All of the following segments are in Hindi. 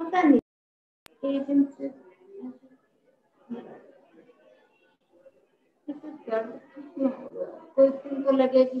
पता नहीं कोई तुमको लगे कि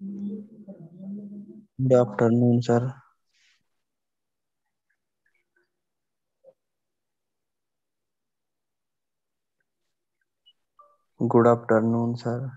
Good afternoon, sir. Good afternoon, sir.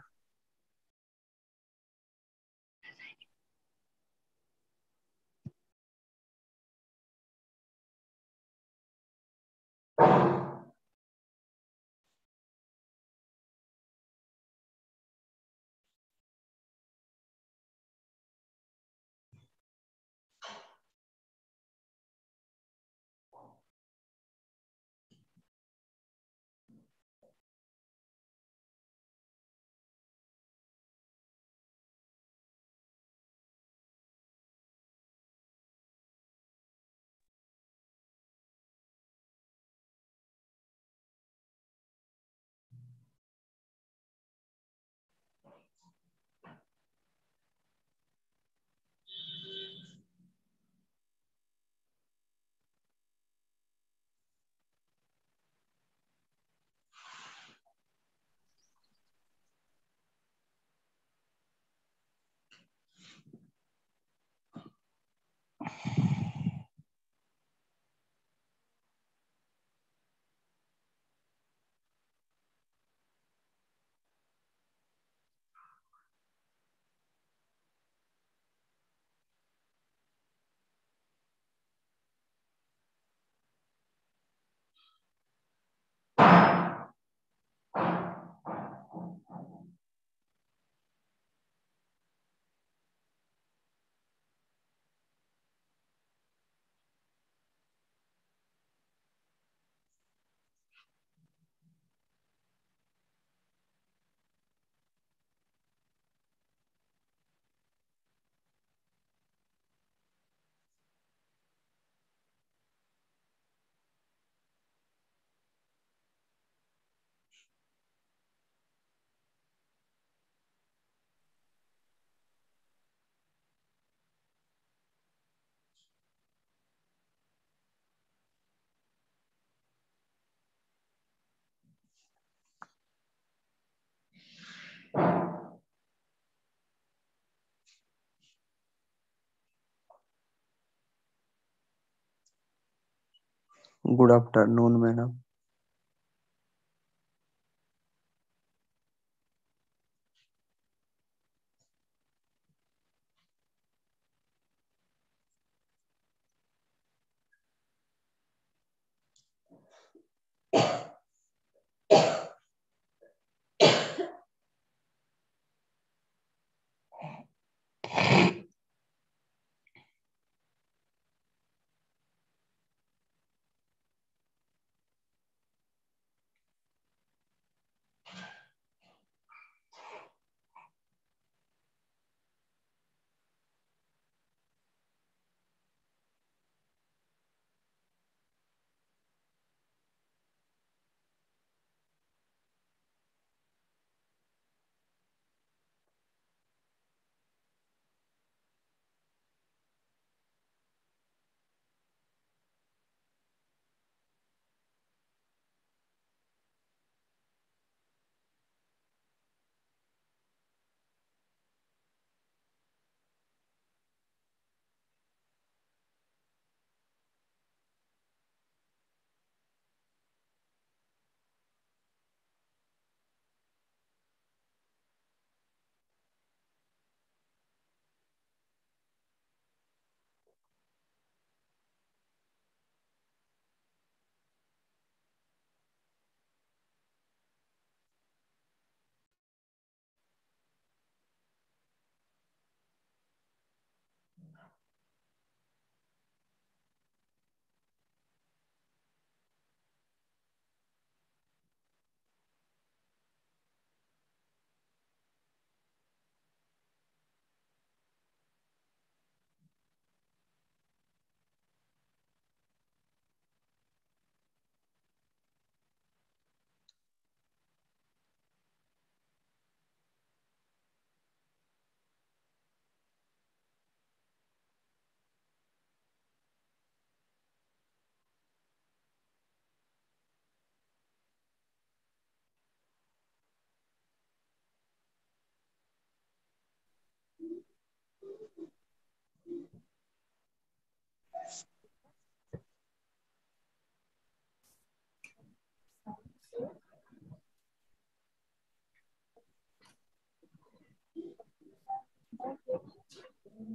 Good afternoon, madam.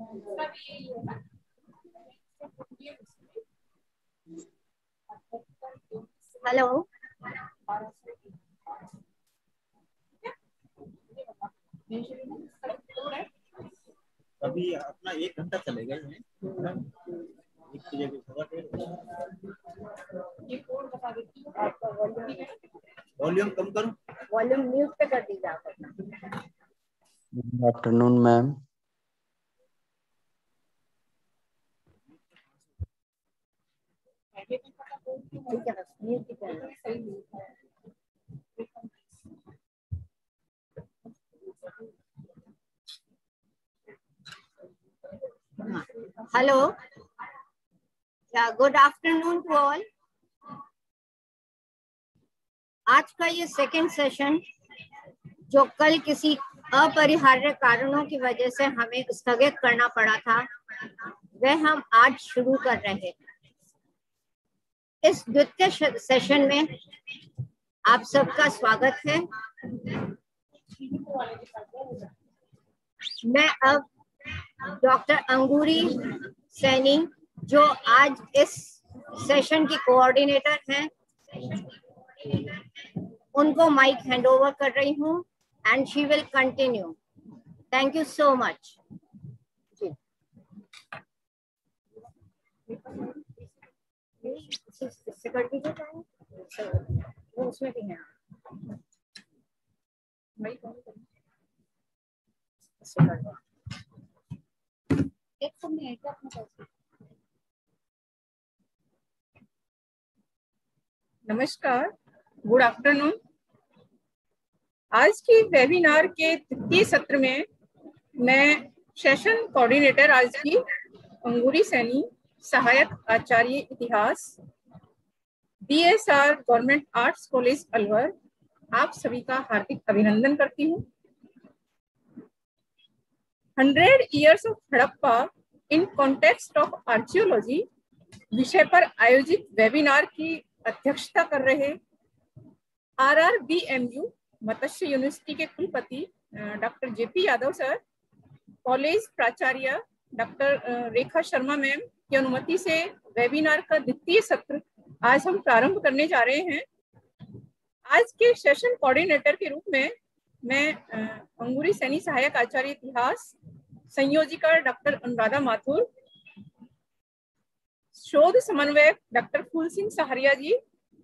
Hello अभी अपना एक घंटा चलेगा ये एक की जगह सवा वॉल्यूम कम करूँ। वॉल्यूम म्यूट पे कर दीजिए आप अपना। Good afternoon ma'am hello good afternoon to all आज का ये सेकंड सेशन जो कल किसी अपरिहार्य कारणों की वजह से हमें स्थगित करना पड़ा था, वह हम आज शुरू कर रहे हैं। इस द्वितीय सेशन में आप सबका स्वागत है। मैं अब डॉक्टर अंगूरी सैनी, जो आज इस सेशन की कोऑर्डिनेटर हैं, उनको माइक हैंड ओवर कर रही हूँ and she will continue thank you so much जी। इससे कर दीजिए टाइम वो उसमें भी है। एक तो नमस्कार गुड आफ्टरनून आज की वेबिनार के तृतीय सत्र में मैं सेशन कोऑर्डिनेटर आज की अंगूरी सैनी, सहायक आचार्य इतिहास BSR government arts college Alwar. आप सभी का हार्दिक अभिनंदन करती हूँ। Hundred years of Harappa in context of archaeology विषय पर आयोजित वेबिनार की अध्यक्षता कर रहे R R B M U Matsya university के कुलपति doctor JP Yadav sir, college प्राचार्य डॉक्टर रेखा शर्मा मैम की अनुमति से वेबिनार का द्वितीय सत्र आज हम प्रारंभ करने जा रहे हैं। आज के सेशन कोऑर्डिनेटर के रूप में मैं अंगूरी सैनी सहायक आचार्य इतिहास, संयोजिका डॉक्टर अनुराधा माथुर, शोध समन्वयक डॉक्टर फूल सिंह सहारिया जी,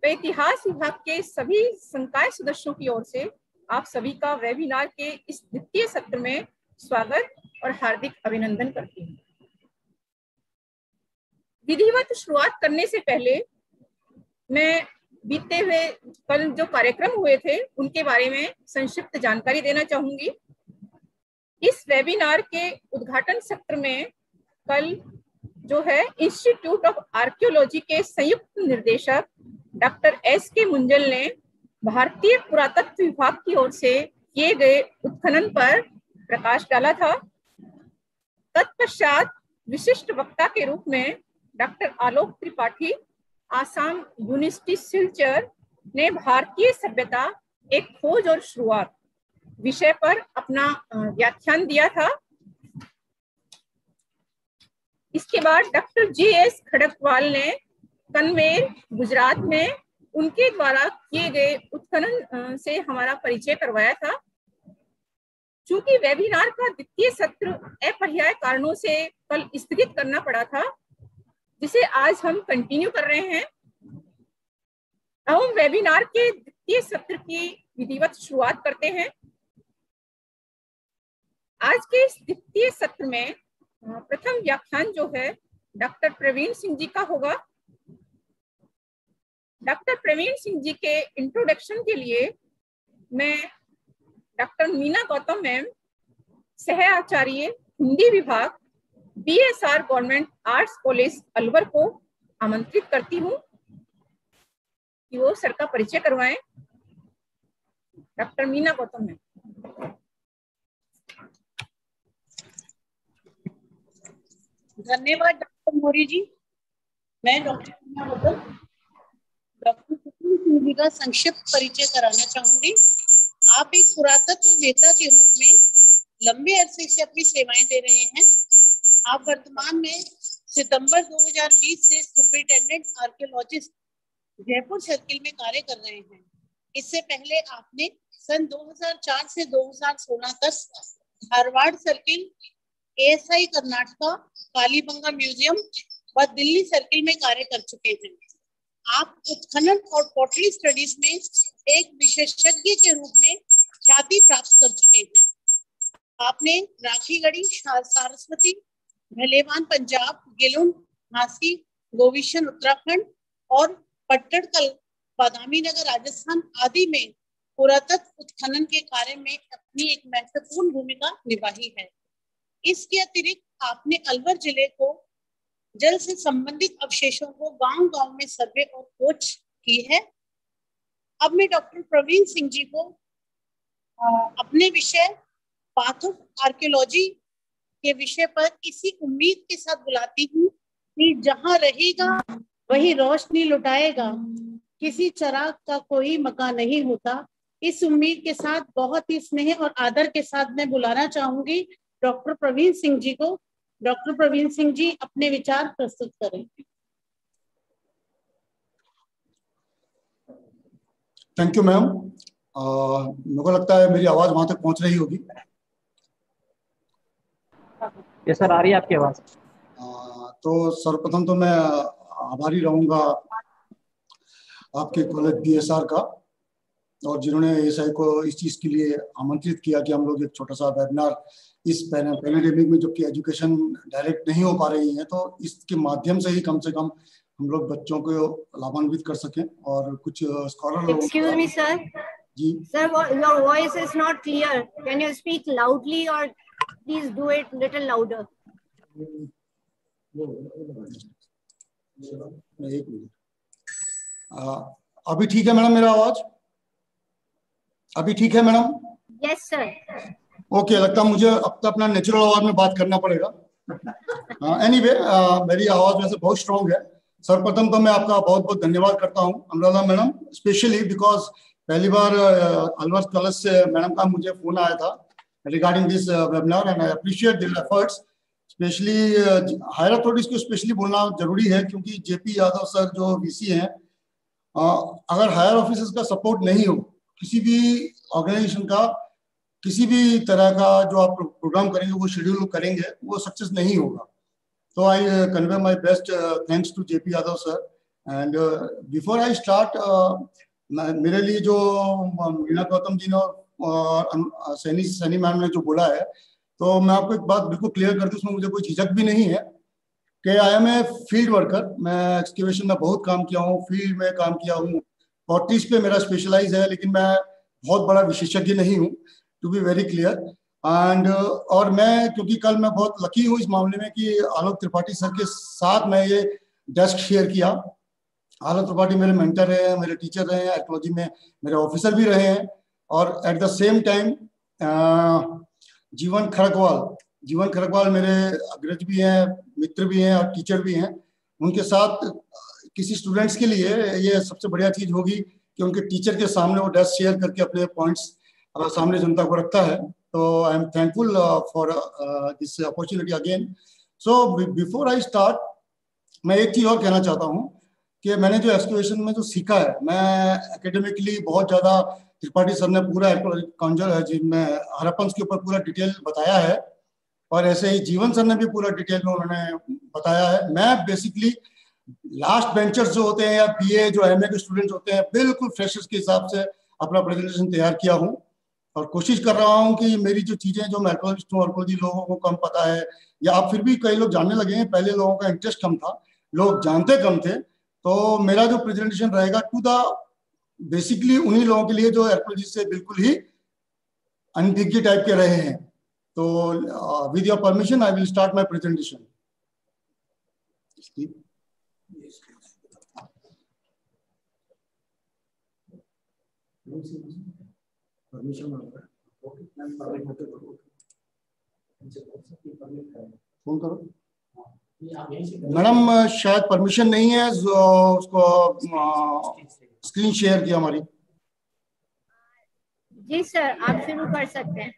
व इतिहास विभाग के सभी संकाय सदस्यों की ओर से आप सभी का वेबिनार के इस द्वितीय सत्र में स्वागत और हार्दिक अभिनंदन करती हूँ। विधिवत शुरुआत करने से पहले मैं बीते हुए कल जो कार्यक्रम हुए थे, उनके बारे में संक्षिप्त जानकारी देना चाहूँगी। इस वेबिनार के उद्घाटन सत्र में कल जो है इंस्टीट्यूट ऑफ़ आर्कियोलॉजी के संयुक्त निर्देशक डॉक्टर एस के मुंजल ने भारतीय पुरातत्व विभाग की ओर से किए गए उत्खनन पर प्रकाश डाला था। तत्पश्चात विशिष्ट वक्ता के रूप में डॉक्टर आलोक त्रिपाठी आसाम यूनिवर्सिटी सिलचर ने भारतीय सभ्यता एक खोज और शुरुआत विषय पर अपना व्याख्यान दिया था। इसके बाद डॉक्टर जे एस खड़कवाल ने कनवेर, गुजरात में उनके द्वारा किए गए उत्खनन से हमारा परिचय करवाया था। चूँकि वेबिनार का द्वितीय सत्र अपर्याय कारणों से कल स्थगित करना पड़ा था जिसे आज हम कंटिन्यू कर रहे हैं, हम वेबिनार के द्वितीय सत्र की विधिवत शुरुआत करते हैं। आज के इस द्वितीय सत्र में प्रथम व्याख्यान जो है, डॉक्टर प्रवीण सिंह जी का होगा। डॉक्टर प्रवीण सिंह जी के इंट्रोडक्शन के लिए मैं डॉक्टर मीना गौतम मैम, सह आचार्य, हिंदी विभाग BSR government arts college Alwar को आमंत्रित करती हूँ कि वो सर का परिचय करवाएँ। Doctor Meena Gautam ma'am. धन्यवाद डॉक्टर मोरी जी। मैं डॉक्टर मीना गौतम, डॉक्टर सिंह जी का संक्षिप्त परिचय कराना चाहूँगी। आप एक पुरातत्व नेता के रूप में लंबे अरसे से अपनी सेवाएँ दे रहे हैं। आप वर्तमान में सितंबर 2020 से सुपरिटेंडेंट आर्कियोलॉजिस्ट जयपुर सर्किल में कार्य कर रहे हैं। इससे पहले आपने सन 2004 से 2016 तक Dharwad circle ASI Karnataka, Kalibanga museum व दिल्ली सर्किल में कार्य कर चुके हैं। आप उत्खनन और पोटरी स्टडीज़ में एक विशेषज्ञ के रूप में ख्याति प्राप्त कर चुके हैं। आपने राखीगढ़ी सारस्वती भलेवान पंजाब, गिलुन, झांसी गोविशन उत्तराखंड और पट्टड़कल बादामी नगर, राजस्थान आदि में पुरातत्व उत्खनन के कार्य में अपनी एक महत्वपूर्ण भूमिका निभाई है। इसके अतिरिक्त आपने अलवर ज़िले को जल से संबंधित अवशेषों को गाँव गाँव में सर्वे और खोज की है। अब मैं डॉक्टर प्रवीण सिंह जी को अपने विषय पाथ ऑफ़ आर्कियोलॉजी के विषय पर इसी उम्मीद के साथ बुलाती हूँ कि जहाँ रहेगा, वही रोशनी लुटाएगा। किसी चराग का कोई मकान नहीं होता। इस उम्मीद के साथ बहुत ही स्नेह और आदर के साथ मैं बुलाना चाहूँगी डॉक्टर प्रवीण सिंह जी को। डॉक्टर प्रवीण सिंह जी, अपने विचार प्रस्तुत करें। थैंक यू मैम मुझे लगता है मेरी आवाज़ वहाँ तक पहुँच रही होगी। ये सर आ रही है आपकी आवाज़? तो सर्वप्रथम तो मैं आभारी रहूँगा आपके कॉलेज बीएसआर का और जिन्होंने एसआई को इस चीज़ के लिए आमंत्रित किया कि हम लोग एक छोटा सा वेबिनार इस पैनेडेमिक में जो कि एजुकेशन डायरेक्ट नहीं हो पा रही है तो इसके माध्यम से ही कम से कम हम लोग बच्चों को लाभान्वित कर सकें और कुछ scholar excuse me sir ji. Sir your voice is not clear can you speak loudly और डू इट लिटिल लाउडर एक मिनट अभी ठीक है मैडम मेरा आवाज़? अभी ठीक है मैडम? यस सर ओके लगता मुझे अब तो अपना नेचुरल आवाज़ में बात करना पड़ेगा। एनी वे मेरी आवाज़ वैसे बहुत स्ट्रॉन्ग है। सर्वप्रथम तो मैं आपका बहुत बहुत धन्यवाद करता हूँ अनुराधा मैडम स्पेशली बिकॉज़ पहली बार अलवर कॉलेज से मैडम का मुझे फ़ोन आया था। Regarding this webinar and I appreciate the efforts specially higher authorities को स्पेशली बोलना ज़रूरी है क्योंकि जेपी यादव सर जो वीसी हैं अगर हायर ऑफिसर्स का सपोर्ट नहीं हो, किसी भी ऑर्गेनाइजेशन का, किसी भी तरह का जो आप प्रोग्राम करेंगे, वो शेड्यूल करेंगे, वो सक्सेस नहीं होगा। तो I convey my best thanks to JP Yadav sir and before I start मेरे लिए जो मीना गौतम जी ने और सैनी सैनी मैम ने जो बोला है तो मैं आपको एक बात बिल्कुल क्लियर कर दूँ, उसमें मुझे कोई झिझक भी नहीं है कि I am a field worker मैं एक्सकेवेशन में बहुत काम किया हूँ फ़ील्ड में काम किया हूँ पॉट्रीज पे मेरा स्पेशलाइज है, लेकिन मैं बहुत बड़ा विशेषज्ञ नहीं हूँ to be very clear and और मैं, क्योंकि कल मैं बहुत लकी हूँ इस मामले में कि आलोक त्रिपाठी सर के साथ मैं ये डेस्क शेयर किया। आलोक त्रिपाठी मेरे मेंटर रहे हैं, मेरे टीचर रहे हैं एटोलॉजी में मेरे ऑफिसर भी रहे हैं। और एट द सेम टाइम जीवन खड़कवाल जीवन खड़कवाल मेरे अग्रज भी हैं, मित्र भी हैं और टीचर भी हैं। उनके साथ किसी स्टूडेंट्स के लिए ये सबसे बढ़िया चीज़ होगी कि उनके टीचर के सामने वो डेस्क शेयर करके अपने पॉइंट्स सामने जनता को रखता है। तो I am thankful for this opportunity again so before I start मैं एक चीज़ और कहना चाहता हूँ कि मैंने जो एक्सक्यूशन में जो सीखा है, मैं एकेडमिकली बहुत ज़्यादा त्रिपाठी सर ने पूरा जिनमें हरपंस के ऊपर पूरा डिटेल बताया है और ऐसे ही जीवन सर ने भी पूरा डिटेल में उन्होंने बताया है। मैं बेसिकली लास्ट बेंचर्स जो होते हैं या बीए जो एमए के स्टूडेंट्स होते हैं, बिल्कुल फ्रेशर्स के हिसाब से अपना प्रेजेंटेशन तैयार किया हूँ और कोशिश कर रहा हूँ कि मेरी जो चीज़ें जो मैं हूँ आर्कोलॉजी लोगों को कम पता है या आप फिर भी कई लोग जानने लगे हैं, पहले लोगों का इंटरेस्ट कम था, लोग जानते कम थे तो मेरा जो प्रेजेंटेशन रहेगा टू द बेसिकली उन्हीं लोगों के लिए जो आर्कोलॉजी से बिल्कुल ही अनभिज्ञ टाइप के रहे हैं। तो with your permission I will start my presentation phone करो। मैडम शायद परमिशन नहीं है उसको स्क्रीन शेयर किया हमारी। जी सर आप शुरू कर सकते हैं।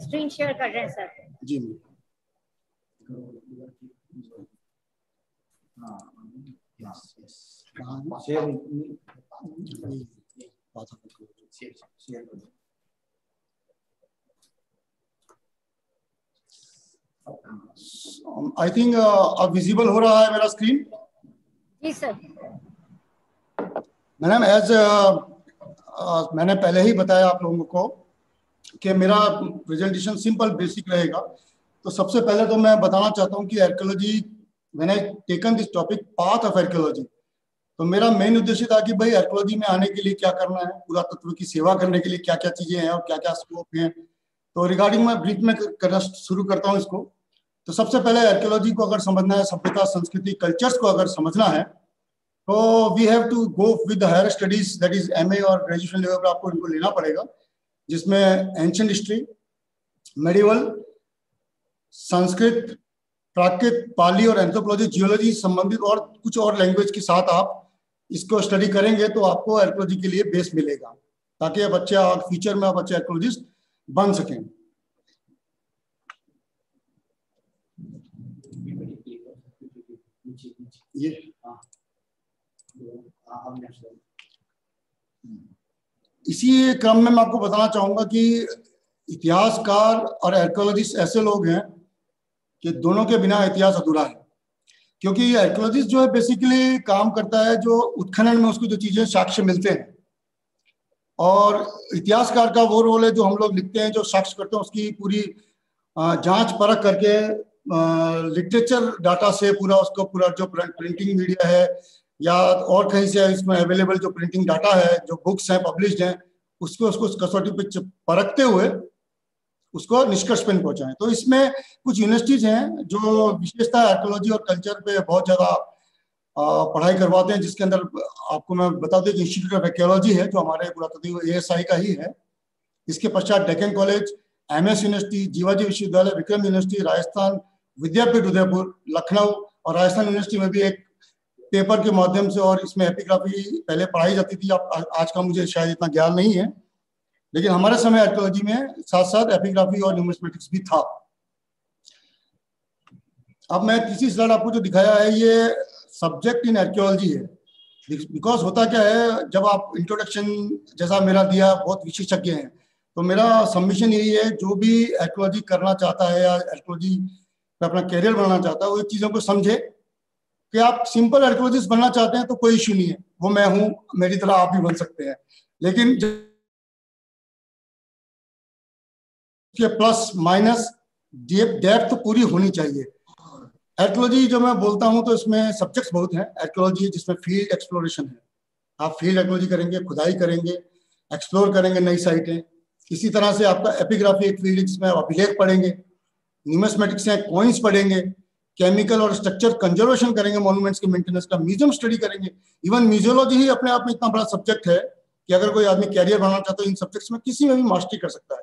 स्क्रीन शेयर कर रहे हैं सर। जी आई थिंक अब विजिबल हो रहा है मेरा स्क्रीन जी सर मैडम एज मैंने पहले ही बताया आप लोगों को कि मेरा प्रेजेंटेशन सिंपल बेसिक रहेगा। तो सबसे पहले तो मैं बताना चाहता हूँ कि आर्कोलॉजी मैंने taken this topic path of archaeology तो मेरा मेन उद्देश्य था कि भाई आर्कोलॉजी में आने के लिए क्या करना है पूरा तत्व की सेवा करने के लिए क्या क्या चीज़ें हैं और क्या क्या स्कोप हैं। तो रिगार्डिंग मैं ब्रीफ में करना शुरू करता हूँ इसको। तो सबसे पहले आर्कोलॉजी को अगर समझना है, सभ्यता, संस्कृति कल्चर्स को अगर समझना है तो we have to go with higher studies that is MA और ग्रेजुएशन लेवल पर आपको इनको लेना पड़ेगा, जिसमें ancient history medieval Sanskrit, Prakrit, Pali और एंथ्रोपोलॉजी जियोलॉजी संबंधित और कुछ और लैंग्वेज के साथ आप इसको स्टडी करेंगे तो आपको आर्कोलॉजी के लिए बेस मिलेगा। ताकि बच्चे फ्यूचर में आप अच्छे आर्कोलॉजिस्ट बन सकें। इसी क्रम में मैं आपको बताना चाहूँगा कि इतिहासकार और आर्कोलॉजिस्ट ऐसे लोग हैं कि दोनों के बिना इतिहास अधूरा है। क्योंकि आर्कोलॉजिस्ट जो है बेसिकली काम करता है जो उत्खनन में उसको जो चीज़ें साक्ष्य मिलते हैं। और इतिहासकार का वो रोल है जो हम लोग लिखते हैं, जो साक्ष्य करते हैं, उसकी पूरी जाँच परख करके लिटरेचर डाटा से पूरा उसको पूरा जो प्रिंटिंग मीडिया है, या और कहीं से इसमें अवेलेबल जो प्रिंटिंग डाटा है, जो बुक्स हैं पब्लिश्ड हैं उसको उसको कसौटी पे परखते हुए उसको निष्कर्ष पे पहुंचाएँ। तो इसमें कुछ यूनिवर्सिटीज हैं जो विशेषता आर्कोलॉजी और कल्चर पे बहुत ज़्यादा पढ़ाई करवाते हैं, जिसके अंदर आपको मैं बता दूँ कि इंस्टीट्यूट ऑफ़ आर्कियोलॉजी है, जो हमारे पुरातत्व ए का ही है। इसके पश्चात Deccan college M S university Jiwaji विश्वविद्यालय विक्रम यूनिवर्सिटी राजस्थान विद्यापीठ उदयपुर लखनऊ और राजस्थान यूनिवर्सिटी में भी एक पेपर के माध्यम से और इसमें एपिग्राफी पहले पढ़ाई जाती थी। अब आज का मुझे शायद इतना ज्ञान नहीं है। लेकिन हमारे समय आर्कोलॉजी में साथ साथ एपिग्राफी और न्यूमिस्मेटिक्स भी था। अब मैं तीसरी स्लाइड आपको जो दिखाया है, ये सब्जेक्ट इन आर्कियोलॉजी है। बिकॉज़ होता क्या है, जब आप इंट्रोडक्शन जैसा मेरा दिया, बहुत विशेषज्ञ हैं तो मेरा सबमिशन यही है, जो भी आर्कियोलॉजी करना चाहता है या आर्कियोलॉजी में अपना करियर बनाना चाहता है, वो चीज़ों को समझे। कि आप सिंपल आर्कियोलॉजिस्ट बनना चाहते हैं तो कोई इश्यू नहीं है। वो मैं हूँ, मेरी तरह आप भी बन सकते हैं। लेकिन प्लस माइनस डेप्थ पूरी होनी चाहिए। आर्कोलॉजी जो मैं बोलता हूँ तो इसमें सब्जेक्ट्स बहुत हैं। आर्कोलॉजी जिसमें फ़ील्ड एक्सप्लोरेशन है। आप फ़ील्ड आर्कोलॉजी करेंगे, खुदाई करेंगे एक्सप्लोर करेंगे नई साइटें इसी तरह से आपका एपिग्राफी एक फ़ील्ड जिसमें आप अभिलेख पढ़ेंगे न्यूमेस्मेटिक्स हैं कॉइन्स पढ़ेंगे केमिकल और स्ट्रक्चर कंजर्वेशन करेंगे मॉन्यूमेंट्स के मेंटेनेंस का म्यूज़ियम स्टडी करेंगे। इवन म्यूजियोलॉजी ही अपने आप में इतना बड़ा सब्जेक्ट है कि अगर कोई आदमी कैरियर बनाना चाहता है, इन सब्जेक्ट्स में किसी में भी मास्टरी कर सकता है।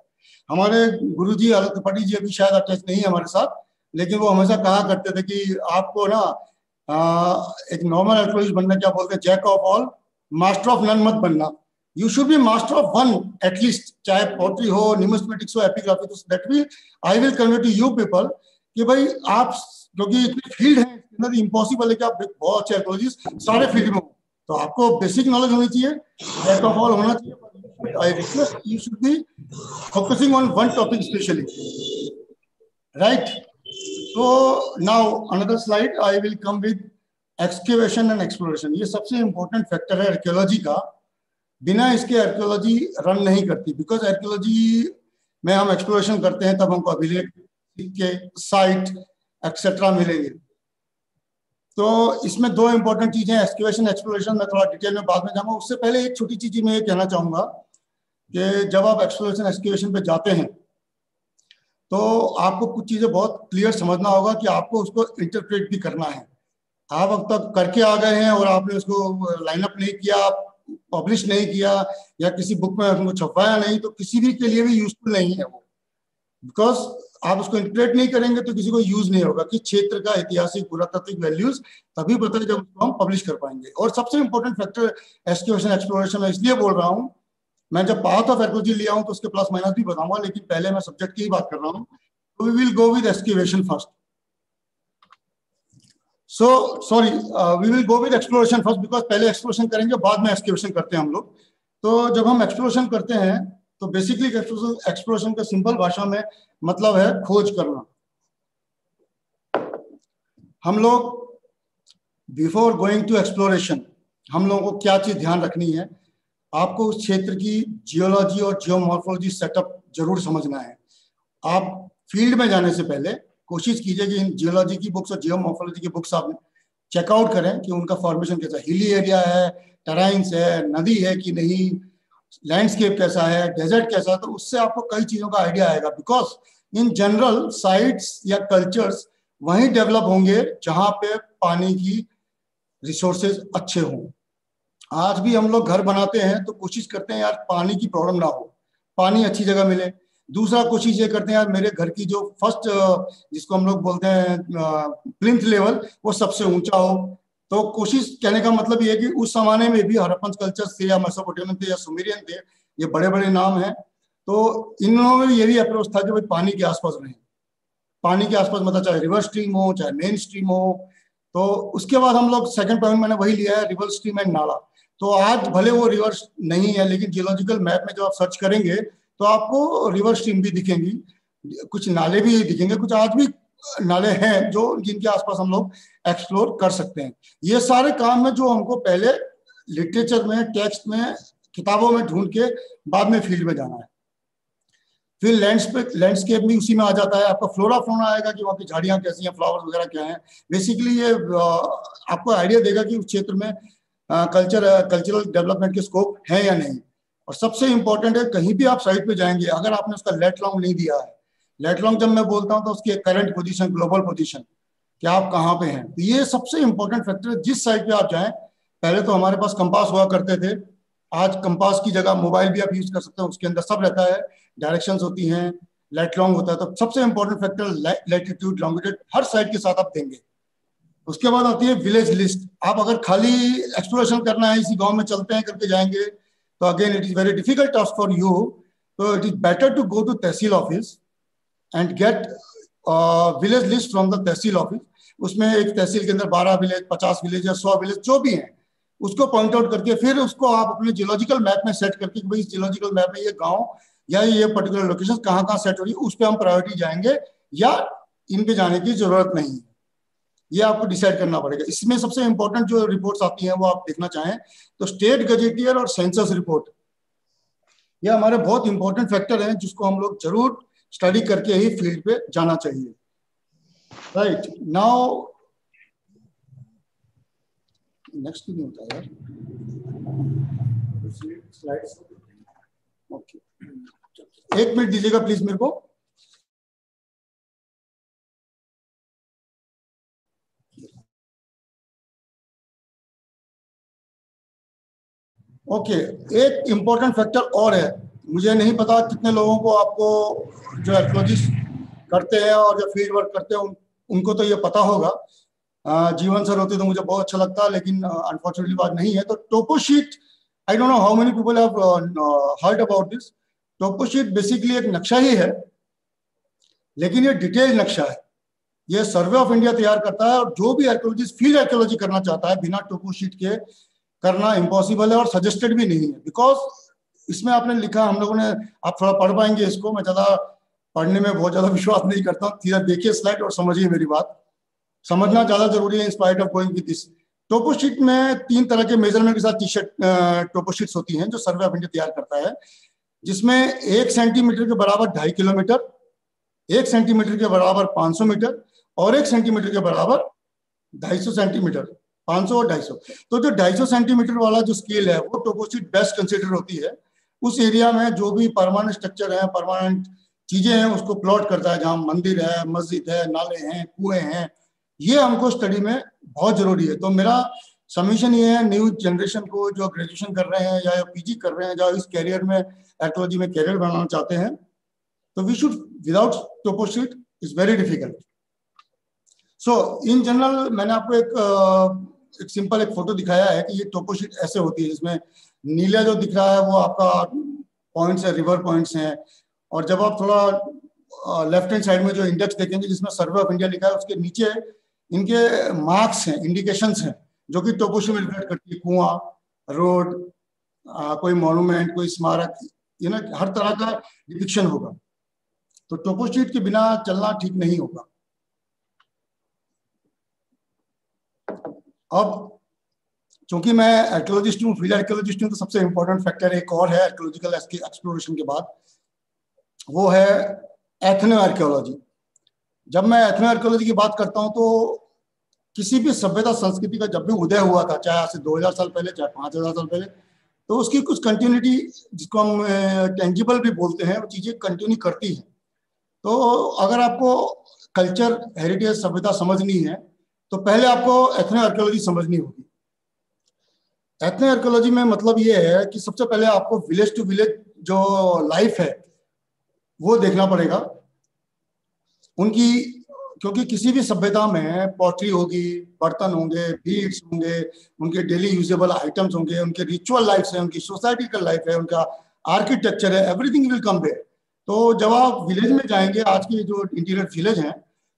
हमारे गुरु जी आलोक त्रिपाठी जी अभी शायद अटैच नहीं है हमारे साथ लेकिन वो हमेशा कहा करते थे कि आपको ना एक नॉर्मल आर्कोलॉजिस्ट बनना, क्या बोलते हैं jack of all master of none मत बनना। You should be master of one at least चाहे पोट्री हो न्यूमिस्मेटिक्स हो एपिग्राफी तो that will I will convey to you people कि भाई आप क्योंकि इतने फ़ील्ड है इतना इम्पॉसिबल है कि आप बहुत अच्छे आर्कोलॉजिस्ट सारे फ़ील्ड में हो। तो आपको बेसिक नॉलेज होनी चाहिए जैक ऑफ़ ऑल होना चाहिए I request you should be focusing on one topic specially right So now another slide, I will come with excavation and exploration. ये सबसे important factor है archaeology का। बिना इसके archaeology run नहीं करती। Because archaeology में हम exploration करते हैं तब हमको अभिलेख के साइट एक्सेट्रा मिलेंगे। तो इसमें दो इंपॉर्टेंट चीज़ें एक्सक्यूशन एक्सप्लोरेशन में थोड़ा डिटेल में बाद में जाऊँगा। उससे पहले एक छोटी चीज़ मैं ये कहना चाहूँगा कि जब आप एक्सप्लोरेशन एक्सक्यूशन पे जाते हैं तो आपको कुछ चीज़ें बहुत क्लियर समझना होगा कि आपको उसको इंटरप्रेट भी करना है। आप अब तक करके आ गए हैं और आपने उसको लाइनअप नहीं किया पब्लिश नहीं किया, या किसी बुक में उसको छपवाया नहीं तो किसी भी के लिए भी यूजफुल नहीं है वो। बिकॉज़ आप उसको इंटरप्रेट नहीं करेंगे तो किसी को यूज़ नहीं होगा कि क्षेत्र का ऐतिहासिक पुरातात्विक वैल्यूज़ तभी पता है जब उसको हम पब्लिश कर पाएँगे। और सबसे इंपॉर्टेंट फैक्टर एक्सक्यूशन एक्सप्लोरेशन में इसलिए बोल रहा हूँ मैं जब पाथ ऑफ़ एक्रोजी लिया हूँ तो उसके प्लस माइनस भी बताऊँगा, लेकिन पहले मैं सब्जेक्ट की ही बात कर रहा हूँ। तो we will go with excavation first so sorry we will go with exploration first because पहले एक्सप्लोरेशन करेंगे, बाद में एक्सक्यूवेशन करते हैं हम लोग। तो जब हम एक्सप्लोरेशन करते हैं तो बेसिकली एक्सप्लोरेशन का सिंपल भाषा में मतलब है खोज करना। हम लोग बिफोर गोइंग टू एक्सप्लोरेशन हम लोगों को क्या चीज़ ध्यान रखनी है? आपको उस क्षेत्र की जियोलॉजी और जियोमॉर्फोलॉजी सेटअप ज़रूर समझना है। आप फ़ील्ड में जाने से पहले कोशिश कीजिए कि इन जियोलॉजी की बुक्स और जियोमॉर्फोलॉजी की बुक्स आप चेकआउट करें कि उनका फॉर्मेशन कैसा हिली एरिया है टराइंस है, नदी है कि नहीं लैंडस्केप कैसा है डेजर्ट कैसा है तो उससे आपको कई चीज़ों का आइडिया आएगा। बिकॉज़ इन जनरल साइट्स या कल्चर्स वहीं डेवलप होंगे जहाँ पे पानी की रिसोर्सेज अच्छे हों। आज भी हम लोग घर बनाते हैं तो कोशिश करते हैं यार पानी की प्रॉब्लम ना हो। पानी अच्छी जगह मिले। दूसरा कोशिश ये करते हैं यार मेरे घर की जो फ़र्स्ट जिसको हम लोग बोलते हैं प्लिंथ लेवल वो सबसे ऊँचा हो। तो कोशिश, कहने का मतलब ये है कि उस जमाने में भी हरपंच कल्चर थे या मेसोपोटेमियन थे या सुमेरियन थे, ये बड़े बड़े नाम हैं। तो इन लोगों में ये भी अप्रोच था कि भाई पानी के आसपास रहें। पानी के आसपास मतलब चाहे रिवर स्ट्रीम हो, चाहे मेन स्ट्रीम हो। तो उसके बाद हम लोग सेकंड पॉइंट मैंने वही लिया है रिवर स्ट्रीम एंड नाला। तो आज भले वो रिवर्स नहीं है, लेकिन जियोलॉजिकल मैप में जब आप सर्च करेंगे तो आपको रिवर स्ट्रीम भी दिखेंगी। कुछ नाले भी दिखेंगे, कुछ आज भी नाले हैं जो जिनके आसपास हम लोग एक्सप्लोर कर सकते हैं। ये सारे काम में जो हमको पहले लिटरेचर में टेक्स्ट में, किताबों में ढूंढ के बाद में फ़ील्ड में जाना है। फिर लैंडस्केप लैंडस्केप भी उसी में आ जाता है। आपका फ्लोरा फ्लोरा आएगा कि वहाँ की झाड़ियाँ कैसी हैं फ्लावर्स वगैरह क्या हैं। बेसिकली ये आपको आइडिया देगा कि उस क्षेत्र में कल्चर कल्चरल डेवलपमेंट के स्कोप है या नहीं? और सबसे इंपॉर्टेंट है, कहीं भी आप साइट पे जाएँगे, अगर आपने उसका लेट लॉन्ग नहीं दिया है लेट लॉन्ग जब मैं बोलता हूँ तो उसकी करंट पोजीशन ग्लोबल पोजीशन कि आप कहाँ पे हैं? तो ये सबसे इंपॉर्टेंट फैक्टर है, जिस साइट पे आप जाएँ, पहले तो हमारे पास कंपास हुआ करते थे, आज कंपास की जगह मोबाइल भी आप यूज़ कर सकते हैं, उसके अंदर सब रहता है डायरेक्शन होती हैं लेट लॉन्ग होता है तो सबसे इंपॉर्टेंट फैक्टर लेटीट्यूड लॉन्गिट्यूड हर साइड के साथ आप देंगे। उसके बाद आती है विलेज लिस्ट आप अगर खाली एक्सप्लोरेशन करना है, इसी गाँव में चलते हैं, करके जाएँगे तो again it is very difficult task for you तो it is better to go to tehsil office and get village list from the tehsil office उसमें एक तहसील के अंदर बारह विलेज पचास विलेज या सौ विलेज जो भी हैं, उसको पॉइंट आउट करके फिर उसको आप अपने जियोलॉजिकल मैप में सेट करके भाई इस जियोलॉजिकल मैप में ये गाँव या ये पर्टिकुलर लोकेशन कहाँ कहाँ सेट हो रही है, उस पर हम प्रायोरिटी जाएँगे या इन पे जाने की ज़रूरत नहीं है। ये आपको डिसाइड करना पड़ेगा। इसमें सबसे इंपॉर्टेंट जो रिपोर्ट्स आती हैं, वो आप देखना चाहें तो स्टेट गजेटियर और सेंसस रिपोर्ट ये हमारे बहुत इंपॉर्टेंट फैक्टर हैं, जिसको हम लोग ज़रूर स्टडी करके ही फ़ील्ड पे जाना चाहिए। राइट नाउ नेक्स्ट नहीं होता यार। ओके एक मिनट दीजिएगा प्लीज़ मेरे को। ओके एक इम्पोर्टेंट फैक्टर और है। मुझे नहीं पता कितने लोगों को आपको जो आर्कोलॉजिस्ट करते हैं और जो फ़ील्ड वर्क करते हैं उन, उनको तो ये पता होगा। जीवन सर होते तो मुझे बहुत अच्छा लगता है लेकिन अनफॉर्चुनेटली बात नहीं है। तो toposheet I don't know how many people have heard about this toposheet basically एक नक्शा ही है लेकिन ये डिटेल नक्शा है। ये सर्वे ऑफ़ इंडिया तैयार करता है और जो भी आर्कोलॉजिस्ट फ़ील्ड आर्कोलॉजी करना चाहता है बिना टोपोशीट के करना इम्पॉसिबल है और सजेस्टेड भी नहीं है। बिकॉज़ इसमें आपने लिखा, हम लोगों ने, आप थोड़ा पढ़ पाएँगे इसको। मैं ज़्यादा पढ़ने में बहुत ज़्यादा विश्वास नहीं करता सीधा देखिए स्लाइड और समझिए मेरी बात। समझना ज़्यादा ज़रूरी है in spite of going with this में तीन तरह के मेज़रमेंट के साथ टी शर्ट टोपोशीट्स होती हैं, जो सर्वे ऑफ़ इंडिया तैयार करता है। जिसमें एक सेंटीमीटर के बराबर ढाई किलोमीटर, एक सेंटीमीटर के बराबर 500 मीटर और एक सेंटीमीटर के बराबर 250 सेंटीमीटर 500 और 250 तो जो 250 सेंटीमीटर वाला जो स्केल है, वो टोपोशीट बेस्ट कंसिडर होती है। उस एरिया में जो भी परमानेंट स्ट्रक्चर है परमानेंट चीज़ें हैं, उसको प्लॉट करता है, जहाँ मंदिर है, मस्जिद है, नाले हैं, कुएँ हैं, ये हमको स्टडी में बहुत ज़रूरी है। तो मेरा सबमिशन ये है न्यू जनरेशन को जो ग्रेजुएशन कर रहे हैं, या पीजी कर रहे हैं, या इस कैरियर में एक्टोलॉजी में कैरियर बनाना चाहते हैं तो we should without toposheet is very difficult so in general मैंने आपको एक एक सिंपल एक फ़ोटो दिखाया है कि ये टोपोशीट ऐसे होती है, जिसमें नीला जो दिख रहा है वो आपका पॉइंट्स है रिवर पॉइंट्स हैं। और जब आप थोड़ा लेफ़्ट हैंड साइड में जो इंडेक्स देखेंगे, जिसमें सर्वे ऑफ़ इंडिया लिखा है, उसके नीचे इनके मार्क्स हैं इंडिकेशन हैं, जो कि टोपोशी में रिलेट करती है। कुआँ रोड कोई मॉन्यूमेंट कोई स्मारक, ये ना हर तरह का डिपिक्शन होगा। तो टोपोशीट के बिना चलना ठीक नहीं होगा। अब चूँकि मैं आर्कोलॉजिस्ट हूँ फ़ील्ड आर्कोलॉजिस्ट हूँ तो सबसे इंपॉर्टेंट फैक्टर एक और है आर्कोलॉजिकल एक्सप्लोरेशन के बाद। वो है एथनो आर्कोलॉजी जब मैं एथनो आर्कोलॉजी की बात करता हूँ तो किसी भी सभ्यता संस्कृति का जब भी उदय हुआ था, चाहे आज से दो हज़ार साल पहले, चाहे पाँच हज़ार साल पहले तो उसकी कुछ कंटिन्यूटी जिसको हम टेंजिबल भी बोलते हैं, वो चीज़ें कंटिन्यू करती हैं। तो अगर आपको कल्चर हेरिटेज सभ्यता समझनी है तो पहले आपको एथनो आर्कोलॉजी समझनी होगी। एथनो आर्कोलॉजी में मतलब ये है कि सबसे पहले आपको विलेज टू विलेज जो लाइफ है, वो देखना पड़ेगा। उनकी, क्योंकि किसी भी सभ्यता में पॉटरी होगी, बर्तन होंगे बीड्स होंगे, उनके डेली यूजेबल आइटम्स होंगे, उनके रिचुअल लाइफ है, उनकी सोसाइटी का लाइफ है, उनका आर्किटेक्चर है एवरीथिंग विल कम देयर तो जब आप विलेज में जाएँगे, आज के जो इंटीरियर विलेज हैं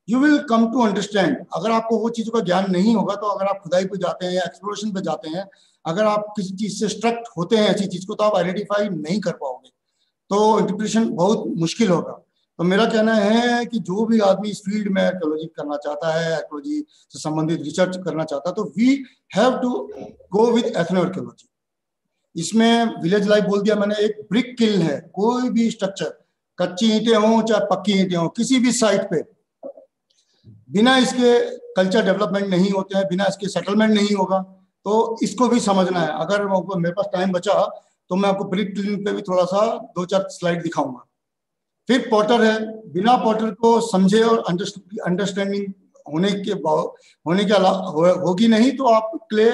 you will come to understand अगर आपको वो चीज़ों का ज्ञान नहीं होगा तो अगर आप खुदाई पे जाते हैं या एक्सप्लोरेशन पे जाते हैं, अगर आप किसी चीज़ से स्ट्रक्ट होते हैं, ऐसी चीज़ को तो आप आइडेंटिफाई नहीं कर पाओगे। तो इंटरप्रिटेशन बहुत मुश्किल होगा। तो मेरा कहना है कि जो भी आदमी इस फ़ील्ड में आर्कोलॉजी करना चाहता है आर्कोलॉजी से संबंधित रिसर्च करना चाहता है तो we have to go with ethnoarchaeology इसमें विलेज लाइफ बोल दिया मैंने, एक ब्रिक किल है, कोई भी स्ट्रक्चर कच्ची ईंटें हों, चाहे पक्की ईंटें हों, किसी भी साइट पे बिना इसके कल्चर डेवलपमेंट नहीं होते हैं, बिना इसके सेटलमेंट नहीं होगा तो इसको भी समझना है। अगर मेरे पास टाइम बचा तो मैं आपको ब्रिक क्लिनिक पे भी थोड़ा सा दो चार स्लाइड दिखाऊँगा। फिर पॉटर है, बिना पॉटर को समझे और अंडरस्टैंडिंग होने के होने के अलावा होगी हो नहीं तो आप clay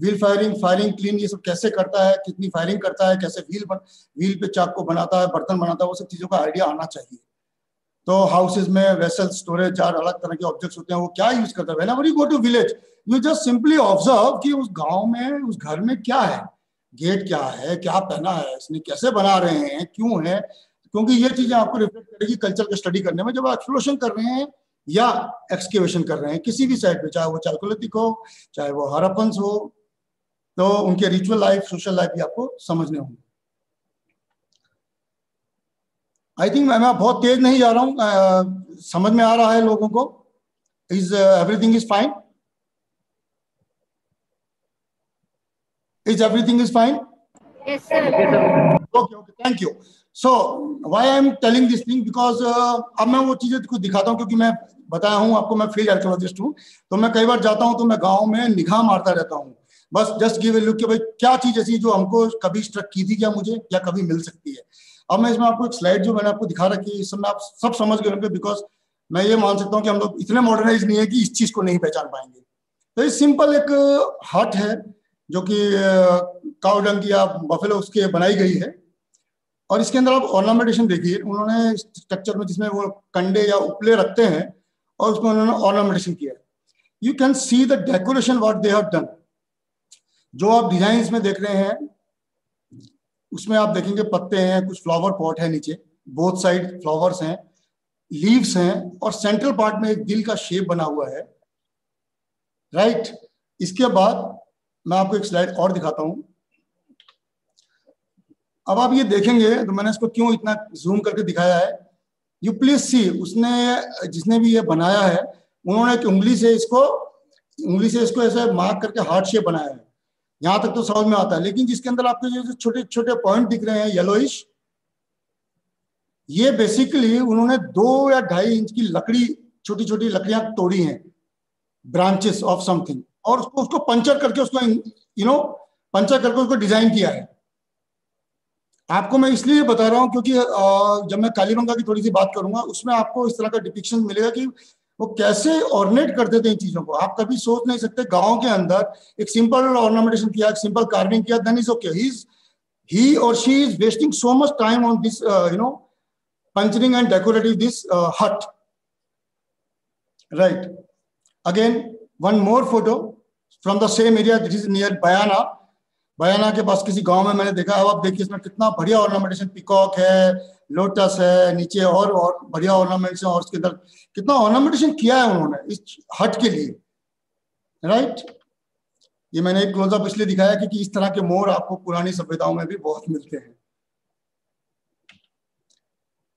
wheel firing firing clean ये सब कैसे करता है, कितनी फायरिंग करता है, कैसे व्हील व्हील पे चाक को बनाता है, बर्तन बनाता है, वो सब चीज़ों का आइडिया आना चाहिए। तो हाउसेज में वेसल स्टोरेज जार अलग तरह के ऑब्जेक्ट्स होते हैं, वो क्या यूज़ करता है? You go to village you just simply observe कि उस गाँव में, उस घर में क्या है? गेट क्या है? क्या पहना है? इसने कैसे बना रहे हैं? क्यों है? क्योंकि ये चीज़ें आपको रिफ्लेक्ट करेगी कल्चर का स्टडी करने में, जब आप एक्सप्लोरेशन कर रहे हैं या एक्सकेवेशन कर रहे हैं, किसी भी साइड पे, चाहे वो चालकोलिथिक हो चाहे वो हरपन्स हो तो उनके रिचुअल लाइफ सोशल लाइफ भी आपको समझने होंगे। आई थिंक मैं मैं बहुत तेज नहीं जा रहा हूँ समझ में आ रहा है लोगों को। Is everything is fine is everything is fine Yes, sir. okay okay thank you. So why i am telling this thing? Because uh, अब मैं वो चीज़ें कुछ दिखाता हूँ क्योंकि मैं बताया हूँ आपको मैं फ़ील्ड आर्कोलॉजिस्ट हूँ तो मैं कई बार जाता हूँ तो मैं गाँव में निगाह मारता रहता हूँ। बस जस्ट गिव ए लुक कि भाई क्या चीज़ ऐसी जो हमको कभी स्ट्रक की थी क्या मुझे या कभी मिल सकती है? अब मैं इसमें आपको एक स्लाइड जो मैंने आपको दिखा रखी है, इस समय आप सब समझ गए होंगे बिकॉज़ मैं ये मान सकता हूँ कि हम लोग इतने मॉडर्नाइज नहीं है कि इस चीज़ को नहीं पहचान पाएँगे। तो ये सिंपल एक हट है, जो कि काउडंग या बफेलो उसके बनाई गई है। और इसके अंदर आप ऑर्नामेंटेशन देखिए, उन्होंने स्ट्रक्चर में जिसमें वो कंडे या उपले रखते हैं, और उसमें उन्होंने ऑर्नामेंटेशन किया you can see the decoration what they have done जो आप डिज़ाइन में देख रहे हैं उसमें आप देखेंगे पत्ते हैं, कुछ फ्लावर पॉट है नीचे। बोथ साइड फ्लावर्स हैं लीव्स हैं और सेंट्रल पार्ट में एक दिल का शेप बना हुआ है। Right right? इसके बाद मैं आपको एक स्लाइड और दिखाता हूँ। अब आप ये देखेंगे तो मैंने इसको क्यों इतना जूम करके दिखाया है? यू प्लीज़ सी उसने, जिसने भी ये बनाया है, उन्होंने एक उंगली से इसको, उंगली से इसको ऐसे मार्क करके हार्ट शेप बनाया है। यहाँ तक तो समझ में आता है, लेकिन जिसके अंदर आपके जो छोटे छोटे पॉइंट दिख रहे हैं येलोइश ये बेसिकली उन्होंने दो या ढाई इंच की लकड़ी, छोटी छोटी लकड़ियाँ तोड़ी हैं ब्रांचेस ऑफ़ समथिंग और उसको उसको पंचर करके उसको यू नो पंचर करके उसको डिज़ाइन किया है। आपको मैं इसलिए बता रहा हूँ क्योंकि जब मैं कालीबंगा की थोड़ी सी बात करूँगा, उसमें आपको इस तरह का डिपिक्शन मिलेगा कि वो कैसे ऑर्नेट करते थे इन चीज़ों को? आप कभी सोच नहीं सकते, गाँव के अंदर एक सिंपल ऑर्नामेंटेशन किया, एक सिंपल कार्विंग किया देन इज़ ओके ही ही और she is wasting so much time on this you know puncturing and decorative this hut right again one more photo from the same area this is near Bayana Bayana के पास किसी गाँव में मैंने देखा, अब आप देखिए इसमें कितना बढ़िया ऑर्नामेंटेशन पिकॉक है लोटस है, नीचे और और बढ़िया ऑर्नामेंट्स है और उसके अंदर कितना ऑर्नामेंटेशन किया है उन्होंने इस हट के लिए राइट ये मैंने एक क्लोजअप इसलिए दिखाया क्योंकि इस तरह के मोर आपको पुरानी सभ्यताओं में भी बहुत मिलते हैं।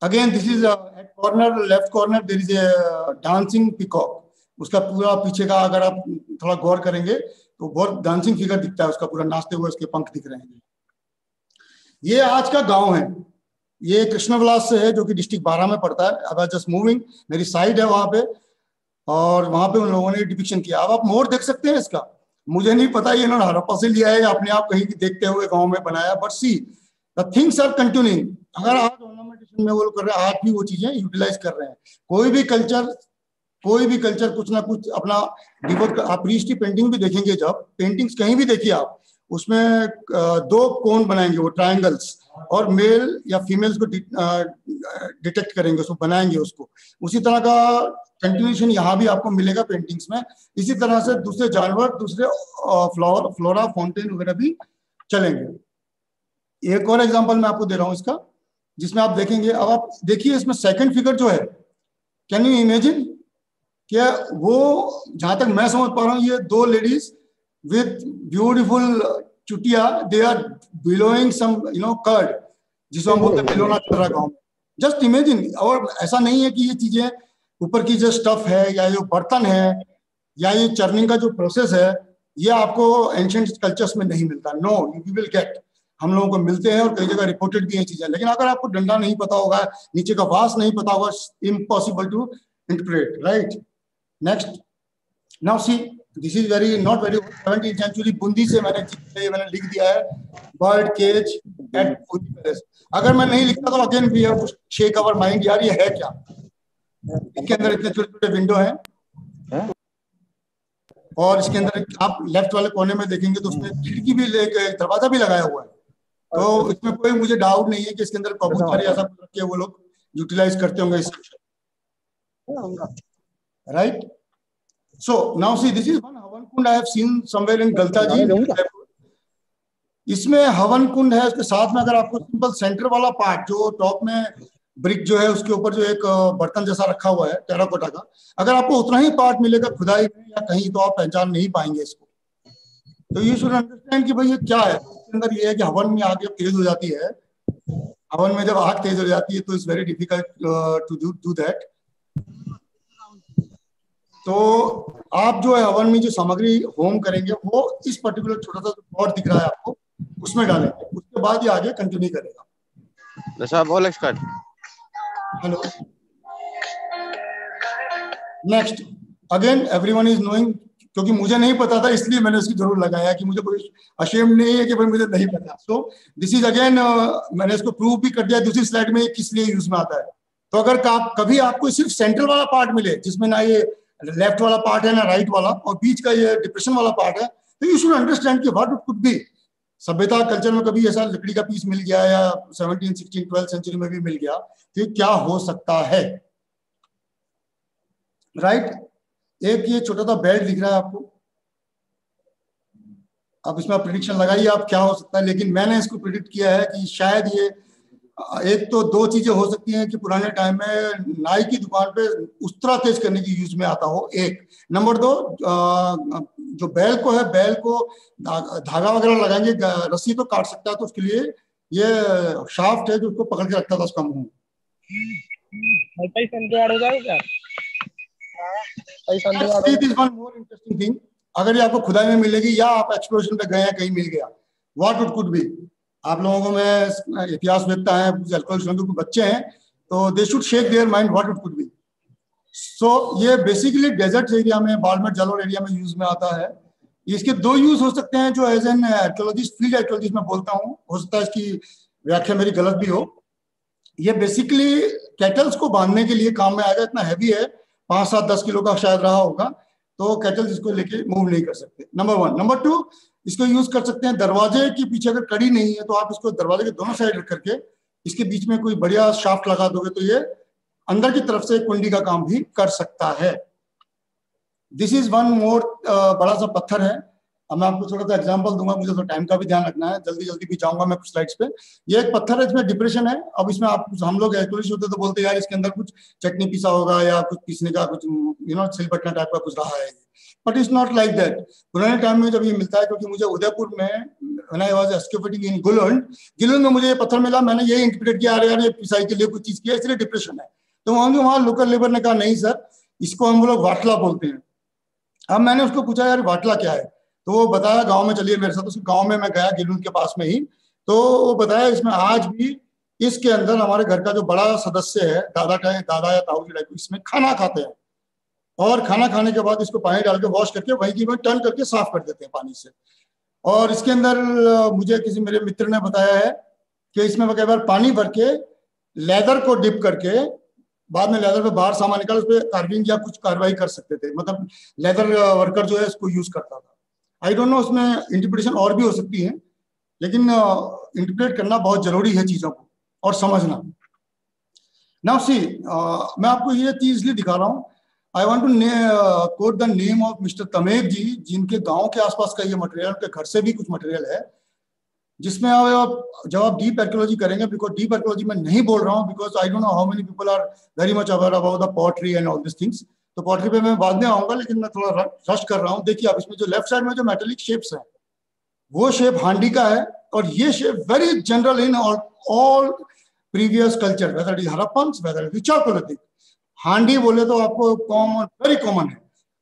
Again this is at corner left corner there is a dancing peacock उसका पूरा पीछे का अगर आप थोड़ा गौर करेंगे तो बहुत डांसिंग फिगर दिखता है उसका, पूरा नाचते हुए उसके पंख दिख रहे हैं। ये आज का गाँव है। ये कृष्णविलास से है, जो कि डिस्ट्रिक्ट बारह में पड़ता है। अब जस्ट मूविंग मेरी साइड है वहाँ पे। और वहाँ पे उन लोगों ने डिपिक्शन किया। अब आप मोर देख सकते हैं इसका। मुझे नहीं पता ये इन्होंने हड़प्पा से लिया है या अपने आप कहीं देखते हुए गाँव में बनाया। But see the things are continuing अगर आज ऑर्नामेंटेशन में वो कर रहे हैं, आज भी वो चीज़ें यूटिलाइज कर रहे हैं। कोई भी कल्चर कोई भी कल्चर कुछ ना कुछ अपना डिवोट आप की पेंटिंग भी देखेंगे जब पेंटिंग्स कहीं भी देखिए आप, उसमें दो कोन बनाएँगे वो ट्रायंगल्स और मेल या फीमेल्स को डिटेक्ट करेंगे उसको, बनाएँगे उसको। उसी तरह का कंटिन्यूशन यहाँ भी आपको मिलेगा पेंटिंग्स में। इसी तरह से दूसरे जानवर, दूसरे फ्लोर फ्लोरा फाउंटेन वगैरह भी चलेंगे। एक और एग्जांपल मैं आपको दे रहा हूँ इसका, जिसमें आप देखेंगे, अब आप देखिए इसमें सेकंड फिगर जो है। कैन यू इमेजिन क्या वो, जहाँ तक मैं समझ पा रहा हूँ, ये दो ladies with beautiful Chutia they are बिलोइंग सम यू नो कर्ड जिसको हम बोलते हैं बिलोना गाँव जस्ट इमेजिन और ऐसा नहीं है कि ये चीज़ें ऊपर की जो स्टफ़ है, या जो बर्तन है, या ये चर्निंग का जो प्रोसेस है, ये आपको एंशंट कल्चर्स में नहीं मिलता। नो यू विल गेट हम लोगों को मिलते हैं और कई जगह रिपोर्टेड भी है चीज़ें। लेकिन अगर आपको डंडा नहीं पता होगा, नीचे का वास नहीं पता होगा impossible to interpret right next now see this is very not very seventeen century Bundi से मैंने मैंने लिख दिया है bird cage at Bundi palace अगर मैं नहीं लिखता तो again we have shake our mind यार ये है क्या? इसके अंदर इतने छोटे छोटे विंडो हैं? और इसके अंदर आप लेफ़्ट वाले कोने में देखेंगे तो उसमें खिड़की भी दरवाज़ा भी लगाया हुआ है। तो इसमें कोई मुझे डाउट नहीं है कि इसके अंदर कबूतर ऐसा रख वो लोग यूटिलाइज करते होंगे इस right? So now see this is one havan kund i have seen somewhere in galtaji इसमें हवन कुंड है उसके साथ में अगर आपको सिंपल सेंटर वाला पार्ट जो टॉप में ब्रिक जो है उसके ऊपर जो एक बर्तन जैसा रखा हुआ है टेराकोटा का अगर आपको उतना ही पार्ट मिलेगा खुदाई में या कहीं तो आप पहचान नहीं पाएँगे इसको। तो यू शुड अंडरस्टैंड कि भाई ये क्या है? इसके अंदर ये है कि हवन में आग जब तेज हो जाती है हवन में जब आग तेज हो जाती है तो it's very difficult to do do that तो आप जो है हवन में जो सामग्री होम करेंगे वो इस पर्टिकुलर छोटा सा पॉट दिख रहा है आपको उसमें डालेंगे। उसके बाद ये आगे कंटिन्यू करेगा। Hello. Next again everyone is knowing क्योंकि मुझे नहीं पता था इसलिए मैंने इसकी ज़रूर लगाया कि मुझे कोई अशेम नहीं है कि भाई मुझे नहीं पता। सो दिस इज़ अगेन मैंने इसको प्रूव भी कर दिया दूसरी स्लाइड में किस लिए यूज़ में आता है। तो अगर आप कभी आपको सिर्फ़ सेंट्रल वाला पार्ट मिले जिसमें ना ये लेफ़्ट वाला पार्ट है ना राइट वाला, और बीच का ये डिप्रेशन वाला पार्ट है तो यू शुड अंडरस्टैंड कि व्हाट कुड बी सभ्यता कल्चर में कभी ऐसा लकड़ी का पीस मिल गया या सेवनटीन सिक्सटीन ट्वेल्थ सेंचुरी में भी मिल गया तो क्या हो सकता है? Right right? एक ये छोटा सा बेल्ट दिख रहा है आपको। अब इसमें प्रिडिक्शन लगाइए आप क्या हो सकता है, लेकिन मैंने इसको प्रिडिक्ट किया है कि शायद ये एक तो दो चीज़ें हो सकती हैं कि पुराने टाइम में नाई की दुकान पे उस्तरा तेज करने की यूज़ में आता हो एक। नंबर दो जो बैल को है बैल को धागा वगैरह लगाएँगे रस्सी तो काट सकता है तो उसके लिए ये शाफ्ट है जो उसको पकड़ के रखता था उसका मुँह। इंटरेस्टिंग थिंग अगर ये आपको खुदाई में मिलेगी या आप एक्सप्लोरेशन पे गए हैं कहीं मिल गया व्हाट इट कुड बी आप लोगों को मैं इतिहास वेदता है बच्चे हैं तो they should shake their mind what it could be so ये बेसिकली डेजर्ट एरिया में बालमेट जलोर एरिया में यूज़ में आता है। इसके दो यूज़ हो सकते हैं जो as an archaeologist field archaeologist में बोलता हूँ। हो सकता है इसकी व्याख्या मेरी गलत भी हो। ये बेसिकली कैटल्स को बांधने के लिए काम में आएगा इतना हैवी है, पाँच सात दस किलो का शायद रहा होगा। तो कैटल इसको लेके मूव नहीं कर सकते। नंबर वन नंबर टू इसको यूज़ कर सकते हैं दरवाजे के पीछे अगर कड़ी नहीं है तो आप इसको दरवाजे के दोनों साइड रख करके इसके बीच में कोई बढ़िया शाफ्ट लगा दोगे तो ये अंदर की तरफ़ से कुंडी का काम भी कर सकता है। दिस इज़ वन मोर बड़ा सा पत्थर है। अब मैं आपको थोड़ा सा एग्जांपल दूँगा, मुझे तो टाइम का भी ध्यान रखना है। जल्दी जल्दी भी जाऊँगा मैं कुछ स्लाइड्स पे। ये एक पत्थर है, इसमें डिप्रेशन है। अब इसमें आप हम लोग एक्चुअली होते तो बोलते, यार, इसके अंदर कुछ चटनी पीसा होगा या कुछ पीसने का कुछ यू नो सिलबटना टाइप का कुछ रहा है but it's not like that पुराने टाइम में जब ये मिलता है, क्योंकि मुझे उदयपुर में आई इन गुलंड गुलंड में मुझे ये पत्थर मिला, मैंने ये इंटरप्रेट किया यार, ये पिसाई के लिए कुछ चीज़ किया, इसलिए डिप्रेशन है। तो वहाँ वहाँ लोकल लेबर ने कहा, नहीं सर इसको हम लोग वाटला बोलते हैं। अब मैंने उसको पूछा, यार, वाटला क्या है? तो वो बताया, गाँव में चलिए मेरे साथ। उस गाँव में मैं गया गिलून के पास में ही। तो वो बताया, इसमें आज भी इसके अंदर हमारे घर का जो बड़ा सदस्य है, दादा का दादा या ताऊ जी इसमें खाना खाते हैं। और खाना खाने के बाद इसको पानी डाल के वॉश करके वही की वही टर्न करके साफ़ कर देते हैं पानी से। और इसके अंदर मुझे किसी मेरे मित्र ने बताया है कि इसमें कई बार पानी भर के लेदर को डिप करके बाद में लेदर पे बाहर सामान निकाल, उस पर कार्विंग या कुछ कार्रवाई कर सकते थे। मतलब लेदर वर्कर जो है इसको यूज़ करता था। आई डोंट नो उसमें इंटरप्रिटेशन और भी हो सकती है, लेकिन इंटरप्रेट करना बहुत ज़रूरी है चीज़ों को और समझना। नाउ सी मैं आपको ये चीज़ इसलिए दिखा रहा हूँ। I want to quote the name of mister Tamev ji जिनके गाँव के आसपास का ये मटेरियल उनके घर से भी कुछ मटेरियल है, जिसमें आप जब आप डीप आर्कोलॉजी करेंगे बिकॉज़ डीप आर्कोलॉजी मैं नहीं बोल रहा हूँ because I don't know how many people are very much aware about the pottery and all this things तो पॉटरी पे मैं बाद में आऊँगा, लेकिन मैं थोड़ा रश कर रहा हूँ। देखिए, आप इसमें जो लेफ़्ट साइड में जो मेटेलिक शेप्स है, वो शेप हांडी का है, और ये shape very general in all previous culture whether is Harappan whether is chalcolithic हांडी बोले तो आपको कॉमन वेरी कॉमन है।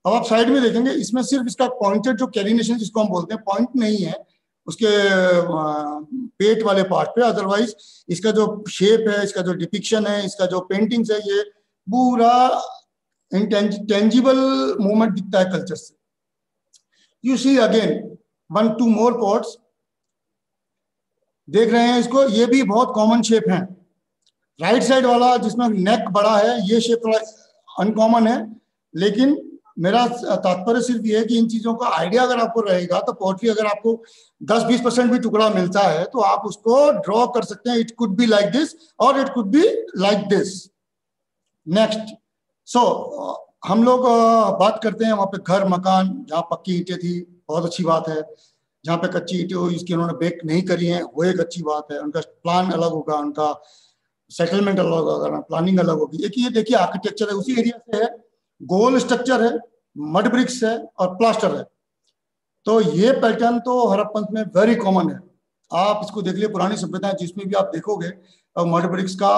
अब आप साइड में देखेंगे, इसमें सिर्फ़ इसका पॉइंटेड जो कैरिनेशन जिसको हम बोलते हैं पॉइंट नहीं है। उसके पेट वाले पार्ट पे। अदरवाइज़ इसका जो शेप है, इसका जो डिपिक्शन है, इसका जो पेंटिंग्स है, ये पूरा इंटेंजिबल मूवमेंट दिखता है कल्चर से। You see again one two more pots देख रहे हैं इसको, ये भी बहुत कॉमन शेप है। राइट साइड वाला जिसमें नेक बड़ा है, ये शेप थोड़ा अनकॉमन है। लेकिन मेरा तात्पर्य सिर्फ़ ये है कि इन चीज़ों का आइडिया अगर आपको रहेगा तो पोट्री अगर आपको 10-20 परसेंट भी टुकड़ा मिलता है तो आप उसको ड्रॉ कर सकते हैं। It could be like this और it could be like this next so so, हम लोग बात करते हैं वहाँ पे घर मकान जहाँ पक्की ईंटें थी बहुत अच्छी बात है। जहाँ पे कच्ची ईंटें हुई इसकी उन्होंने बेक नहीं करी है वो एक अच्छी बात है। उनका प्लान अलग होगा उनका सेटलमेंट अलग होगा प्लानिंग अलग होगी। एक ये देखिए आर्किटेक्चर है उसी एरिया से है। गोल स्ट्रक्चर है मड ब्रिक्स है और प्लास्टर है। तो ये पैटर्न तो हरप्पन में वेरी कॉमन है। आप इसको देख लिए पुरानी सभ्यता जिसमें भी आप देखोगे मड ब्रिक्स का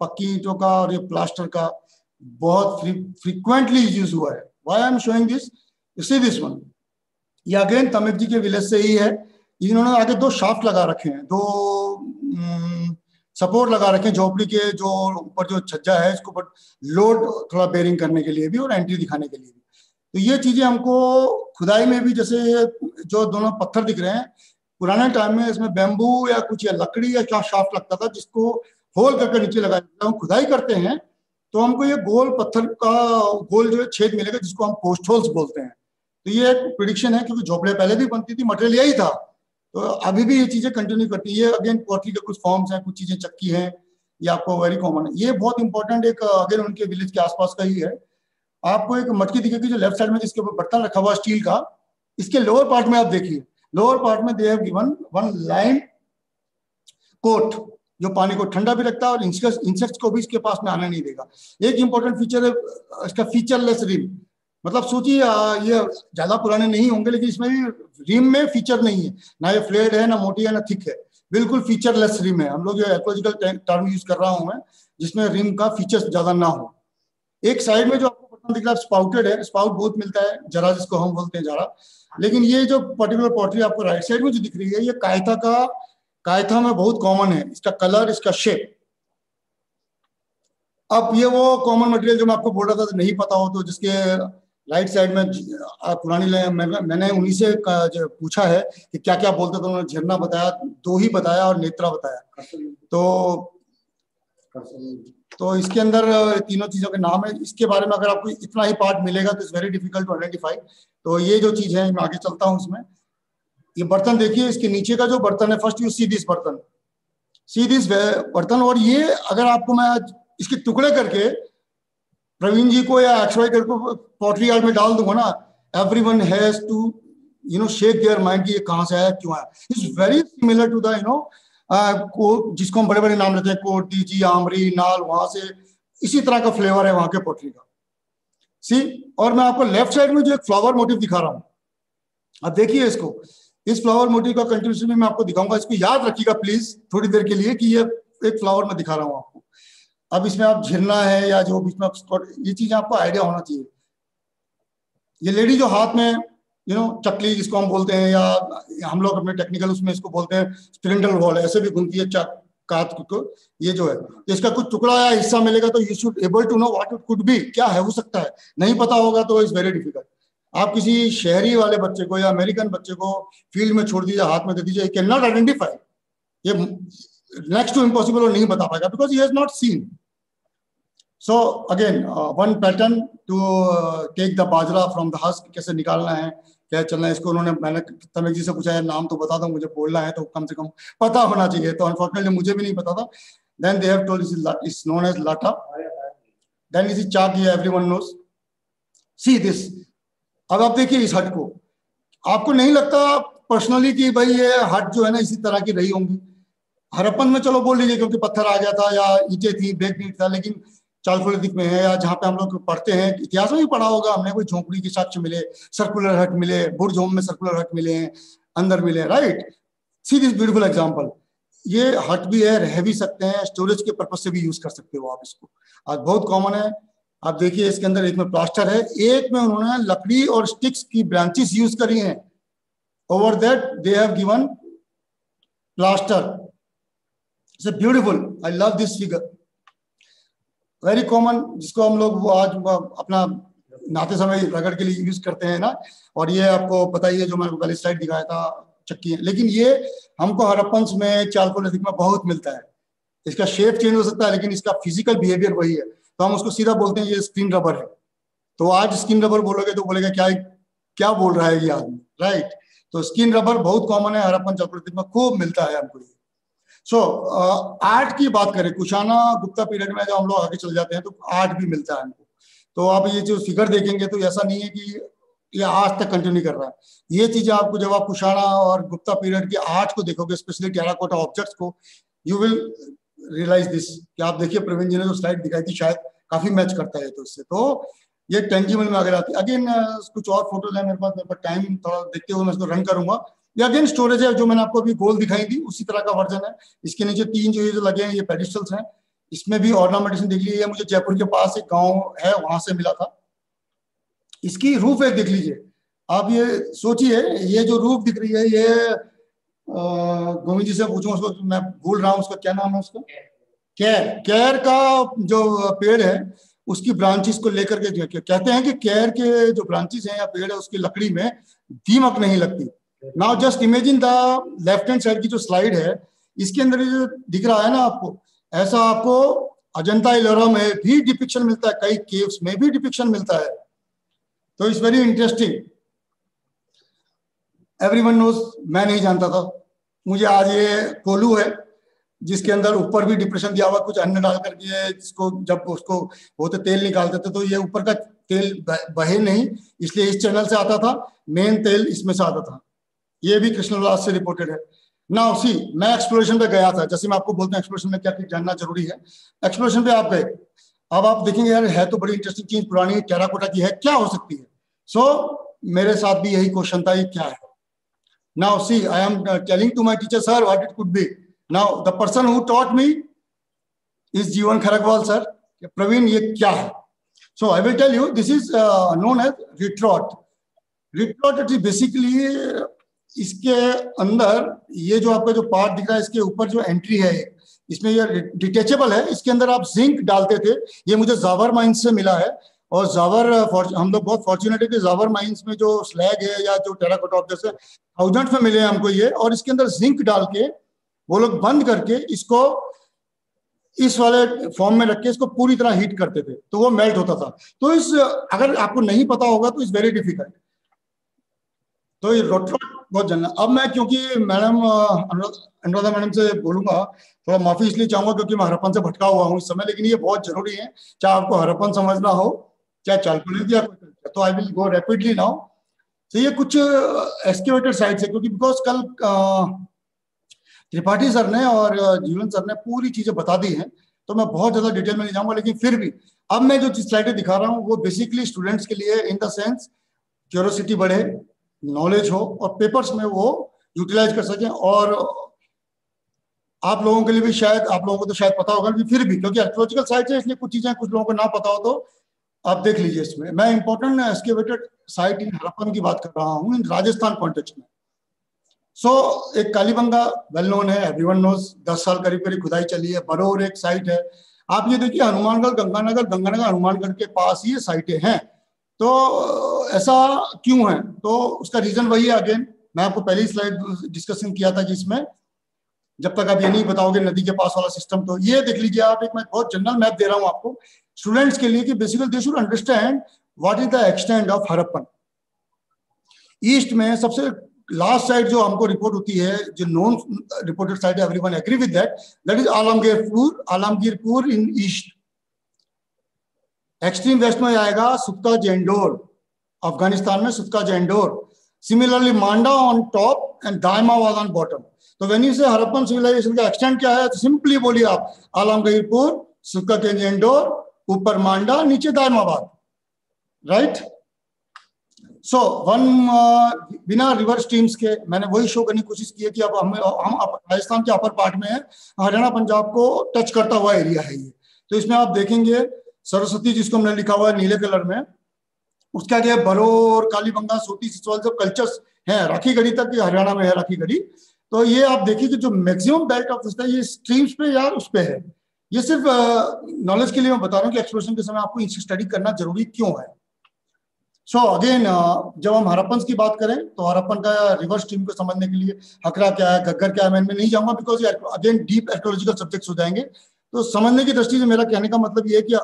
पक्की ईंटों का और ये प्लास्टर का बहुत फ्रीक्वेंटली यूज़ हुआ है। Why I am showing this see this one ये अगेन तमिक जी के विलेज से ही है। इन्होंने आगे दो शाफ्ट लगा रखे हैं। दो सपोर्ट लगा रखे हैं झोपड़ी के, जो ऊपर जो छज्जा है, इसको ऊपर लोड थोड़ा बेरिंग करने के लिए भी और एंट्री दिखाने के लिए भी। तो ये चीज़ें हमको खुदाई में भी जैसे जो दोनों पत्थर दिख रहे हैं, पुराने टाइम में इसमें बेम्बू या कुछ या लकड़ी या क्या शाफ्ट लगता था, जिसको होल करके नीचे लगाया जाता हम खुदाई करते हैं। तो हमको ये गोल पत्थर का गोल जो है छेद मिलेगा, जिसको हम पोस्ट होल्स बोलते हैं। तो ये एक प्रिडिक्शन है, क्योंकि झोपड़े पहले भी बनती थी मटेरियल यही था। तो अभी भी ये चीज़ें कंटिन्यू करती है। अगेन पोर्टली के कुछ फॉर्म्स हैं, कुछ चीज़ें चक्की हैं, ये आपको वेरी कॉमन है। ये बहुत इंपॉर्टेंट एक, अगेन उनके विलेज के आसपास का ही है। आपको एक मटकी दिखेगी जो लेफ़्ट साइड में, जिसके ऊपर बर्तन रखा हुआ स्टील का। इसके लोअर पार्ट में आप देखिए। लोअर पार्ट में they have given one line coat जो पानी को ठंडा भी रखता है और इंसेक्ट्स को भी इसके पास में आने नहीं देगा। एक इंपॉर्टेंट फीचर है, इसका फीचरलेस रिम मतलब सोचिए ये ज़्यादा पुराने नहीं होंगे, लेकिन इसमें भी रिम में फीचर नहीं है। ना ये फ्लेड है, ना मोटी है, ना थिक है। बिल्कुल फीचरलेस रिम है। हम लोग ये इकोलॉजिकल टर्म यूज़ कर रहा हूँ मैं, जिसमें रिम का फीचर ज़्यादा ना हो। एक साइड में जो आपको बर्तन दिख रहा है स्पाउटेड है। स्पाउट बहुत मिलता है, जरा जिसको हम बोलते हैं जरा। लेकिन ये जो पर्टिकुलर पॉटरी आपको राइट साइड में जो दिख रही है, ये कायता का कायथा में बहुत कॉमन है। इसका कलर इसका शेप अब ये वो कॉमन मटेरियल जो मैं आपको बोल रहा था नहीं पता हो तो जिसके राइट साइड में पुरानी मैं, मैंने उन्हीं से पूछा है कि क्या क्या बोलते थे उन्होंने झरना बताया दो ही बताया और नेत्रा बताया। तो तो इसके अंदर तीनों चीज़ों के नाम है। इसके बारे में अगर आपको इतना ही पार्ट मिलेगा तो it's very difficult to identify तो ये जो चीज़ है मैं आगे चलता हूँ उसमें। ये बर्तन देखिए, इसके नीचे का जो बर्तन है फ़र्स्ट यू सी दिस बर्तन। सी दिस बर्तन, और ये अगर आपको मैं इसके टुकड़े करके प्रवीण जी को या एक्सवाई करके पोट्री यार्ड में डाल दूँगा ना every one has to you know shake their mind की ये कहाँ से आया, क्यों आया। It's very similar to the you know को, जिसको हम बड़े बड़े नाम लेते हैं, कोट दीजी आमरी, नाल, वहाँ से, इसी तरह का फ्लेवर है वहाँ के पोट्री का। सी और मैं आपको लेफ़्ट साइड में जो एक फ्लावर मोटिव दिखा रहा हूँ। अब देखिए इसको। इस फ्लावर मोटिव का कंटिन्यूशन भी मैं आपको दिखाऊँगा, इसको याद रखिएगा प्लीज़ थोड़ी देर के लिए कि ये एक फ्लावर में दिखा रहा हूँ आपको। अब इसमें आप झिरना है या जो बीच में ये चीज़ आपको आइडिया होना चाहिए। ये लेडी जो हाथ में यू नो चकली जिसको हम बोलते हैं या हम लोग अपने टेक्निकल उसमें इसको बोलते हैं स्प्रिंडल वॉल ऐसे भी घूमती है कात को ये जो है तो इसका कुछ टुकड़ा या हिस्सा मिलेगा तो you should able to know what it could be क्या है, हो सकता है। नहीं पता होगा तो इट्स वेरी डिफ़िकल्ट आप किसी शहरी वाले बच्चे को या अमेरिकन बच्चे को फ़ील्ड में छोड़ दीजिए, हाथ में दे दीजिए कैन नॉट आइडेंटिफाई ये नेक्स्ट टू इम्पॉसिबल और नहीं बता पाएगा because he has not seen so again one pattern to take the bajra from the husk कैसे निकालना है, क्या चलना है, इसको उन्होंने, मैंने तमिक जी से पूछा है नाम तो बता दो, मुझे बोलना है तो कम से कम पता होना चाहिए. तो अनफॉर्चुनेटली मुझे भी नहीं पता था। Then they have told is known as lata then is chak ये एवरीवन नोस सी दिस अब आप देखिए इस हट को। आपको नहीं लगता पर्सनली कि भाई ये हट जो है ना इसी तरह की रही होंगी? हरप्पन में चलो बोल लीजिए क्योंकि पत्थर आ गया था या ईटे थी बेग नीट था, लेकिन चालफोलिथिक में है या जहाँ पे हम लोग पढ़ते हैं, इतिहास में भी पढ़ा होगा, हमने कोई झोंपड़ी के साक्ष्य मिले सर्कुलर हट मिले, बुर्ज होम में सर्कुलर हट मिले हैं, अंदर मिले right see this beautiful example ये हट भी है, रह भी सकते हैं स्टोरेज के पर्पज से भी यूज़ कर सकते हो आप इसको। आज बहुत कॉमन है आप देखिए इसके अंदर एक में प्लास्टर है, एक में उन्होंने लकड़ी और स्टिक्स की ब्रांचेस यूज़ करी हैं। Over that they have given plaster it's beautiful I love this figure very common जिसको हम लोग आज अपना नाते समय रगड़ के लिए यूज़ करते हैं ना। और ये आपको पता ही है, जो मैंने पहले स्लाइड दिखाया था, चक्की है। लेकिन ये हमको हरप्पन्स में चालकोलिथिक में बहुत मिलता है। इसका शेप चेंज हो सकता है, लेकिन इसका फ़िज़िकल बिहेवियर वही है। तो हम उसको सीधा बोलते हैं, ये स्क्रीन रबर है। तो आज स्किन रबर बोलोगे तो बोलेगा, क्या क्या बोल रहा है ये आदमी? राइट तो स्किन रबर बहुत कॉमन है हरप्पन चालकोलिथिक में खूब मिलता है हमको ये। सो आर्ट की बात करें, कुशाना गुप्ता पीरियड में जब हम लोग आगे चल जाते हैं तो आर्ट भी मिलता है हमको। तो आप ये जो फिगर देखेंगे तो ऐसा नहीं है कि ये आज तक कंटिन्यू कर रहा है। ये चीज़ें आपको जब आप कुशाणा और गुप्ता पीरियड के आर्ट को देखोगे स्पेशली टेराकोटा ऑब्जेक्ट्स को यू विल रियलाइज़ दिस कि आप देखिए प्रवीण जी ने जो स्लाइड दिखाई थी, शायद काफ़ी मैच करता है तो इससे तो ये टेंजिबल में आगे आती अगेन कुछ और फ़ोटोज़ है मेरे पास मेरे पास टाइम थोड़ा देखते हुए मैं इसको रन करूँगा। ये अगेन स्टोरेज है, जो मैंने आपको अभी गोल दिखाई थी, उसी तरह का वर्जन है। इसके नीचे तीन जो ये जो लगे हैं, ये पेडिस्टल्स हैं। इसमें भी ऑर्नामेंटेशन देख लीजिए, मुझे जयपुर के पास एक गाँव है, वहाँ से मिला था। इसकी रूफ एक देख लीजिए। आप ये सोचिए, ये जो रूफ दिख रही है, ये गोविंद जी से पूछूँ उसको मैं भूल रहा हूँ उसका क्या नाम है उसका? कैर। कैर। का जो पेड़ है उसकी ब्रांचेस को लेकर के कहते हैं कि कैर के जो ब्रांचेस हैं या पेड़ है उसकी लकड़ी में दीमक नहीं लगती। Now just imagine the left hand side की जो स्लाइड है इसके अंदर जो दिख रहा है ना आपको ऐसा आपको अजंता इलोरा में भी डिपिक्शन मिलता है कई केव्स में भी डिपिक्शन मिलता है। तो it's very interesting everyone knows मैं नहीं जानता था। मुझे आज ये कोलू है जिसके अंदर ऊपर भी डिप्रेशन दिया हुआ कुछ अन्न डाल करके जिसको जब उसको होते तेल निकालते थे तो ये ऊपर का तेल बहे नहीं इसलिए इस चैनल से आता था मेन तेल इसमें से आता था। ये भी कृष्णविलास से रिपोर्टेड है। ना उसी मैं एक्सप्लोरेशन पे गया था। जैसे मैं आपको बोलता हूँ एक्सप्लोरेशन में क्या चीज़ जानना ज़रूरी है। एक्सप्लोरेशन पे आप गए। अब आप देखेंगे यार है तो बड़ी इंटरेस्टिंग चीज़ पुरानी टेराकोटा की है क्या हो सकती है? सो so, मेरे साथ भी यही क्वेश्चन था ये क्या है? Now see I am telling to my teacher sir what it could be now the person who taught me is Jeevan Kharagwal sir Praveen ये क्या है so I will tell you this is known as रिट्रॉट रिट्रॉट इट इज़ बेसिकली इसके अंदर ये जो आपका जो पार्ट दिख रहा है इसके ऊपर जो एंट्री है इसमें ये डिटेचेबल है इसके अंदर आप जिंक डालते थे. ये मुझे जावर माइंस से मिला है। और जावर हम लोग बहुत फॉर्चुनेट है कि जावर माइंस में जो स्लैग है या जो टेराकोटा ऑब्जेक्ट्स है थाउज़ेंड में मिले हमको ये, और इसके अंदर जिंक डाल के, वो लोग बंद करके इसको, इस वाले फॉर्म में रख के इसको पूरी तरह हीट करते थे तो वो मेल्ट होता था। तो इस अगर आपको नहीं पता होगा तो इस वेरी डिफ़िकल्ट तो ये रोट्रोट बहुत जानना अब मैं क्योंकि मैडम अनुराधा मैडम से बोलूँगा, थोड़ा माफ़ी इसलिए चाहूँगा क्योंकि मैं हरप्पन से भटका हुआ हूँ इस समय, लेकिन ये बहुत ज़रूरी है, चाहे आपको हरप्पन समझना हो चाहे चालकुलित या कोई तो? I will go rapidly now तो ये कुछ एक्सकेवेटेड साइट है, क्योंकि बिकॉज़ कल त्रिपाठी सर ने और जीवन सर ने पूरी चीज़ें बता दी हैं तो मैं बहुत ज़्यादा डिटेल में नहीं जाऊँगा, लेकिन फिर भी अब मैं जो स्लाइडें दिखा रहा हूँ, वो बेसिकली स्टूडेंट्स के लिए इन द सेंस क्यूरोसिटी बढ़े नॉलेज हो और पेपर्स में वो यूटिलाइज कर सकें और आप लोगों के लिए भी शायद, आप लोगों को तो शायद पता होगा फिर भी, क्योंकि आर्कोलॉजिकल साइट है, इसलिए कुछ चीज़ें कुछ लोगों को ना पता हो तो आप देख लीजिए इसमें। मैं important excavated site in Harappan की बात कर रहा हूँ इन राजस्थान कॉन्टेक्स्ट में। सो so, एक कालीबंगा वेल नोन है एवरीवन नोज़ दस साल करीब करीब खुदाई चली है बरोर एक साइट है। आप ये देखिए हनुमानगढ़ गंगानगर गंगानगर हनुमानगढ़ के पास ये साइटें हैं। तो ऐसा क्यों है? तो उसका रीजन वही है अगेन मैं आपको पहली स्लाइड डिस्कशन किया था जिसमें जब तक आप ये नहीं बताओगे नदी के पास वाला सिस्टम तो ये देख लीजिए आप एक मैं बहुत जनरल मैप दे रहा हूँ आपको स्टूडेंट्स के लिए कि basically they should understand what is the extend of Harappan east में सबसे लास्ट साइड जो हमको रिपोर्ट होती है, जो non reported side everyone agree with that that is Alamgirpur Alamgirpur in east extreme west में आएगा सुक्ता जेंडोर, अफ़गानिस्तान में सुक्ता Dor. Similarly Manda on top and Daima was on bottom तो वेन से हरप्पन सिविलाइजेशन का एक्सटेंड क्या है? तो सिंपली बोलिए आप, आलमगीरपुर, सुक्का के जेंडोर ऊपर मांडा, नीचे दायमाबाद राइट सो वन बिना रिवर स्ट्रीम्स के मैंने वही शो करने की कोशिश की है कि अब हम हम राजस्थान के अपर पार्ट में है। हरियाणा, पंजाब को टच करता हुआ एरिया है ये। तो इसमें आप देखेंगे, सरस्वती जिसको हमने लिखा हुआ है नीले कलर में, उसके आगे बरोर, कालीबंगा, सोटी, सिसवाल जो कल्चर्स हैं। राखी गढ़ी तक हरियाणा में है राखी गढ़ी। तो ये आप देखिए कि जो मैक्सिमम बेल्ट ऑफ़ है ये स्ट्रीम्स पे या उस पे है। ये सिर्फ़ नॉलेज के लिए मैं बता रहा हूँ कि एक्सप्लोरेशन के समय आपको इनसे स्टडी करना ज़रूरी क्यों है। सो so, अगेन जब हम हरप्पन की बात करें तो हरप्पन का रिवर्स स्ट्रीम को समझने के लिए हकरा क्या है घग्गर क्या है मैं इनमें नहीं जाऊँगा because again deep archaeological subjects हो जाएँगे। तो समझने की दृष्टि से मेरा कहने का मतलब ये है कि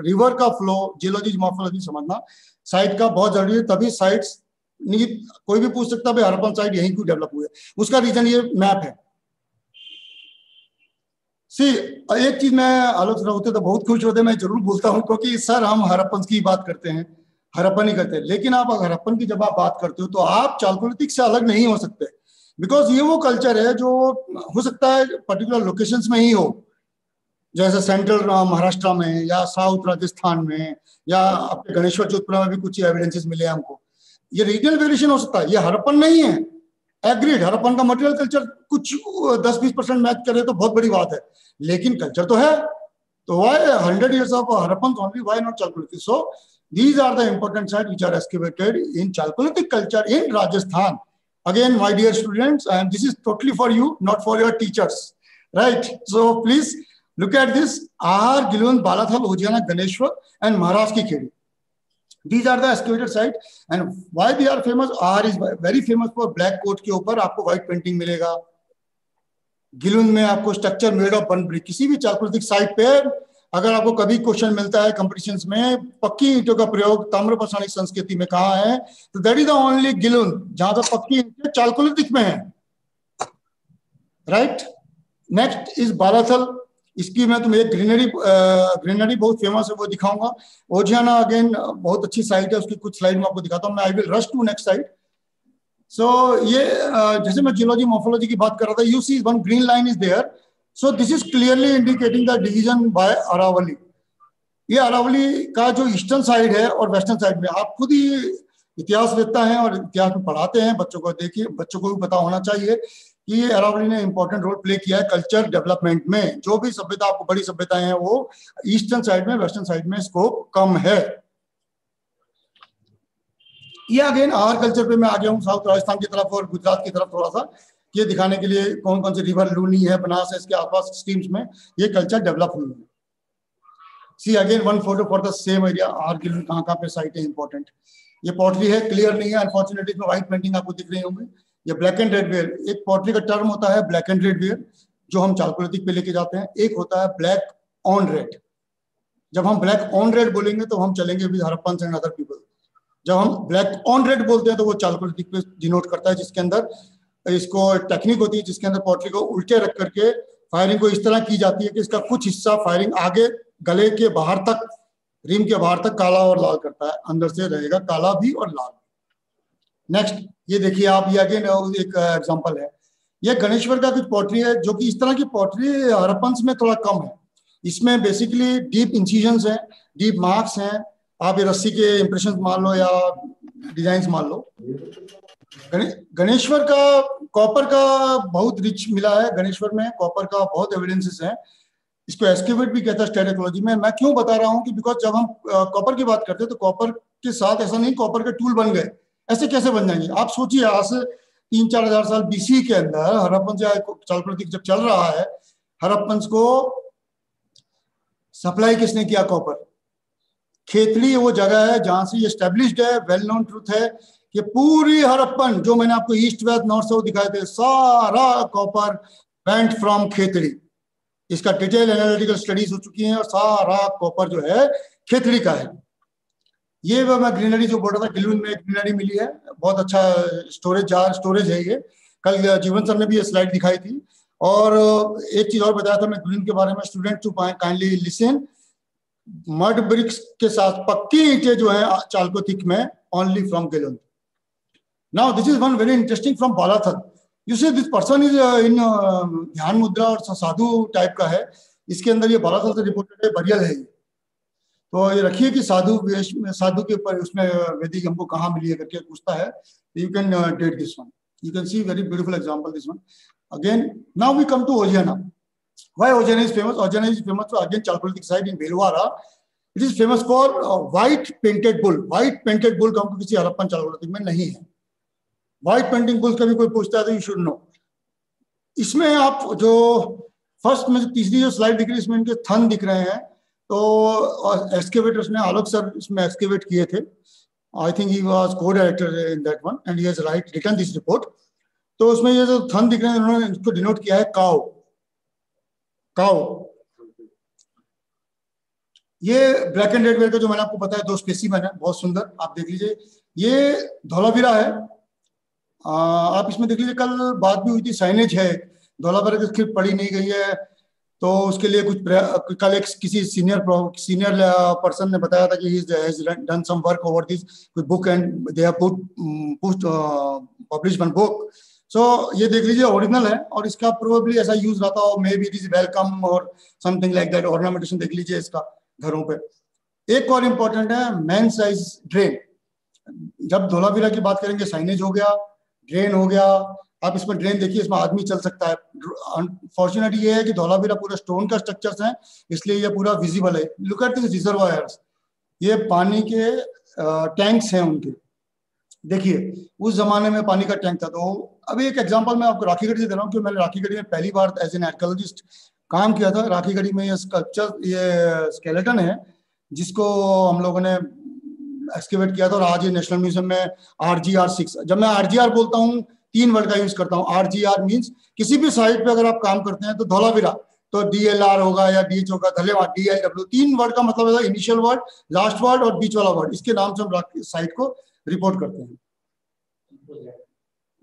रिवर का फ्लो जियोलॉजी मॉर्फोलॉजी समझना साइट का बहुत ज़रूरी है तभी साइट्स नहीं कोई भी पूछ सकता है हरपन साइट यहीं क्यों डेवलप हुए? उसका रीजन ये मैप है। सी एक चीज़ मैं आलोचना होते तो बहुत खुश होते, मैं ज़रूर बोलता हूँ, क्योंकि सर हम हरप्पन की बात करते हैं, हरप्पन ही करते हैं। लेकिन आप हरप्पन की जब आप बात करते हो तो आप चालकोलितिक से अलग नहीं हो सकते। बिकॉज़ ये वो कल्चर है जो हो सकता है पर्टिकुलर लोकेशन में ही हो। जैसे सेंट्रल महाराष्ट्र में, या साउथ राजस्थान में, या आपके गणेश्वर जोधपुर में भी कुछ एविडेंसेस मिले हमको। ये रीजनल वेरिएशन हो सकता है। ये हरपन नहीं है। एग्रीड हरपन का मटेरियल कल्चर कुछ दस बीस परसेंट मैच करे तो बहुत बड़ी बात है। लेकिन कल्चर तो है। तो why hundred years of Harappan only why not chalcolithic so these are the important side which are excavated in chalcolithic culture in Rajasthan again my dear student and this is totally for you not for your teachers right so please look at this Ahar Gilund Balathal Ojiyana Ganeshwar and Maharashtra की खेड़ी are the excavated site. And why they are famous? Ahar is very famous for black coat के ऊपर आपको white painting मिलेगा। गिलुन में आपको structure made of one brick किसी भी चालकुलितिक साइट पे अगर आपको कभी क्वेश्चन मिलता है कंपटीशन में, पक्की ईंटों का प्रयोग ताम्रपाषाणिक संस्कृति में कहा है? तो that is the only Gilund जहाँ पर पक्की ईंटें चालकुलितिक में है। राइट नेक्स्ट इज़ बालाथल इसकी मैं तुम्हें एक ग्रीनरी ग्रीनरी बहुत फ़ेमस है, वो दिखाऊँगा। ओजियाना अगेन बहुत अच्छी साइट है, उसकी कुछ स्लाइड में आपको दिखाता हूँ। मैं I will rush to next side so ये जैसे मैं जियोलॉजी मोफोलॉजी की बात कर रहा था you see one green line is there so this is clearly indicating the division by Aravalli ये अरावली का जो ईस्टर्न साइड है और वेस्टर्न साइड में, आप खुद ही इतिहास लेता है और इतिहास में पढ़ाते हैं, बच्चों को देखिए, बच्चों को भी पता होना चाहिए। कि अरावली ने इंपॉर्टेंट रोल प्ले किया है कल्चर डेवलपमेंट में। जो भी सभ्यता, आपको बड़ी सभ्यताएँ हैं, वो ईस्टर्न साइड में वेस्टर्न साइड में स्कोप कम है। ये अगेन आर कल्चर पे मैं आ गया हूँ साउथ राजस्थान की तरफ़ और गुजरात की तरफ़ थोड़ा सा, ये दिखाने के लिए कौन कौन से रिवर लूनी है बनास है, इसके आसपास स्ट्रीम्स में, ये कल्चर डेवलप हुई है। See again one photo for the same area are की कहाँ कहाँ पे साइट है इंपॉर्टेंट ये पॉटरी है क्लियर नहीं है अनफॉर्चुनेटली इसमें व्हाइट पेंटिंग आपको दिख रही होंगे। ये ब्लैक एंड रेड वेयर एक पॉटरी का टर्म होता है ब्लैक एंड रेड वेयर जो हम चालकुलितिक पे लेके जाते हैं। एक होता है ब्लैक ऑन रेड जब हम ब्लैक ऑन रेड बोलेंगे तो हम चलेंगे with Harappan and other people जब हम ब्लैक ऑन रेड बोलते हैं तो वो चालकुलितिक पे डिनोट करता है, जिसके अंदर इसको टेक्निक होती है, जिसके अंदर पॉटरी को उल्टे रख करके फायरिंग को इस तरह की जाती है कि इसका कुछ हिस्सा फायरिंग आगे गले के बाहर तक रिम के बाहर तक काला और लाल करता है। अंदर से रहेगा काला भी और लाल। नेक्स्ट ये देखिए, आप ये अगेन एक एग्ज़ाम्पल है। ये गणेश्वर का कुछ पोट्री है, जो कि इस तरह की पोट्री हरपंस में थोड़ा कम है। इसमें बेसिकली डीप इंसिजन है डीप मार्क्स हैं। आप ये रस्सी के इंप्रेशन मान लो या डिज़ाइन मान लो। गणेश्वर का कॉपर का बहुत रिच मिला है गणेश्वर में। कॉपर का बहुत एविडेंसेस है। इसको एस्केवेट भी कहता है स्टेरिकोलॉजी में। मैं क्यों बता रहा हूँ कि बिकॉज़ जब हम कॉपर की बात करते हैं तो कॉपर के साथ ऐसा नहीं कॉपर के टूल बन गए। ऐसे कैसे बन जाएँगे? आप सोचिए, आज से तीन चार हज़ार साल बीसी के अंदर हरप्पन चाल प्रतीक जब चल रहा है हरप्पन को सप्लाई किसने किया कॉपर? खेतली वो जगह है जहाँ से ये स्टेब्लिश्ड है वेल नोन ट्रूथ है कि पूरी हरप्पन, जो मैंने आपको ईस्ट वेस्ट नॉर्थ साउथ दिखाए थे, सारा कॉपर वेंट फ्रॉम खेतड़ी इसका डिटेल एनालिटिकल स्टडीज़ हो चुकी हैं और सारा कॉपर जो है खेतड़ी का है। ये मैं ग्रीनरी जो बोल रहा था गिलून में ग्रीनरी मिली है। बहुत अच्छा स्टोरेज जार स्टोरेज है ये। कल जीवन सर ने भी ये स्लाइड दिखाई थी। और एक चीज़ और बताया था मैं ग्रीन के बारे में। Student to kindly listen mud bricks के साथ पक्की ईटे जो है चालको थिक में only from Gilund now this is one very interesting from Balathal. You see, this person is in dhyan mudra और साधु टाइप का है। इसके अंदर ये बालाथल से रिपोर्टेड है बरियल है ये। तो ये रखिए कि साधु वेश में साधु के ऊपर उसमें वैदिक हमको कहाँ मिली है करके पूछता है। You can date this one you can see very beautiful example this one again now we come to Ojiyana why Ojana is famous? Ojana is famous for again Chalcolithic site in Bhilwara. It is famous for uh, white painted bull. White painted bull हमको किसी हरप्पन चालकोलिथिक में नहीं है। व्हाइट पेंटिंग बुल्स कभी कोई पूछता है तो यू शुड नो इसमें आप जो फ़र्स्ट में तीसरी जो स्लाइड दिख रही है इसमें इनके थन दिख रहे हैं। तो एक्सकेवेटर्स ने आलोक सर इसमें एक्सकेवेट किए थे। I think he was co director in that one and he has right written this report तो उसमें ये जो थन दिख रहे हैं, उन्होंने इसको डिनोट किया है काउ काउ ये ब्लैक एंड रेड वेयर का जो मैंने आपको बताया, दो स्पेसिमन है बहुत सुंदर, आप देख लीजिए। ये धौलावीरा है। आप इसमें देख लीजिए, कल बात भी हुई थी साइनेज है। धौलावीरा की स्क्रिप्ट पढ़ी नहीं गई है। तो उसके लिए कुछ कल एक किसी सीनियर सीनियर पर्सन ने बताया था कि done some work over this book and they have put publish one book so ये देख लीजिए ओरिजिनल है और इसका प्रोबेबली ऐसा यूज़ रहता हो मे बी इज़ वेलकम और समथिंग लाइक दैट ऑर्नामेंटेशन देख लीजिए इसका घरों पे। एक और इम्पोर्टेंट है मैन साइज़ ड्रेन जब धोलावीरा की बात करेंगे साइनेज हो गया ड्रेन हो गया आप इसमें ड्रेन देखिए, इसमें आदमी चल सकता है। अनफॉर्चुनेट ये है कि धौलावीरा पूरा स्टोन का स्ट्रक्चर्स है, इसलिए ये पूरा विजिबल है। लुक एट दिस रिजर्वायर्स ये पानी के टैंक्स हैं उनके। देखिए, उस जमाने में पानी का टैंक था। तो अभी एक एग्जांपल मैं आपको राखी राखीगढ़ी से दे रहा हूँ क्योंकि मैंने राखीगढ़ी में पहली बार एज एन आर्कोलॉजिस्ट काम किया था। राखीगढ़ी में ये स्कल्पचर ये स्केलेटन है, जिसको हम लोगों ने एक्सकेवेट किया था। और आज ये नेशनल म्यूज़ियम में आर जी आर सिक्स जब मैं आर जी आर बोलता हूँ तीन वर्ड का यूज़ करता हूँ। आर जी आर मीन्स किसी भी साइट पे अगर आप काम करते हैं तो धौलावीरा तो डी एल आर होगा या डी एच होगा धलेवा डी एल डब्ल्यू तीन वर्ड का मतलब है इनिशियल वर्ड लास्ट वर्ड और बीच वाला वर्ड इसके नाम से हम साइट को रिपोर्ट करते हैं।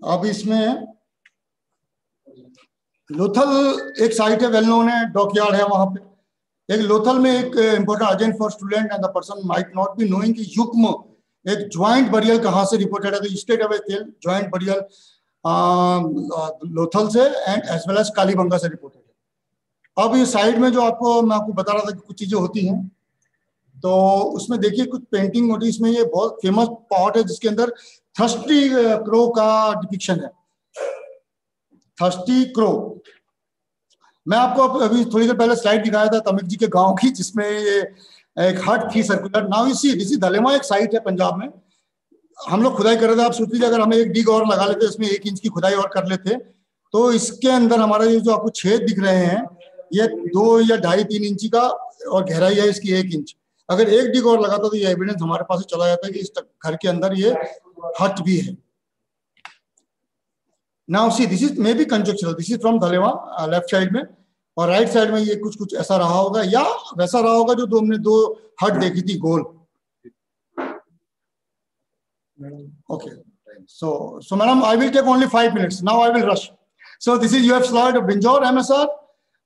अब इसमें लोथल, एक साइट है वेल नोन है डॉकयार्ड है वहाँ पे। एक लोथल में एक important urgent for student and the person might not be knowing कि युग्म, एक ज्वाइंट बरियल कहाँ से रिपोर्टेड है? तो state of joint burial Lothal से and as well as Kalibanga से रिपोर्टेड है अब ये साइड में जो आपको मैं आपको बता रहा था कि कुछ चीज़ें होती हैं तो उसमें देखिए कुछ पेंटिंग होती इसमें ये बहुत फ़ेमस पॉट है जिसके अंदर थर्स्टी क्रो का डिपिक्शन है। थर्स्टी क्रो मैं आपको अभी थोड़ी देर पहले स्लाइड दिखाया था तमिक जी के गाँव की, जिसमें ये एक हट थी सर्कुलर नाउ इसी इसी दलेमा एक साइट है पंजाब में। हम लोग खुदाई कर रहे थे, आप सोच लीजिए अगर हमें एक डिग और लगा लेते, इसमें एक इंच की खुदाई और कर लेते तो इसके अंदर हमारा ये जो आपको छेद दिख रहे हैं, ये दो या ढाई तीन इंची का और गहराई है इसकी एक इंच। अगर एक डिग और लगाता तो ये एविडेंस हमारे पास चला जाता है कि इस घर के अंदर ये हट भी है। Now see this is maybe conjectural this is from Dhaleva left side में, और राइट साइड में ये कुछ कुछ ऐसा रहा होगा, या वैसा रहा होगा जो दो हमने दो हट देखी थी, गोल। Okay so so madam, i will take only 5 minutes. Now i will rush. So this is, you have slide of binjor msr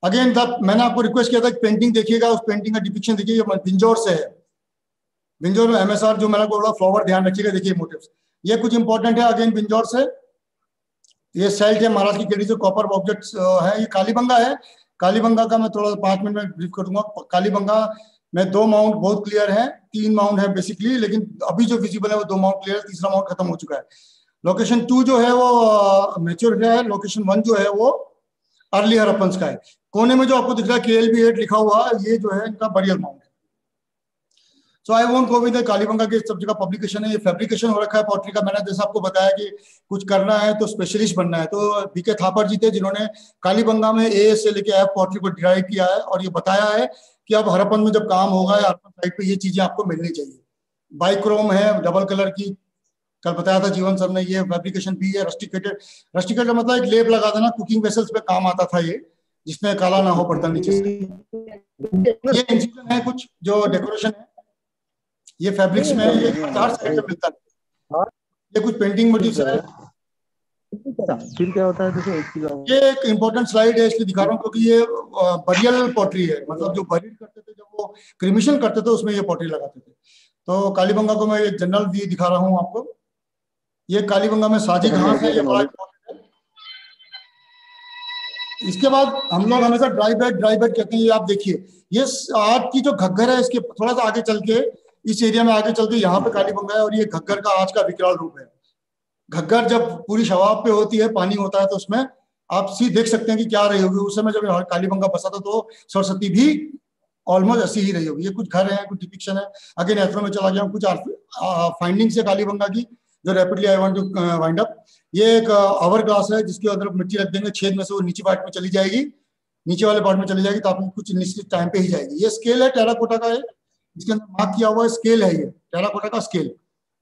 again the मैंने आपको रिक्वेस्ट किया था कि पेंटिंग देखिएगा, उस पेंटिंग का डिपिक्शन देखिए बिंजोर से है। बिंजोर में एमएसआर जो मैंने बोला फ्लावर ध्यान रखिएगा, देखिए मोटिव्स ये कुछ इंपॉर्टेंट है अगेन बिंजोर से। ये सेल्ट है महाराज की केड़ी जो कॉपर ऑब्जेक्ट्स है। ये कालीबंगा है। कालीबंगा का मैं थोड़ा पाँच मिनट में ब्रीफ कर दूँगा। कालीबंगा में दो माउंट बहुत क्लियर है, तीन माउंट है बेसिकली लेकिन अभी जो विजिबल है वो दो माउंट क्लियर तीसरा माउंट खत्म हो चुका है। लोकेशन टू जो है वो मेच्योर है लोकेशन वन जो है वो अर्ली हरपन्स का है। कोने में जो आपको दिख रहा है के एल बी एट लिखा हुआ ये जो है इनका बरियल माउंट है। So I won't go with Kalibanga के सब जगह पब्लिकेशन है, ये फैब्रिकेशन हो रखा है पॉटरी का। मैंने जैसा आपको बताया कि कुछ करना है तो स्पेशलिस्ट बनना है। तो बीके थापर जी थे जिन्होंने कालीबंगा में ए से लेके एफ़ पॉटरी को डिराइव किया है और ये बताया है कि अब हरपन में जब काम होगा या हरपन साइड पे ये चीज़ें आपको मिलनी चाहिए। बाइक्रोम है डबल कलर की, कल बताया था जीवन सर ने ये फैब्रिकेशन भी है रस्टिकेटेड रस्टिकेटेड मतलब एक लेप लगा देना कुकिंग वेसल्स पे काम आता था ये, जिसमें काला ना हो पड़ता नीचे से। ये इंसिजन है कुछ, जो डेकोरेशन है। ये फैब्रिक्स में ये चार साइड में मिलता है। ये कुछ पेंटिंग मोटिव्स है। फिर क्या होता है देखो एक ये एक इम्पोर्टेंट स्लाइड है, इसलिए दिखा रहा हूँ क्योंकि ये बरियल पोट्री है। मतलब जो बरियल करते थे, जब वो क्रिमिशन करते थे, उसमें ये पोट्री लगाते थे। तो कालीबंगा को मैं एक जनरल व्यू दिखा रहा हूँ आपको। ये कालीबंगा में साजी घास है ये इसके बाद हम लोग हमेशा ड्राई बेड ड्राई बेड कहते हैं, ये आप देखिए। ये आज की जो घग्घर है, इसके थोड़ा सा आगे चल के, इस एरिया में आगे चलते यहाँ पे कालीबंगा है और ये घग्घर का आज का विकराल रूप है। घग्गर जब पूरी शवाब पे होती है, पानी होता है तो उसमें आप सी देख सकते हैं कि क्या रही होगी। उस समय जब कालीबंगा बसा था तो सरस्वती भी ऑलमोस्ट ऐसी ही रही होगी। ये कुछ घर है, कुछ डिपिक्शन है। अगेन एथरो में चला गया कुछ फाइंडिंग्स है कालीबंगा की, जो rapidly I want to wind up ये एक आवर ग्लास है, जिसके अंदर मिट्टी रख देंगे, छेद में से वो नीचे पार्ट में चली जाएगी। नीचे वाले पार्ट में चली जाएगी तो आपको कुछ निश्चित टाइम पे ही जाएगी। ये स्केल है टेराकोटा का है इसके अंदर मार्क किया हुआ स्केल है ये। टेराकोटा का स्केल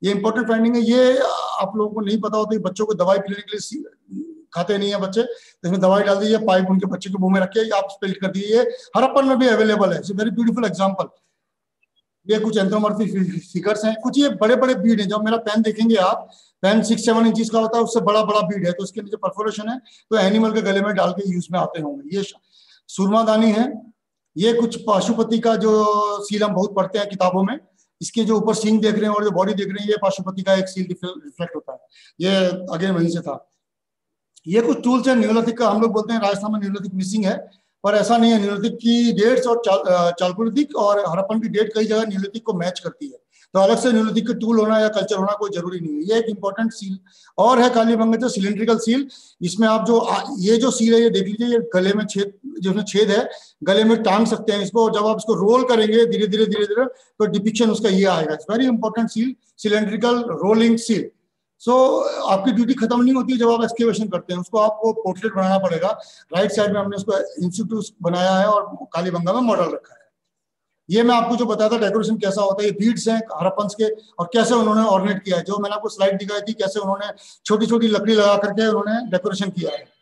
ये इंपॉर्टेंट फाइंडिंग है। ये आप लोगों को नहीं पता होता बच्चों को दवाई पिलाने के लिए खाते नहीं है बच्चे। तो इसमें दवाई डाल दीजिए, पाइप उनके बच्चे के मुँह में रखिए, आप स्पेल्ट कर दीजिए। हरप्पन में भी अवेलेबल है। वेरी ब्यूटीफुल एग्ज़ाम्पल ये कुछ एंथ्रोमॉर्फी फिगर्स हैं। कुछ ये बड़े बड़े बीड हैं। जब मेरा पेन देखेंगे आप पेन सिक्स सेवन इंचज का होता है, उससे बड़ा बड़ा बीड है। तो उसके नीचे परफोरेशन है। तो एनिमल के गले में डाल के यूज़ में आते होंगे। ये सुरमादानी है। ये कुछ पशुपति का जो सीलम बहुत पढ़ते हैं किताबों में। इसके जो ऊपर सिंग देख रहे हैं और जो बॉडी देख रहे हैं, ये पशुपति का एक सील रिफ्लेक्ट होता है। ये अगेन वहीं से था। ये कुछ टूल्स है न्यूरोलिथिक का, हम लोग बोलते हैं राजस्थान में न्यूरोलिथिक मिसिंग है, पर ऐसा नहीं है। न्यूरोलिथिक की डेट्स और चालकोलिथिक और हरप्पन की डेट कई जगह न्यूरोलिथिक को मैच करती है। तो अलग से न्यूरोलिथिक का टूल होना या कल्चर होना कोई ज़रूरी नहीं है। ये एक इंपॉर्टेंट सील और है कालीबंग जो सिलेंड्रिकल सील इसमें आप जो ये जो सील है, ये देख लीजिए, ये गले में छेद जिसमें छेद है, गले में टांग सकते हैं इसको। और जब आप इसको रोल करेंगे, धीरे धीरे धीरे धीरे तो डिपिक्शन उसका ये आएगा। It's very important seal cylindrical rolling seal so आपकी ड्यूटी खत्म नहीं होती जब आप एक्सकेवेशन करते हैं। उसको आपको पोर्ट्रेट बनाना पड़ेगा। राइट साइड में हमने उसको इंस्टीट्यूट बनाया है और कालीबंगा में मॉडल रखा है। ये मैं आपको जो बताया था डेकोरेशन कैसा होता है, ये बीड्स हैं हरपंस के, और कैसे उन्होंने ऑर्डिनेट किया है, जो मैंने आपको स्लाइड दिखाई थी, कैसे उन्होंने छोटी छोटी लकड़ी लगा करके उन्होंने डेकोरेशन किया है।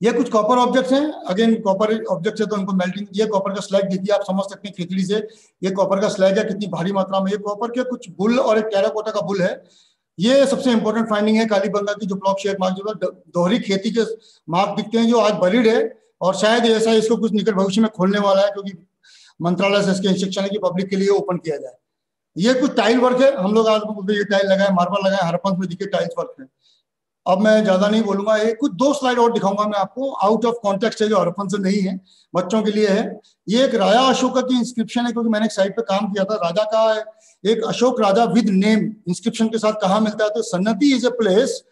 ये कुछ कॉपर ऑब्जेक्ट्स हैं अगेन कॉपर ऑब्जेक्ट्स है तो उनको मेल्टिंग ये कॉपर का स्लैग देखिए, आप समझ सकते हैं खिचड़ी से, ये कॉपर का स्लैग है, कितनी भारी मात्रा में, ये कॉपर के कुछ बुल और एक टेराकोटा का बुल है। ये सबसे इंपॉर्टेंट फाइंडिंग है कालीबंगा की, जो ब्लॉक शेप मार्क जो दोहरी खेती के मार्क दिखते हैं, जो आज बरीड है और शायद ऐसा इसको कुछ निकट भविष्य में खोलने वाला है, क्योंकि मंत्रालय से इसके इंस्ट्रक्शन है कि पब्लिक के लिए ओपन किया जाए। ये कुछ टाइल वर्क है, हम लोग आज ये टाइल लगाए मार्बल लगाए हरपंथ में दिखे टाइल्स वर्क है। अब मैं ज़्यादा नहीं बोलूँगा, ये कुछ दो स्लाइड और दिखाऊँगा मैं आपको आउट ऑफ़ कॉन्टेक्स्ट है जो हरपन से नहीं है, बच्चों के लिए है। ये एक राजा अशोक की इंस्क्रिप्शन है, क्योंकि मैंने एक साइड पे काम किया था, राजा का एक अशोक राजा विद नेम इंस्क्रिप्शन के साथ कहा मिलता है? तो सन्नति इज़ ए प्लेस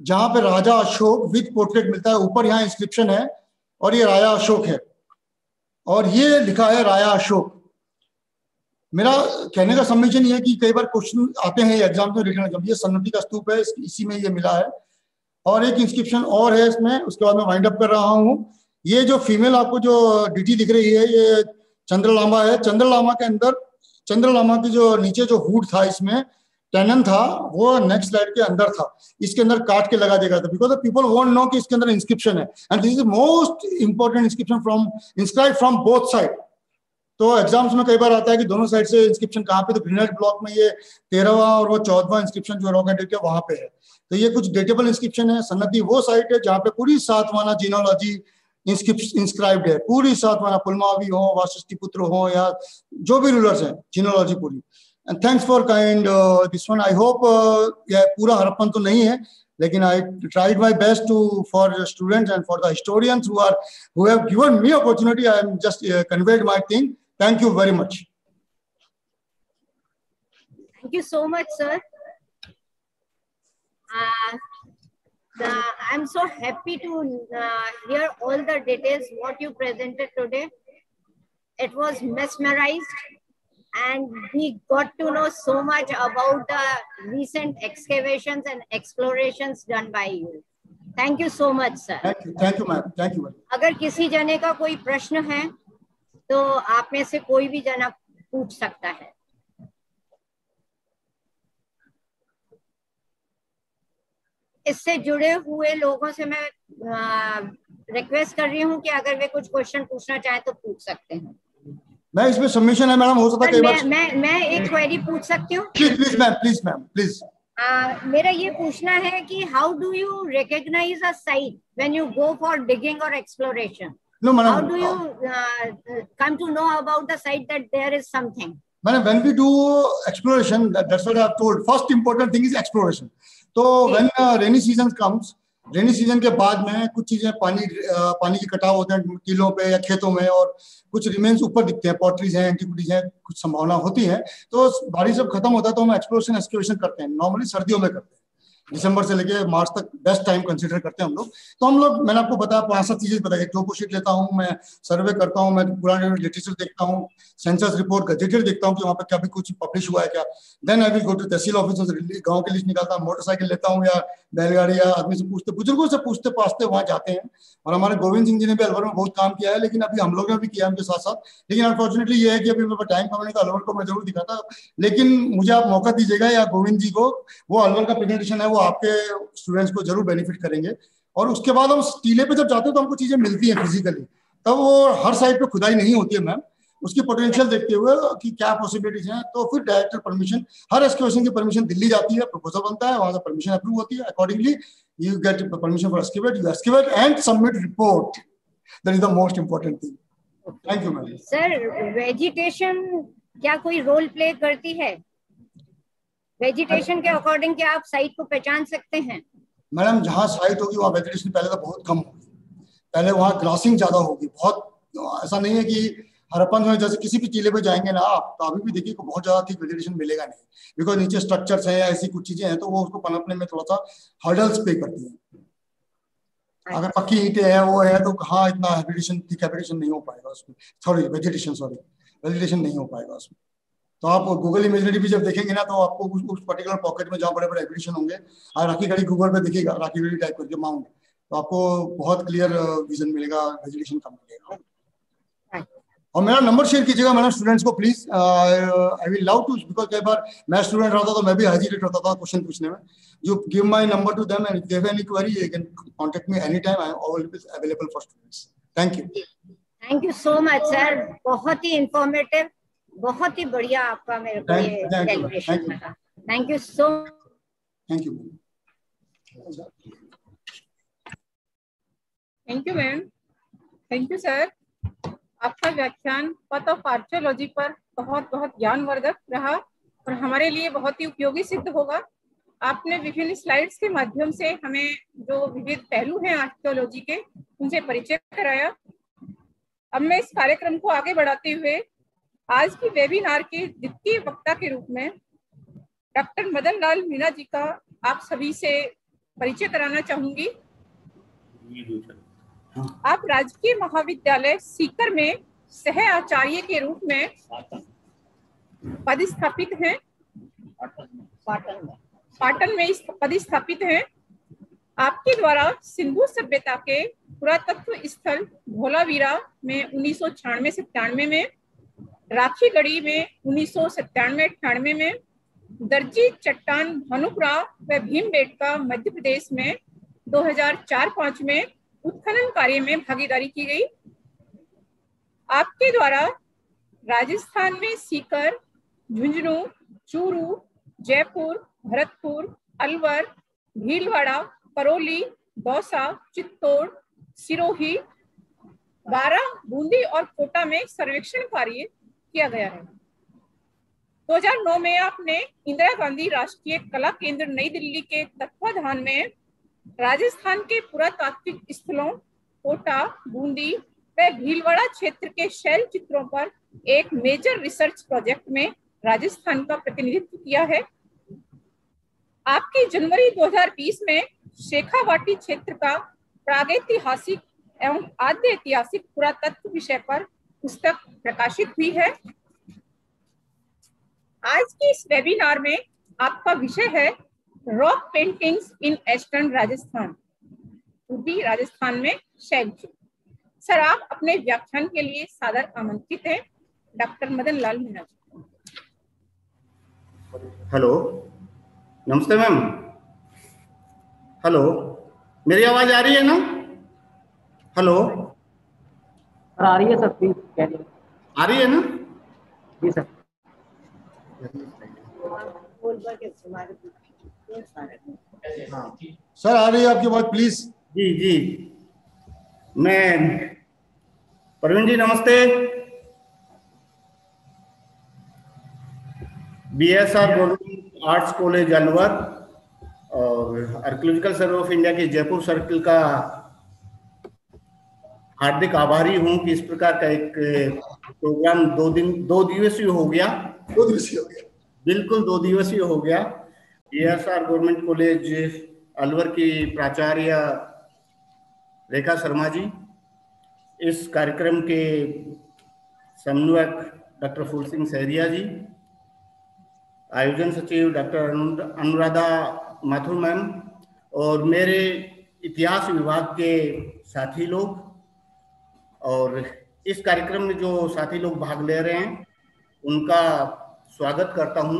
जहाँ पे राजा अशोक विद पोर्ट्रेट मिलता है, ऊपर यहाँ इंस्क्रिप्शन है। और ये राजा अशोक है। और ये लिखा है राया अशोक। मेरा कहने का सबमिशन ये है कि कई बार क्वेश्चन आते हैं एग्ज़ाम में रिटर्न एग्ज़ाम ये सन्नति का स्तूप है, इसी में ये मिला है। और एक इंस्क्रिप्शन और है इसमें, उसके बाद मैं वाइंड अप कर रहा हूँ। ये जो फीमेल आपको जो डिटी दिख रही है, ये चंद्रलामा है। चंद्रलामा के अंदर, चंद्रलामा की जो नीचे जो हुड था इसमें टेनन था, वो नेक्स्ट स्लाइड के अंदर था। इसके अंदर काट के लगा देगा था because the people won't know कि इसके अंदर इंस्क्रिप्शन है। And this is most important inscription from inscribe from both side तो एग्ज़ाम्स में कई बार आता है कि दोनों साइड से इंस्क्रिप्शन कहाँ पे तो ग्रीनर ब्लॉक में ये तेरहवा और वो चौदवा इंस्क्रिप्शन जो रॉक एडिट वहाँ पे है। तो ये कुछ डेटेबल इंस्क्रिप्शन है। सन्नति वो साइट है जहाँ पे पूरी सातवाना जीनोलॉजी इंस्क्राइब्ड है। पूरी सातवाना पुलमावी हो वाशिष्ठी हो या जो भी रूलर्स हैं जीनोलॉजी पूरी। And thanks for kind this one I hope यह पूरा हरप्पन तो नहीं है लेकिन I tried my best to for students and for the historians who are who have given me opportunity I am just conveyed my thing thank you very much Thank you so much, sir. Uh, the, I'm so happy to uh, hear all the details what you presented today. It was mesmerized. And we got to know so much about the recent excavations and explorations done by you. Thank you so much, sir. Thank you, thank you, ma'am. Thank you. अगर किसी जने का कोई प्रश्न है तो आप में से कोई भी जना पूछ सकता है इससे जुड़े हुए लोगों से मैं रिक्वेस्ट कर रही हूँ कि अगर वे कुछ क्वेश्चन पूछना चाहे तो पूछ सकते हैं मैं इसमें सबमिशन है मैडम हो सकता है कई मैं मैं एक क्वेरी पूछ सकती हूँ? Please please ma'am please ma'am please मेरा ये पूछना है कि how do you recognise a site when you go for digging और exploration no madam how do you come to know about the site that there is something madam when we do exploration that's what I told first important thing is exploration तो when rainy season comes rainy season के बाद में कुछ चीज़ें पानी पानी के कटाव होते हैं टीलों पे या खेतों में और कुछ रिमेन्स ऊपर दिखते हैं पॉटरीज हैं एंटीक्विटीज हैं, कुछ संभावना होती है। तो बारिश जब खत्म होता है तो हम एक्सप्लोरेशन एक्सक्यूशन करते हैं। नॉर्मली सर्दियों में करते हैं। दिसंबर से लेके मार्च तक बेस्ट टाइम कंसीडर करते हैं हम लोग। तो हम लोग, मैंने आपको बताया, पाँच सात चीज़ें बताई। टोपो शीट लेता हूँ, मैं सर्वे करता हूँ, मैं पुराने लिटरेचर देखता हूँ सेंसस रिपोर्ट गजेटेड देखता हूँ कि वहाँ पे क्या भी कुछ पब्लिश हुआ है क्या। Then I will go to tehsil office गाँव के लिस्ट निकालता हूँ मोटरसाइकिल लेता हूँ या बैलगाड़ी या आदमी से पूछते, बुज़ुर्गों से पूछते पाछते वहाँ जाते हैं। और हमारे गोविंद सिंह जी ने भी अलवर में बहुत काम किया है, लेकिन अभी हम लोग ने भी किया उनके साथ साथ लेकिन अनफॉर्चुनेटली ये है कि अभी मेरे टाइम कमाने का अलवर को मैं ज़रूर दिखाता। लेकिन मुझे आप मौका दीजिएगा या गोविंद जी को, वो अलवर का प्रेजेंटेशन है, वो आपके स्टूडेंट्स को ज़रूर बेनिफिट करेंगे। और उसके बाद हम टीले पे जब जाते हैं तो हमको चीज़ें मिलती हैं फिजिकली तब वो हर साइड पे खुदाई नहीं होती है मैम उसकी पोटेंशियल देखते हुए कि क्या पॉसिबिलिटीज हैं तो फिर डायरेक्टर परमिशन हर एक्सक्यूशन की परमिशन दिल्ली जाती है प्रपोजल बनता है, वहाँ से परमिशन अप्रूव होती है। Accordingly you get permission for excavate you excavate and submit report that is the most important thing thank you ma'am sir vegetation क्या कोई रोल प्ले करती है? वेजिटेशन के अकॉर्डिंग क्या आप साइट को पहचान सकते हैं। मैडम जहाँ साइट होगी वहाँ वेजिटेशन पहले तो बहुत कम होगी। पहले वहाँ ग्रासिंग ज़्यादा होगी। बहुत ऐसा नहीं है कि हरप्पन में जैसे किसी भी टीले पे जाएँगे ना आप तो अभी भी देखिए बहुत ज़्यादा थिक वेजिटेशन मिलेगा नहीं। बिकॉज़ नीचे स्ट्रक्चर है या ऐसी कुछ चीज़ें हैं तो वो उसको पनपने में थोड़ा सा हर्डल्स पे करती है। अगर पक्की ईटे है वो है तो कहाँ इतना हेबिटेशन थिक हेबिटेशन नहीं हो पाएगा उसमें। सॉरी वेजिटेशन सॉरी वेजिटेशन नहीं हो पाएगा उसमें। तो आप गूगल इमेजरी भी जब देखेंगे ना तो आपको उस, उस पर्टिकुलर पॉकेट में जहाँ बड़े बड़े एग्रीशन होंगे और राखी गढ़ी गूगल पे देखिएगा राखी गढ़ी टाइप करके माउंट तो आपको बहुत क्लियर विजन मिलेगा वेजिटेशन का मिलेगा। और मेरा नंबर शेयर कीजिएगा मैडम स्टूडेंट्स को please I will love to because कई बार मैं स्टूडेंट रहता तो मैं भी हेजिटेट होता था क्वेश्चन पूछने में। You give my number to them and give any query you can contact me any time I am always available for students thank you thank you so much sir बहुत ही इंफॉर्मेटिव बहुत ही बढ़िया आपका मेरे को ये डेलीब्रेशन लगा thank you so thank you thank you ma'am thank you sir आपका व्याख्यान पथ ऑफ़ आर्कियोलॉजी पर बहुत बहुत ज्ञानवर्धक रहा और हमारे लिए बहुत ही उपयोगी सिद्ध होगा। आपने विभिन्न स्लाइड्स के माध्यम से हमें जो विविध पहलू हैं आर्कियोलॉजी के उनसे परिचय कराया। अब मैं इस कार्यक्रम को आगे बढ़ाते हुए आज की वेबिनार के द्वितीय वक्ता के रूप में डॉक्टर मदन लाल मीणा जी का आप सभी से परिचय कराना चाहूँगी। आप राजकीय महाविद्यालय सीकर में सह आचार्य के रूप में पदस्थापित हैं। पाटन में पदस्थापित हैं। आपके द्वारा सिंधु सभ्यता के पुरातत्व स्थल भोलावीरा में उन्नीस सौ छियानवे से सत्तानवे में राखी गढ़ी में उन्नीस सौ सत्तानवे अट्ठानवे में दर्जी चट्टान भानुपुरा व भीमबेटका मध्य प्रदेश में 2004-5 में उत्खनन कार्य में भागीदारी की गई। आपके द्वारा राजस्थान में सीकर, झुंझुनू, चूरू, जयपुर, भरतपुर, अलवर, भीलवाड़ा करौली दौसा, चित्तौड़, सिरोही बारह बूंदी और कोटा में सर्वेक्षण कार्य किया गया है। 2009 में आपने इंदिरा गांधी राष्ट्रीय कला केंद्र नई दिल्ली के तत्वाधान में राजस्थान के पुरातात्विक स्थलों, कोटा, बूंदी व भीलवाड़ा क्षेत्र के शैल चित्रों पर एक मेजर रिसर्च प्रोजेक्ट में राजस्थान का प्रतिनिधित्व किया है। आपकी जनवरी 2020 में शेखावाटी क्षेत्र का प्रागैतिहासिक एवं आद्य ऐतिहासिक पुरातत्व विषय पर पुस्तक प्रकाशित हुई है। आज की इस वेबिनार में आपका विषय है rock paintings in eastern Rajasthan पूर्वी राजस्थान में शैल सर आप अपने व्याख्यान के लिए सादर आमंत्रित हैं, डॉक्टर मदन लाल मीणा जी। हेलो, नमस्ते मैम। हेलो, मेरी आवाज़ आ रही है ना? हेलो सर आ रही है सर प्लीज़ कह आ रही है ना? जी सर सर आ रही है आपकी बात प्लीज़ जी जी. मैं प्रवीण जी नमस्ते. B S R government arts college Alwar और आर्कोलॉजिकल सर्वे ऑफ़ इंडिया के जयपुर सर्कल का हार्दिक आभारी हूँ कि इस प्रकार का एक प्रोग्राम दो दिन दो दिवसीय हो गया। दो दिवसीय हो गया। बिल्कुल दो दिवसीय हो गया। एएसआर गवर्नमेंट कॉलेज अलवर की प्राचार्य रेखा शर्मा जी इस कार्यक्रम के समन्वयक डॉक्टर फूल सिंह सहरिया जी आयोजन सचिव डॉक्टर अनुराधा माथुर मैम और मेरे इतिहास विभाग के साथी लोग और इस कार्यक्रम में जो साथी लोग भाग ले रहे हैं उनका स्वागत करता हूँ।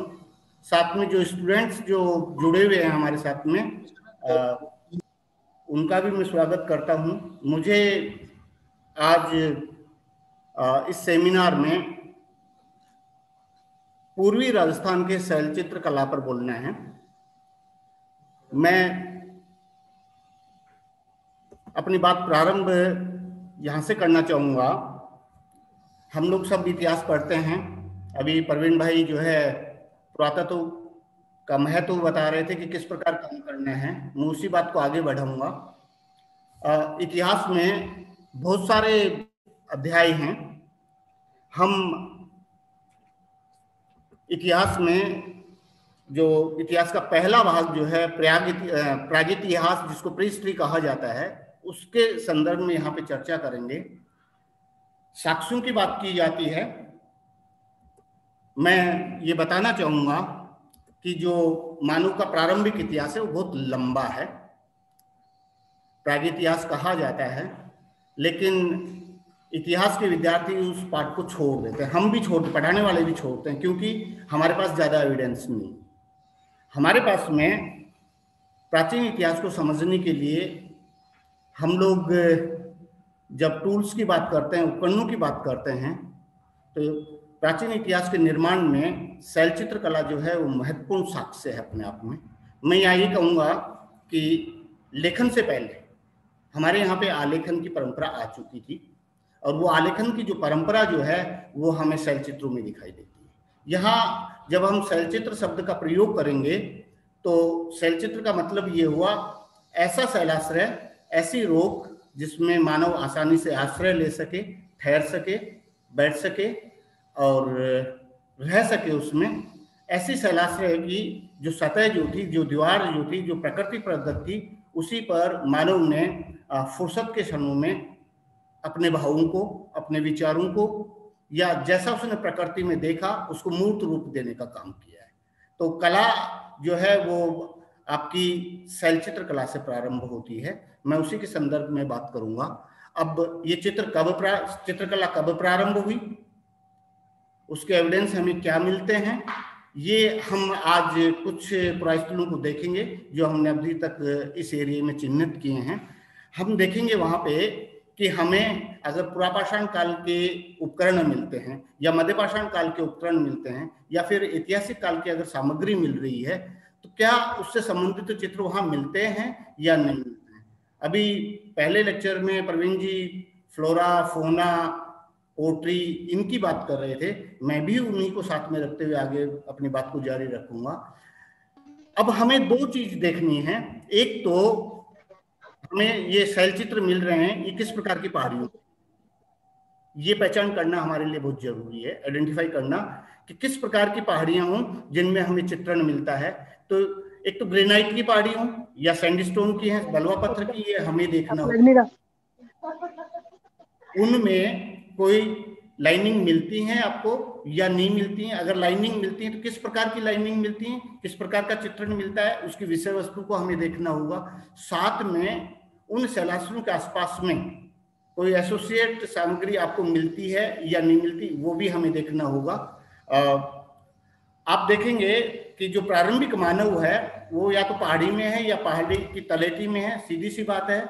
साथ में जो स्टूडेंट्स जो जुड़े हुए हैं हमारे साथ में आ, उनका भी मैं स्वागत करता हूँ। मुझे आज आ, इस सेमिनार में पूर्वी राजस्थान के शैलचित्र कला पर बोलना है। मैं अपनी बात प्रारंभ यहाँ से करना चाहूँगा। हम लोग सब इतिहास पढ़ते हैं। अभी प्रवीण भाई जो है, पुरातत्व का महत्व बता रहे थे कि किस प्रकार काम करने हैं। मैं उसी बात को आगे बढ़ाऊँगा। इतिहास में बहुत सारे अध्याय हैं। हम इतिहास में जो इतिहास का पहला भाग जो है प्रयाग इतिहास, जिसको प्रीस्ट्री कहा जाता है उसके संदर्भ में यहाँ पे चर्चा करेंगे। साक्ष्यों की बात की जाती है। मैं ये बताना चाहूँगा कि जो मानव का प्रारंभिक इतिहास है, वो बहुत लंबा है। प्रागितिहास कहा जाता है, लेकिन इतिहास के विद्यार्थी उस पाठ को छोड़ देते हैं। हम भी छोड़, पढ़ाने वाले भी छोड़ते हैं, क्योंकि हमारे पास ज़्यादा एविडेंस नहीं। हमारे पास में प्राचीन इतिहास को समझने के लिए हम लोग, जब टूल्स की बात करते हैं, उपकरणों की बात करते हैं तो प्राचीन इतिहास के निर्माण में शैलचित्र कला जो है, वो महत्वपूर्ण साक्ष्य है अपने आप में। मैं यहाँ ये कहूँगा कि लेखन से पहले हमारे यहाँ पे आलेखन की परंपरा आ चुकी थी और वो आलेखन की जो परंपरा जो है, वो हमें शैलचित्रों में दिखाई देती है। यहाँ जब हम शैलचित्र शब्द का प्रयोग करेंगे तो शैलचित्र का मतलब ये हुआ, ऐसा शैलाश्रय ऐसी रोक जिसमें मानव आसानी से आश्रय ले सके, ठहर सके, बैठ सके और रह सके उसमें, ऐसी शैलाश्रय की जो सतह जो थी जो दीवार जो थी जो प्रकृति प्रदत्त थी, उसी पर मानव ने फुर्सत के क्षणों में अपने भावों को, अपने विचारों को या जैसा उसने प्रकृति में देखा, उसको मूर्त रूप देने का काम किया है। तो कला जो है वो आपकी शैलचित्र कला से प्रारंभ होती है। मैं उसी के संदर्भ में बात करूँगा। अब ये चित्र कब चित्रकला कब प्रारंभ हुई? उसके एविडेंस हमें क्या मिलते हैं? ये हम आज कुछ पुरास्थलों को देखेंगे, जो हमने अभी तक इस एरिया में चिन्हित किए हैं। हम देखेंगे वहाँ पे कि हमें अगर पुरापाषाण काल के उपकरण मिलते हैं, या मध्यपाषाण काल के उपकरण मिलते हैं, या फिर ऐतिहासिक काल की अगर सामग्री मिल रही है तो क्या उससे संबंधित चित्र वहाँ मिलते हैं या नहीं? अभी पहले लेक्चर में Praveen ji flora fauna pottery इनकी बात कर रहे थे। मैं भी उन्हीं को साथ में रखते हुए आगे अपनी बात को जारी रखूँगा। अब हमें दो चीज़ देखनी है। एक तो हमें ये शैल चित्र मिल रहे हैं ये किस प्रकार की पहाड़ियों ये पहचान करना हमारे लिए बहुत ज़रूरी है। आइडेंटिफाई करना कि किस प्रकार की पहाड़ियाँ हों जिनमें हमें चित्रण मिलता है। तो एक तो ग्रेनाइट की पहाड़ी हो या सैंडस्टोन की है बलवा पत्थर की ये हमें देखना उनमें कोई लाइनिंग मिलती है आपको या नहीं मिलती है? अगर लाइनिंग मिलती है तो किस प्रकार की लाइनिंग मिलती है? किस प्रकार का चित्रण मिलता है? उसकी विषय वस्तु को हमें देखना होगा। साथ में उन शैलाश्रों के आसपास में कोई एसोसिएट सामग्री आपको मिलती है या नहीं मिलती वो भी हमें देखना होगा। आप देखेंगे कि जो प्रारंभिक मानव है वो या तो पहाड़ी में है या पहाड़ी की तलेटी में है सीधी सी बात है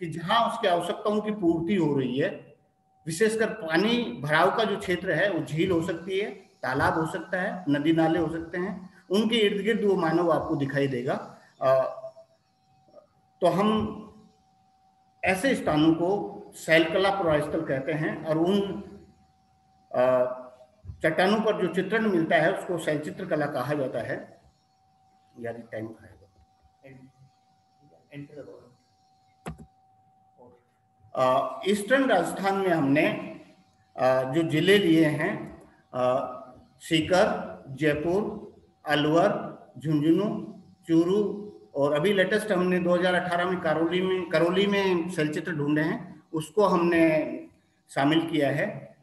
कि जहाँ उसकी आवश्यकताओं की पूर्ति हो रही है विशेषकर पानी भराव का जो क्षेत्र है वो झील हो सकती है तालाब हो सकता है नदी नाले हो सकते हैं उनके इर्द गिर्द वो मानव आपको दिखाई देगा। आ, तो हम ऐसे स्थानों को शैलकला पुरास्थल कहते हैं और उन चट्टानों पर जो चित्रण मिलता है उसको शैलचित्र कला कहा जाता है। यार टाइम खाएगा ईस्टर्न राजस्थान में हमने जो ज़िले लिए हैं सीकर जयपुर अलवर झुंझुनू चूरू और अभी लेटेस्ट हमने 2018 में करौली में करौली में चलचित्र ढूंढे हैं उसको हमने शामिल किया है।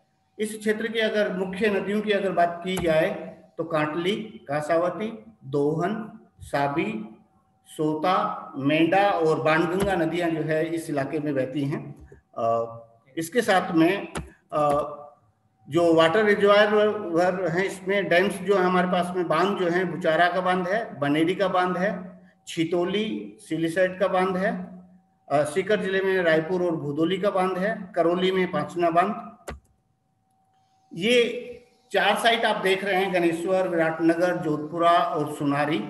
इस क्षेत्र की अगर मुख्य नदियों की अगर बात की जाए तो काटली, कासावती, दोहन, साबी, सोता, मेंढा और बाणगंगा नदियाँ जो है इस इलाके में बहती हैं। इसके साथ में जो वाटर रिजर्वायर हैं, इसमें डैम्स जो है हमारे पास में, बाँध जो है, बुचारा का बाँध है, बनेरी का बाँध है, छितोली सिलीसाइड का बाँध है सीकर ज़िले में रायपुर और भूदोली का बाँध है, करौली में पांचना बाँध ये चार साइट आप देख रहे हैं, गणेश्वर, विराटनगर, जोधपुरा और सुनारी।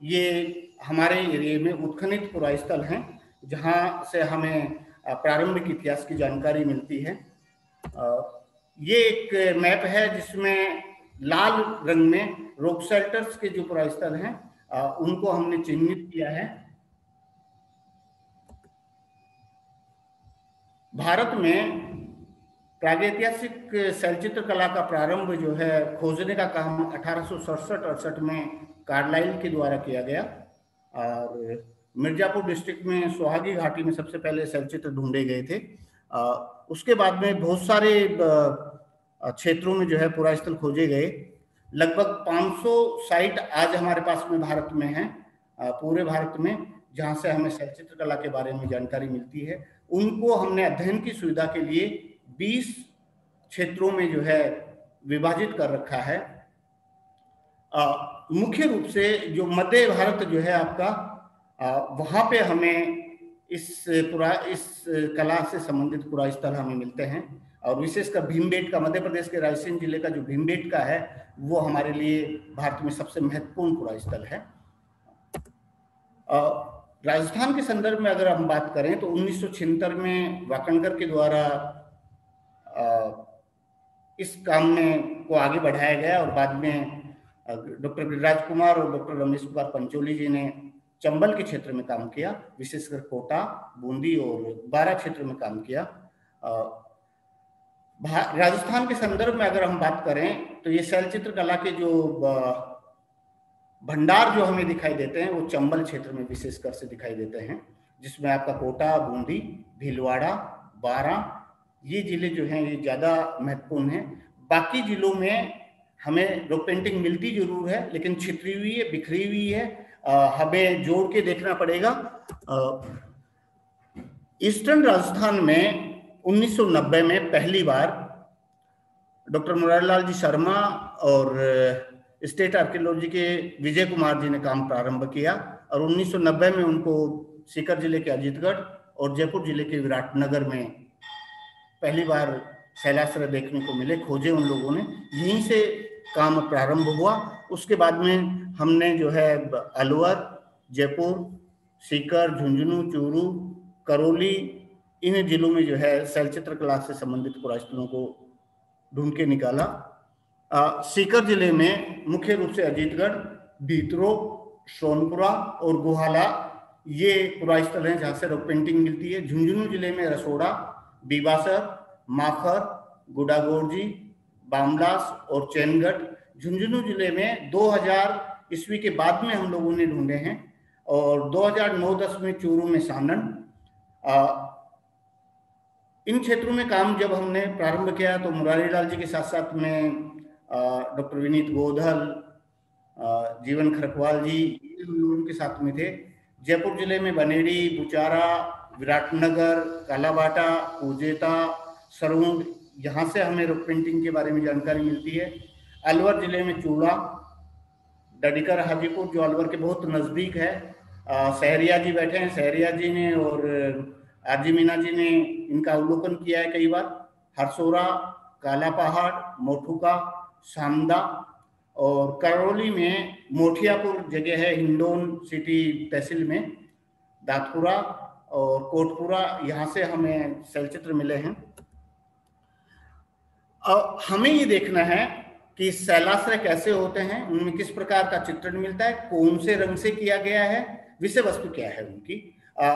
ये हमारे एरिए में उत्खनित पुरा स्थल हैं, जहाँ से हमें प्रारंभिक इतिहास की जानकारी मिलती है। ये एक मैप है जिसमें लाल रंग में रोक शेल्टर्स के जो पुरास्थल हैं उनको हमने चिन्हित किया है। भारत में प्रागैतिहासिक चलचित्र कला का प्रारंभ जो है, खोजने का काम अठारह अड़सठ में कार्लाइल के द्वारा किया गया। और मिर्जापुर डिस्ट्रिक्ट में सुहागी घाटी में सबसे पहले चलचित्र ढूंढे गए थे। उसके बाद में बहुत सारे क्षेत्रों में जो है पूरा स्थल खोजे गए। लगभग 500 साइट आज हमारे पास में भारत में है पूरे भारत में, जहाँ से हमें चलचित्र कला के बारे में जानकारी मिलती है। उनको हमने अध्ययन की सुविधा के लिए 20 क्षेत्रों में जो है विभाजित कर रखा है। मुख्य रूप से जो मध्य भारत जो है आपका आ, वहाँ पे हमें इस पुरा इस कला से संबंधित पुरा स्थल हमें मिलते हैं और विशेषकर भीमबेट का मध्य प्रदेश के रायसेन ज़िले का जो भीमबेट का है वो हमारे लिए भारत में सबसे महत्वपूर्ण पुरा स्थल है। राजस्थान के संदर्भ में अगर हम बात करें तो उन्नीस सौ छिहत्तर में वाकणकर के द्वारा इस काम में को आगे बढ़ाया गया और बाद में डॉक्टर गिरिराज कुमार और डॉक्टर रमेश कुमार पंचोली जी ने चंबल के क्षेत्र में काम किया, विशेषकर कोटा, बूंदी और बारा क्षेत्र में काम किया। राजस्थान के संदर्भ में अगर हम बात करें तो ये शैलचित्र कला के जो भंडार जो हमें दिखाई देते हैं, वो चंबल क्षेत्र में विशेषकर से दिखाई देते हैं, जिसमें आपका कोटा, बूंदी, भीलवाड़ा, बारा ये ज़िले जो हैं ये ज़्यादा महत्वपूर्ण हैं। बाकी जिलों में हमें रोक पेंटिंग मिलती ज़रूर है लेकिन छितरी हुई है बिखरी हुई है आ, हमें जोड़ के देखना पड़ेगा। ईस्टर्न राजस्थान में 1990 में पहली बार डॉक्टर मुरारीलाल जी शर्मा और स्टेट आर्कियोलॉजी के विजय कुमार जी ने काम प्रारंभ किया और 1990 में उनको सीकर ज़िले के अजीतगढ़ और जयपुर ज़िले के विराटनगर में पहली बार शैलाश्रय देखने को मिले खोजे उन लोगों ने। यहीं से काम प्रारंभ हुआ। उसके बाद में हमने जो है अलवर जयपुर सीकर झुंझुनू चूरू करौली इन जिलों में जो है शैलचित्र कला से संबंधित पुरास्थलों को ढूंढ के निकाला। आ, सीकर ज़िले में मुख्य रूप से अजीतगढ़ भीतरो सोनपुरा और गुहाला ये पुरास्थल हैं जहाँ से रॉक पेंटिंग मिलती है। झुंझुनू ज़िले में रसोड़ा बीबासर, माखर, गुडागोरजी, बामलास और चैनगढ़। झुंझुनू ज़िले में 2000 ईस्वी के बाद में हम लोगों ने ढूंढे हैं और 2009-10 में चूरू में सानन। इन क्षेत्रों में काम जब हमने प्रारंभ किया तो मुरारी लाल जी के साथ साथ में डॉक्टर विनीत गोधल जीवन खरकवाल जी उनके साथ में थे। जयपुर ज़िले में बनेड़ी, बुचारा विराटनगर, कालाबाटा उजेता सरुंग, यहाँ से हमें रुक पेंटिंग के बारे में जानकारी मिलती है। अलवर ज़िले में चूड़ा, डडिकर हाजीपुर, जो अलवर के बहुत नज़दीक है सहरिया जी बैठे हैं। सहरिया जी ने और आरजी मीना जी ने इनका अवलोकन किया है कई बार। हरसोरा काला पहाड़ मोठुका शामदा और करौली में मोठियापुर जगह है, हिंडोन सिटी तहसील में। दातपुरा और कोटपुरा यहाँ से हमें चलचित्र मिले हैं। अब हमें ये देखना है कि शैलाश्रय कैसे होते हैं उनमें किस प्रकार का चित्रण मिलता है कौन से रंग से किया गया है विषय वस्तु क्या है उनकी। आ,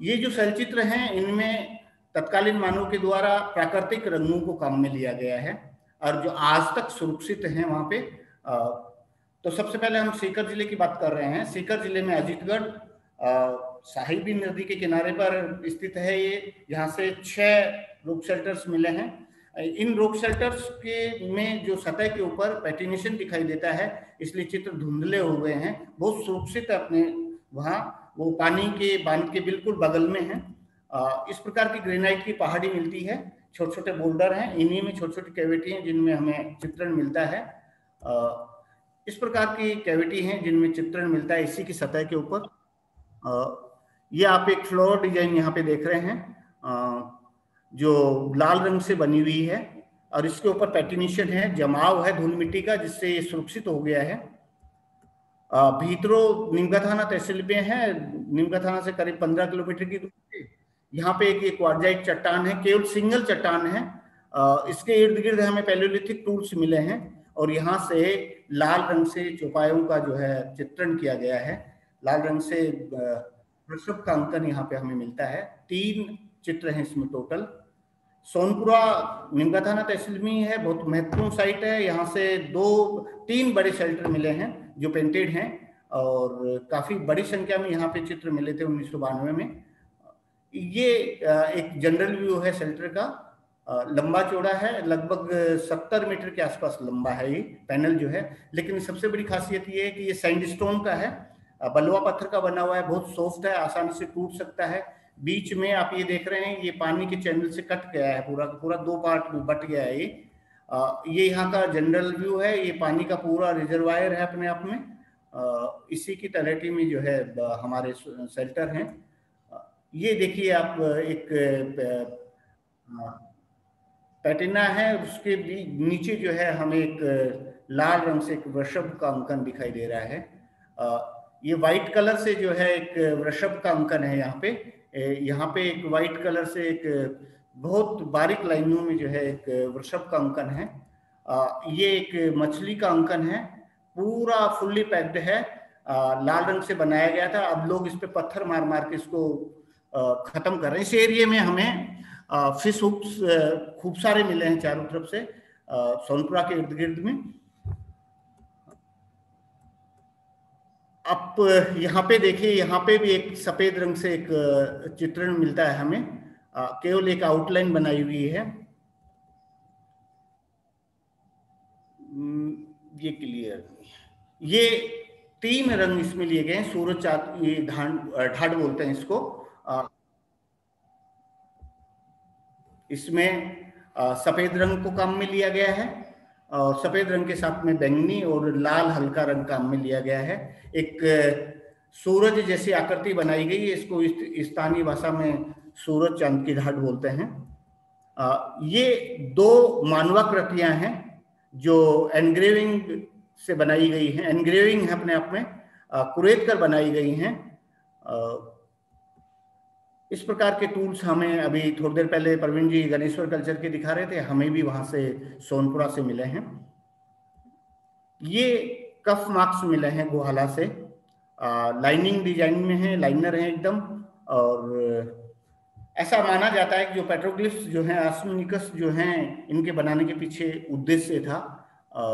ये जो चलचित्र हैं इनमें तत्कालीन मानव के द्वारा प्राकृतिक रंगों को काम में लिया गया है और जो आज तक सुरक्षित हैं वहाँ पे आ, तो सबसे पहले हम सीकर ज़िले की बात कर रहे हैं। सीकर ज़िले में अजीतगढ़ साहिबी नदी के किनारे पर स्थित है ये। यहाँ से छह रोक शेल्टर्स मिले हैं। इन रोक शेल्टर्स के में जो सतह के ऊपर पैटिनेशन दिखाई देता है, इसलिए चित्र धुंधले हो गए हैं। बहुत सुरक्षित अपने वहाँ। वो पानी के बाँध के बिल्कुल बगल में है। इस प्रकार की ग्रेनाइट की पहाड़ी मिलती है। छोटे छोटे बोल्डर हैं। इन्हीं में छोटी छोटी कैविटी हैं जिनमें हमें चित्रण मिलता है। इस प्रकार की कैविटी हैं जिनमें चित्रण मिलता है इसी की सतह के ऊपर। ये आप एक फ्लोर डिज़ाइन यहाँ पे देख रहे हैं जो लाल रंग से बनी हुई है और इसके ऊपर पैटिनेशन है, जमाव है धूल मिट्टी का, जिससे ये सुरक्षित हो गया है। भीतरो निमगा थाना तहसील में है, निमगा थाना से करीब पंद्रह किलोमीटर की दूरी यहाँ पे एक क्वार्जाइट चट्टान है, केवल सिंगल चट्टान है। इसके इर्द गिर्द हमें पैलियोलिथिक टूल्स मिले हैं और यहाँ से लाल रंग से चौपायों का जो है चित्रण किया गया है। लाल रंग से वृषभ का अंकन यहाँ पे हमें मिलता है। तीन चित्र हैं इसमें टोटल सोनपुरा निमका थाना तहसील में है बहुत महत्वपूर्ण साइट है। यहाँ से दो, तीन बड़े शेल्टर मिले हैं जो पेंटेड हैं और काफ़ी बड़ी संख्या में यहाँ पे चित्र मिले थे उन्नीस सौ बानवे में। ये एक जनरल व्यू है शेल्टर का। लंबा चौड़ा है, लगभग सत्तर मीटर के आसपास लंबा है ये पैनल जो है। लेकिन सबसे बड़ी खासियत ये है कि ये सैंडस्टोन का है। बलुआ पत्थर का बना हुआ है, बहुत सॉफ्ट है, आसानी से टूट सकता है। बीच में आप ये देख रहे हैं, ये पानी के चैनल से कट गया है, पूरा पूरा दो पार्ट में बट गया है ये। ये यहाँ का जनरल व्यू है, ये पानी का पूरा रिजर्वायर है अपने आप में। इसी की तलेटी में जो है हमारे शेल्टर हैं। ये देखिए आप, एक पैटिना है, उसके नीचे जो है, हमें एक लाल रंग से एक वृषभ का अंकन दिखाई दे रहा है। ये व्हाइट कलर से जो है एक वृषभ का अंकन है यहाँ पे। यहाँ पे एक व्हाइट कलर से एक बहुत बारीक लाइनों में जो है एक वृषभ का अंकन है। ये एक मछली का अंकन है। पूरा फुल्ली पैक्ड है। लाल रंग से बनाया गया था। अब लोग इस पे पत्थर मार मार के इसको खत्म कर रहे हैं। इस एरिया में हमें फ़िश हुक्स खूब सारे मिले हैं चारों तरफ़ से सोनपुरा के इर्द गिर्द में। आप, यहाँ पे देखिए, यहाँ पे भी एक सफ़ेद रंग से एक चित्रण मिलता है हमें। केवल एक आउटलाइन बनाई हुई है। ये क्लियर ये तीन रंग इसमें लिए गए हैं, सूरज चाँद, ये ढाड बोलते हैं इसको। इसमें सफ़ेद रंग को काम में लिया गया है। सफ़ेद रंग के साथ में बैंगनी और लाल हल्का रंग काम में लिया गया है। एक सूरज जैसी आकृति बनाई गई है, इसको स्थानीय भाषा में सूरज चाँद की घाट बोलते हैं। ये दो मानवाकृतियाँ हैं जो एनग्रेविंग से बनाई गई हैं। एनग्रेविंग है अपने आप में कुरेद कर बनाई गई हैं। इस प्रकार के टूल्स हमें अभी थोड़ी देर पहले प्रवीण जी गणेश्वर कल्चर के दिखा रहे थे हमें भी वहाँ से सोनपुरा से मिले हैं। ये कफ मार्क्स मिले हैं गोहाला से। आ, लाइनिंग डिज़ाइन में है लाइनर है एकदम और ऐसा माना जाता है कि जो पेट्रोग्लिफ्स जो हैं आसमिनिकस जो हैं इनके बनाने के पीछे उद्देश्य था। आ,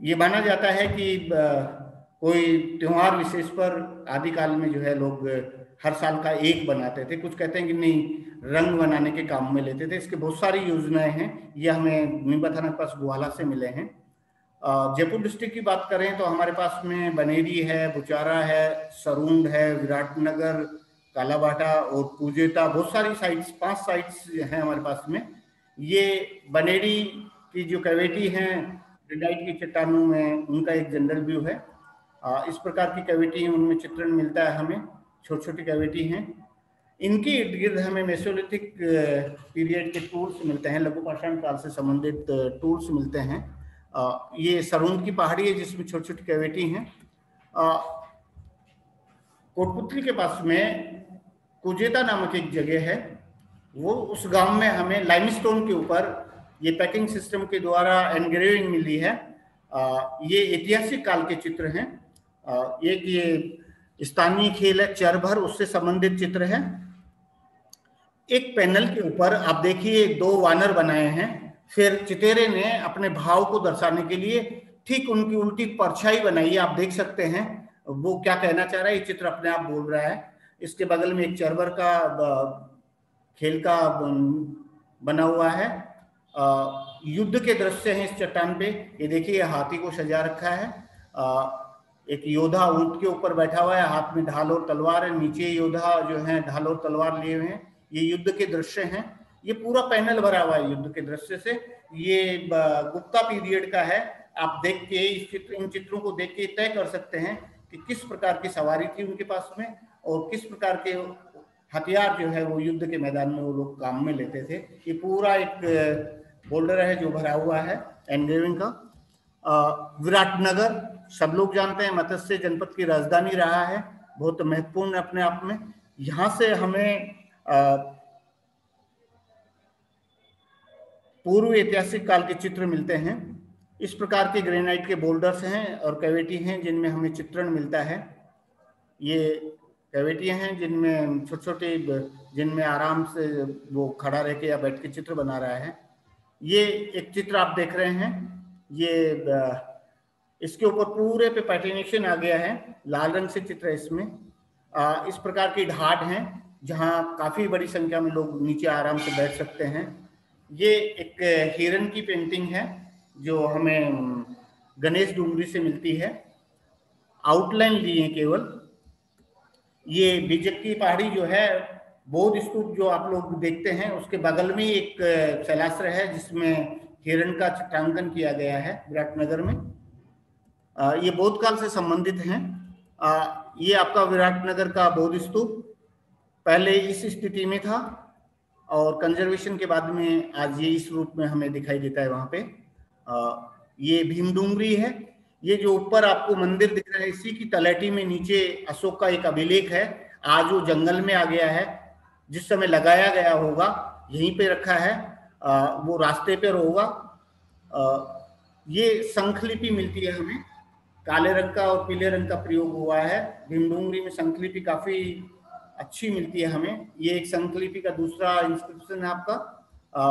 ये माना जाता है कि आ, कोई त्योहार विशेष पर आदिकाल में जो है लोग हर साल का एक बनाते थे। कुछ कहते हैं कि नहीं, रंग बनाने के काम में लेते थे। इसके बहुत सारी योजनाएँ हैं। ये हमें नीमबा थाना पास ग्वाला से मिले हैं। जयपुर डिस्ट्रिक्ट की बात करें तो हमारे पास में बनेरी है, बुचारा है सरूंड है, विराटनगर, कालाबाटा और पूजेता, बहुत सारी साइट्स पाँच साइट्स हैं हमारे पास में। ये बनेरी की जो कैविटी हैं डिडाइट की चट्टानों में, उनका एक जनरल व्यू है। इस प्रकार की कैविटी उनमें चित्रण मिलता है हमें। छोटी छोटी कैविटी हैं। इनके इर्द गिर्द हमें मेसोलिथिक पीरियड के टूल्स मिलते हैं लघु पाषाण काल से संबंधित टूल्स मिलते हैं। ये सरुंद की पहाड़ी है, जिसमें छोटी छोटी कैविटी हैं। कोटपुतली के पास में कुजेता नामक एक जगह है। वो उस गाँव में हमें लाइमस्टोन के ऊपर ये पैकिंग सिस्टम के द्वारा एनग्रेविंग मिली है। ये ऐतिहासिक काल के चित्र हैं। एक ये स्थानीय खेल है, चरभर, उससे संबंधित चित्र है। एक पैनल के ऊपर आप देखिए, दो वानर बनाए हैं। फिर चितेरे ने अपने भाव को दर्शाने के लिए ठीक उनकी उल्टी परछाई बनाई है। आप देख सकते हैं, वो क्या कहना चाह रहा है, ये चित्र अपने आप बोल रहा है। इसके बगल में एक चरबर का खेल का, बना हुआ है। युद्ध के दृश्य हैं इस चट्टान पे। ये देखिए हाथी को सजा रखा है। एक योद्धा ऊँट के ऊपर बैठा हुआ है, हाथ में ढाल और तलवार है, नीचे योद्धा जो है, ढाल और तलवार लिए हुए हैं। ये युद्ध के दृश्य हैं। ये पूरा पैनल भरा हुआ है युद्ध के दृश्य से। ये गुप्ता पीरियड का है। आप देख के इस चित्र, इन चित्रों को देख के तय कर सकते हैं कि किस प्रकार की सवारी थी उनके पास में और किस प्रकार के हथियार जो है वो युद्ध के मैदान में वो लोग काम में लेते थे। ये पूरा एक बोल्डर है जो भरा हुआ है, एनग्रेविंग का। विराटनगर सब लोग जानते हैं, मत्स्य जनपद की राजधानी रहा है, बहुत महत्वपूर्ण अपने आप में। यहाँ से हमें पूर्व ऐतिहासिक काल के चित्र मिलते हैं। इस प्रकार के ग्रेनाइट के बोल्डर्स हैं और कैविटी हैं जिनमें हमें चित्रण मिलता है। ये कैविटियाँ हैं जिनमें छोटे छोटे जिनमें आराम से वो खड़ा रह के या बैठ के चित्र बना रहा है। ये एक चित्र आप देख रहे हैं। ये इसके ऊपर पूरे पे पैटिनेशन आ गया है। लाल रंग से चित्र है इसमें। आ, इस प्रकार की ढाट हैं जहाँ काफ़ी बड़ी संख्या में लोग नीचे आराम से बैठ सकते हैं। ये एक हिरन की पेंटिंग है जो हमें गणेश डूंगरी से मिलती है। आउटलाइन ली है केवल। ये बीजक की पहाड़ी जो है बौद्ध स्तूप जो आप लोग देखते हैं उसके बगल में एक शैलास्त्र है जिसमें हिरण का चित्रांकन किया गया है विराटनगर में। ये बौद्ध काल से संबंधित हैं। ये आपका विराटनगर का बौद्ध स्तूप पहले इस स्थिति में था और कंजर्वेशन के बाद में आज ये इस रूप में हमें दिखाई देता है वहाँ पे। ये भीमडूंगरी है। ये जो ऊपर आपको मंदिर दिख रहा है इसी की तलहटी में नीचे अशोक का एक अभिलेख है। आज वो जंगल में आ गया है जिस समय लगाया गया होगा यहीं पे रखा है। आ, वो रास्ते पर होगा आ, ये संखलिपि मिलती है हमें। काले रंग का और पीले रंग का प्रयोग हुआ है। भीमडूंगरी में संखलिपि काफ़ी अच्छी मिलती है हमें। ये एक संकलिपि का दूसरा इंस्क्रिप्शन है आपका। आ,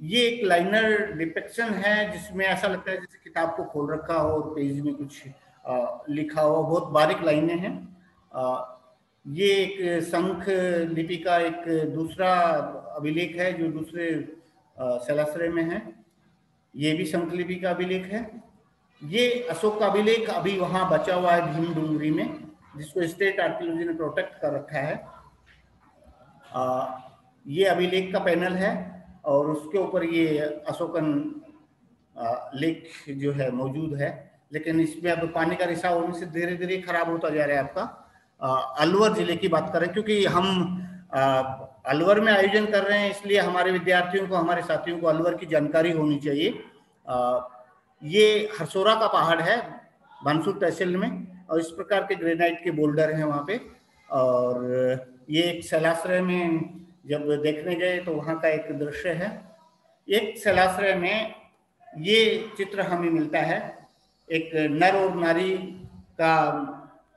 ये एक लाइनर डिपेक्शन है जिसमें ऐसा लगता है जैसे किताब को खोल रखा हो और पेज में कुछ आ, लिखा हो। बहुत बारीक लाइनें हैं। ये एक संख लिपि का एक दूसरा अभिलेख है जो दूसरे सलासरे में है। ये भी संख लिपि का अभिलेख है। ये अशोक का अभिलेख अभी वहाँ बचा हुआ है भीम डूंगरी में जिसको स्टेट आर्कियोलॉजी ने प्रोटेक्ट कर रखा है। आ, ये अभिलेख का पैनल है और उसके ऊपर ये अशोकन लेख जो है मौजूद है। लेकिन इसमें अब पानी का रिसाव होने से धीरे धीरे खराब होता जा रहा है आपका। अलवर ज़िले की बात करें क्योंकि हम अलवर में आयोजन कर रहे हैं इसलिए हमारे विद्यार्थियों को हमारे साथियों को अलवर की जानकारी होनी चाहिए। ये हरसोरा का पहाड़ है, बानसूर तहसील में, और इस प्रकार के ग्रेनाइट के बोल्डर हैं वहाँ पे। और ये एक सैलाश्रय में जब देखने गए तो वहाँ का एक दृश्य है। एक सैलाश्रय में ये चित्र हमें मिलता है। एक नर और नारी का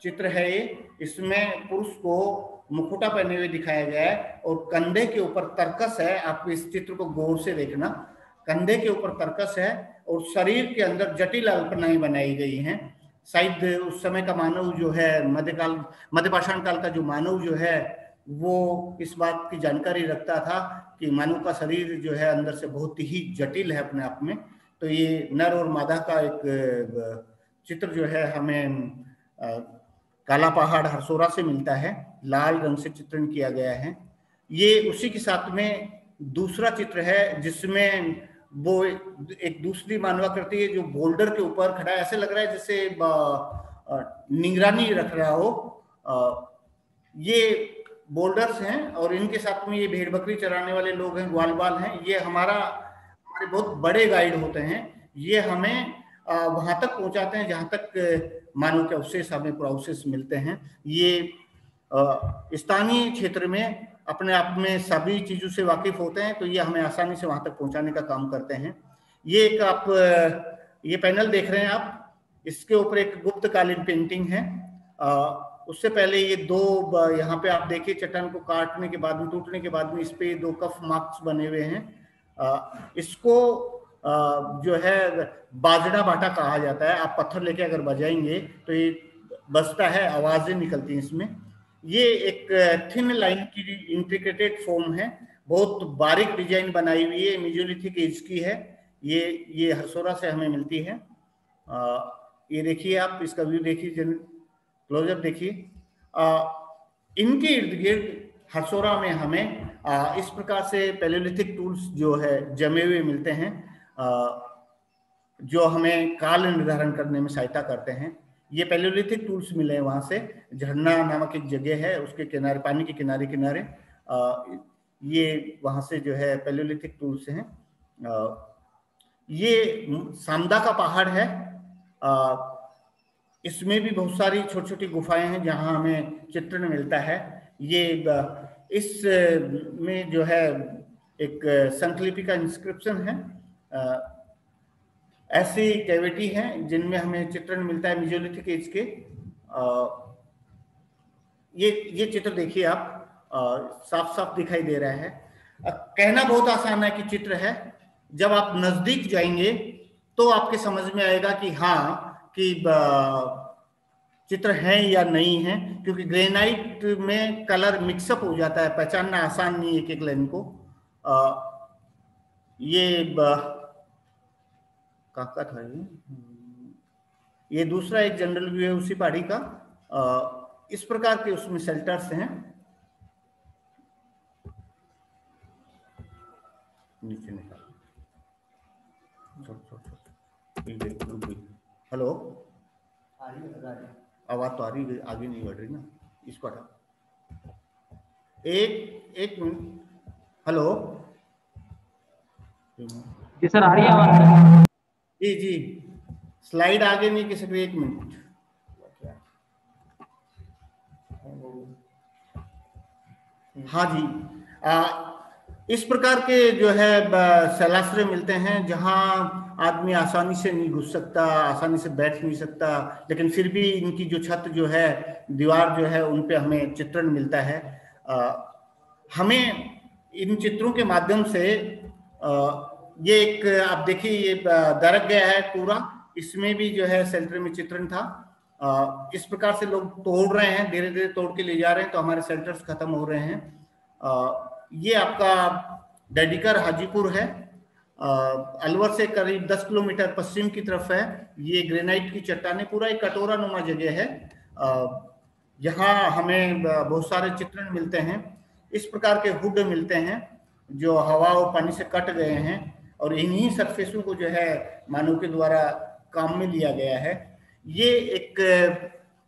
चित्र है ये। इसमें पुरुष को मुकुटा पहने हुए दिखाया गया है और कंधे के ऊपर तर्कस है। आप इस चित्र को गौर से देखना। कंधे के ऊपर तरकस है और शरीर के अंदर जटिल अल्पनाएँ बनाई गई हैं। शायद उस समय का मानव जो है, मध्यकाल, मध्यपाषाण काल का जो मानव जो है, वो इस बात की जानकारी रखता था कि मानव का शरीर जो है अंदर से बहुत ही जटिल है अपने आप में। तो ये नर और मादा का एक चित्र जो है हमें काला पहाड़ हरसोरा से मिलता है। लाल रंग से चित्रण किया गया है। ये उसी के साथ में दूसरा चित्र है जिसमें वो एक दूसरी मानवाकृति है जो बोल्डर के ऊपर खड़ा है। ऐसे लग रहा है जैसे निगरानी रख रहा हो। ये बोल्डर्स हैं और इनके साथ में ये भेड़ बकरी चराने वाले लोग हैं ग्वाल बाल हैं। ये हमारा, हमारे बहुत बड़े गाइड होते हैं। ये हमें वहाँ तक पहुंचाते हैं जहाँ तक मानव के अवशेष हमें, अवशेष मिलते हैं। ये स्थानीय क्षेत्र में अपने आप में सभी चीज़ों से वाकिफ होते हैं तो ये हमें आसानी से वहाँ तक पहुँचाने का काम करते हैं। ये एक आप ये पैनल देख रहे हैं आप। इसके ऊपर एक गुप्तकालीन पेंटिंग है। आ, उससे पहले ये दो यहाँ पे आप देखिए चट्टान को काटने के बाद में टूटने के बाद में इस पे दो कफ मार्क्स बने हुए हैं। आ, इसको आ, जो है बाजड़ा बाटा कहा जाता है। आप पत्थर लेके अगर बजाएँगे तो ये बजता है आवाज़ें निकलती हैं इसमें। ये एक थिन लाइन की इंट्रिकेटेड फॉर्म है। बहुत बारीक डिज़ाइन बनाई हुई है। मिजोलिथिक एज की है। ये ये हरसोरा से हमें मिलती है। आ, ये देखिए आप इसका व्यू देखिए क्लोजअप देखिए। इनके इर्द गिर्द हरसोरा में हमें आ, इस प्रकार से पेलोलिथिक टूल्स जो है जमे हुए मिलते हैं। आ, जो हमें काल निर्धारण करने में सहायता करते हैं। ये पेलोलिथिक टूल्स मिले हैं वहाँ से। झरना नामक एक जगह है, उसके किनारे, पानी के किनारे किनारे। ये वहाँ से जो है पेलोलिथिक टूल्स हैं। ये सामदा का पहाड़ है। इसमें भी बहुत सारी छोटी छोटी गुफाएँ हैं जहाँ हमें चित्रण मिलता है। ये इस में जो है एक संकलिपि का इंस्क्रिप्शन है। ऐसी कैविटी है जिनमें हमें चित्रण मिलता है मिजोलिथिक एज के। ये ये चित्र देखिए आप। साफ़ साफ़ दिखाई दे रहा है। आ, कहना बहुत आसान है कि चित्र है। जब आप नज़दीक जाएँगे तो आपके समझ में आएगा कि हाँ कि चित्र है या नहीं है क्योंकि ग्रेनाइट में कलर मिक्सअप हो जाता है। पहचानना आसान नहीं है एक एक लाइन को। आ, ये काका था ये। ये दूसरा एक जनरल व्यू है उसी पहाड़ी का। आ, इस प्रकार के उसमें सेल्टर्स हैं। नीचे निकाल। हेलो। आवाज़ तो आ रही है आगे नहीं बढ़ रही ना। इसको हटा। एक एक मिनट। हेलो। जी सर आ रही है आवाज़? जी जी। स्लाइड आगे नहीं किसी एक मिनट। हाँ जी। आ, इस प्रकार के जो है सैलाश्रय मिलते हैं जहाँ आदमी आसानी से नहीं घुस सकता आसानी से बैठ नहीं सकता लेकिन फिर भी इनकी जो छत जो है दीवार जो है उन पे हमें चित्रण मिलता है। आ, हमें इन चित्रों के माध्यम से आ, ये एक, आप देखिए, ये दरक गया है पूरा। इसमें भी जो है सेल्टर में चित्रण था। इस प्रकार से लोग तोड़ रहे हैं धीरे धीरे तोड़ के ले जा रहे हैं तो हमारे सेल्टर्स खत्म हो रहे हैं। ये आपका डेडिकर हाजीपुर है। अलवर से करीब 10 किलोमीटर पश्चिम की तरफ़ है। ये ग्रेनाइट की चट्टाने, पूरा एक कटोरा नुमा जगह है। यहाँ हमें बहुत सारे चित्रण मिलते हैं। इस प्रकार के हुड मिलते हैं, जो हवा और पानी से कट गए हैं। और इन्हीं सरफेसों को जो है मानव के द्वारा काम में लिया गया है। ये एक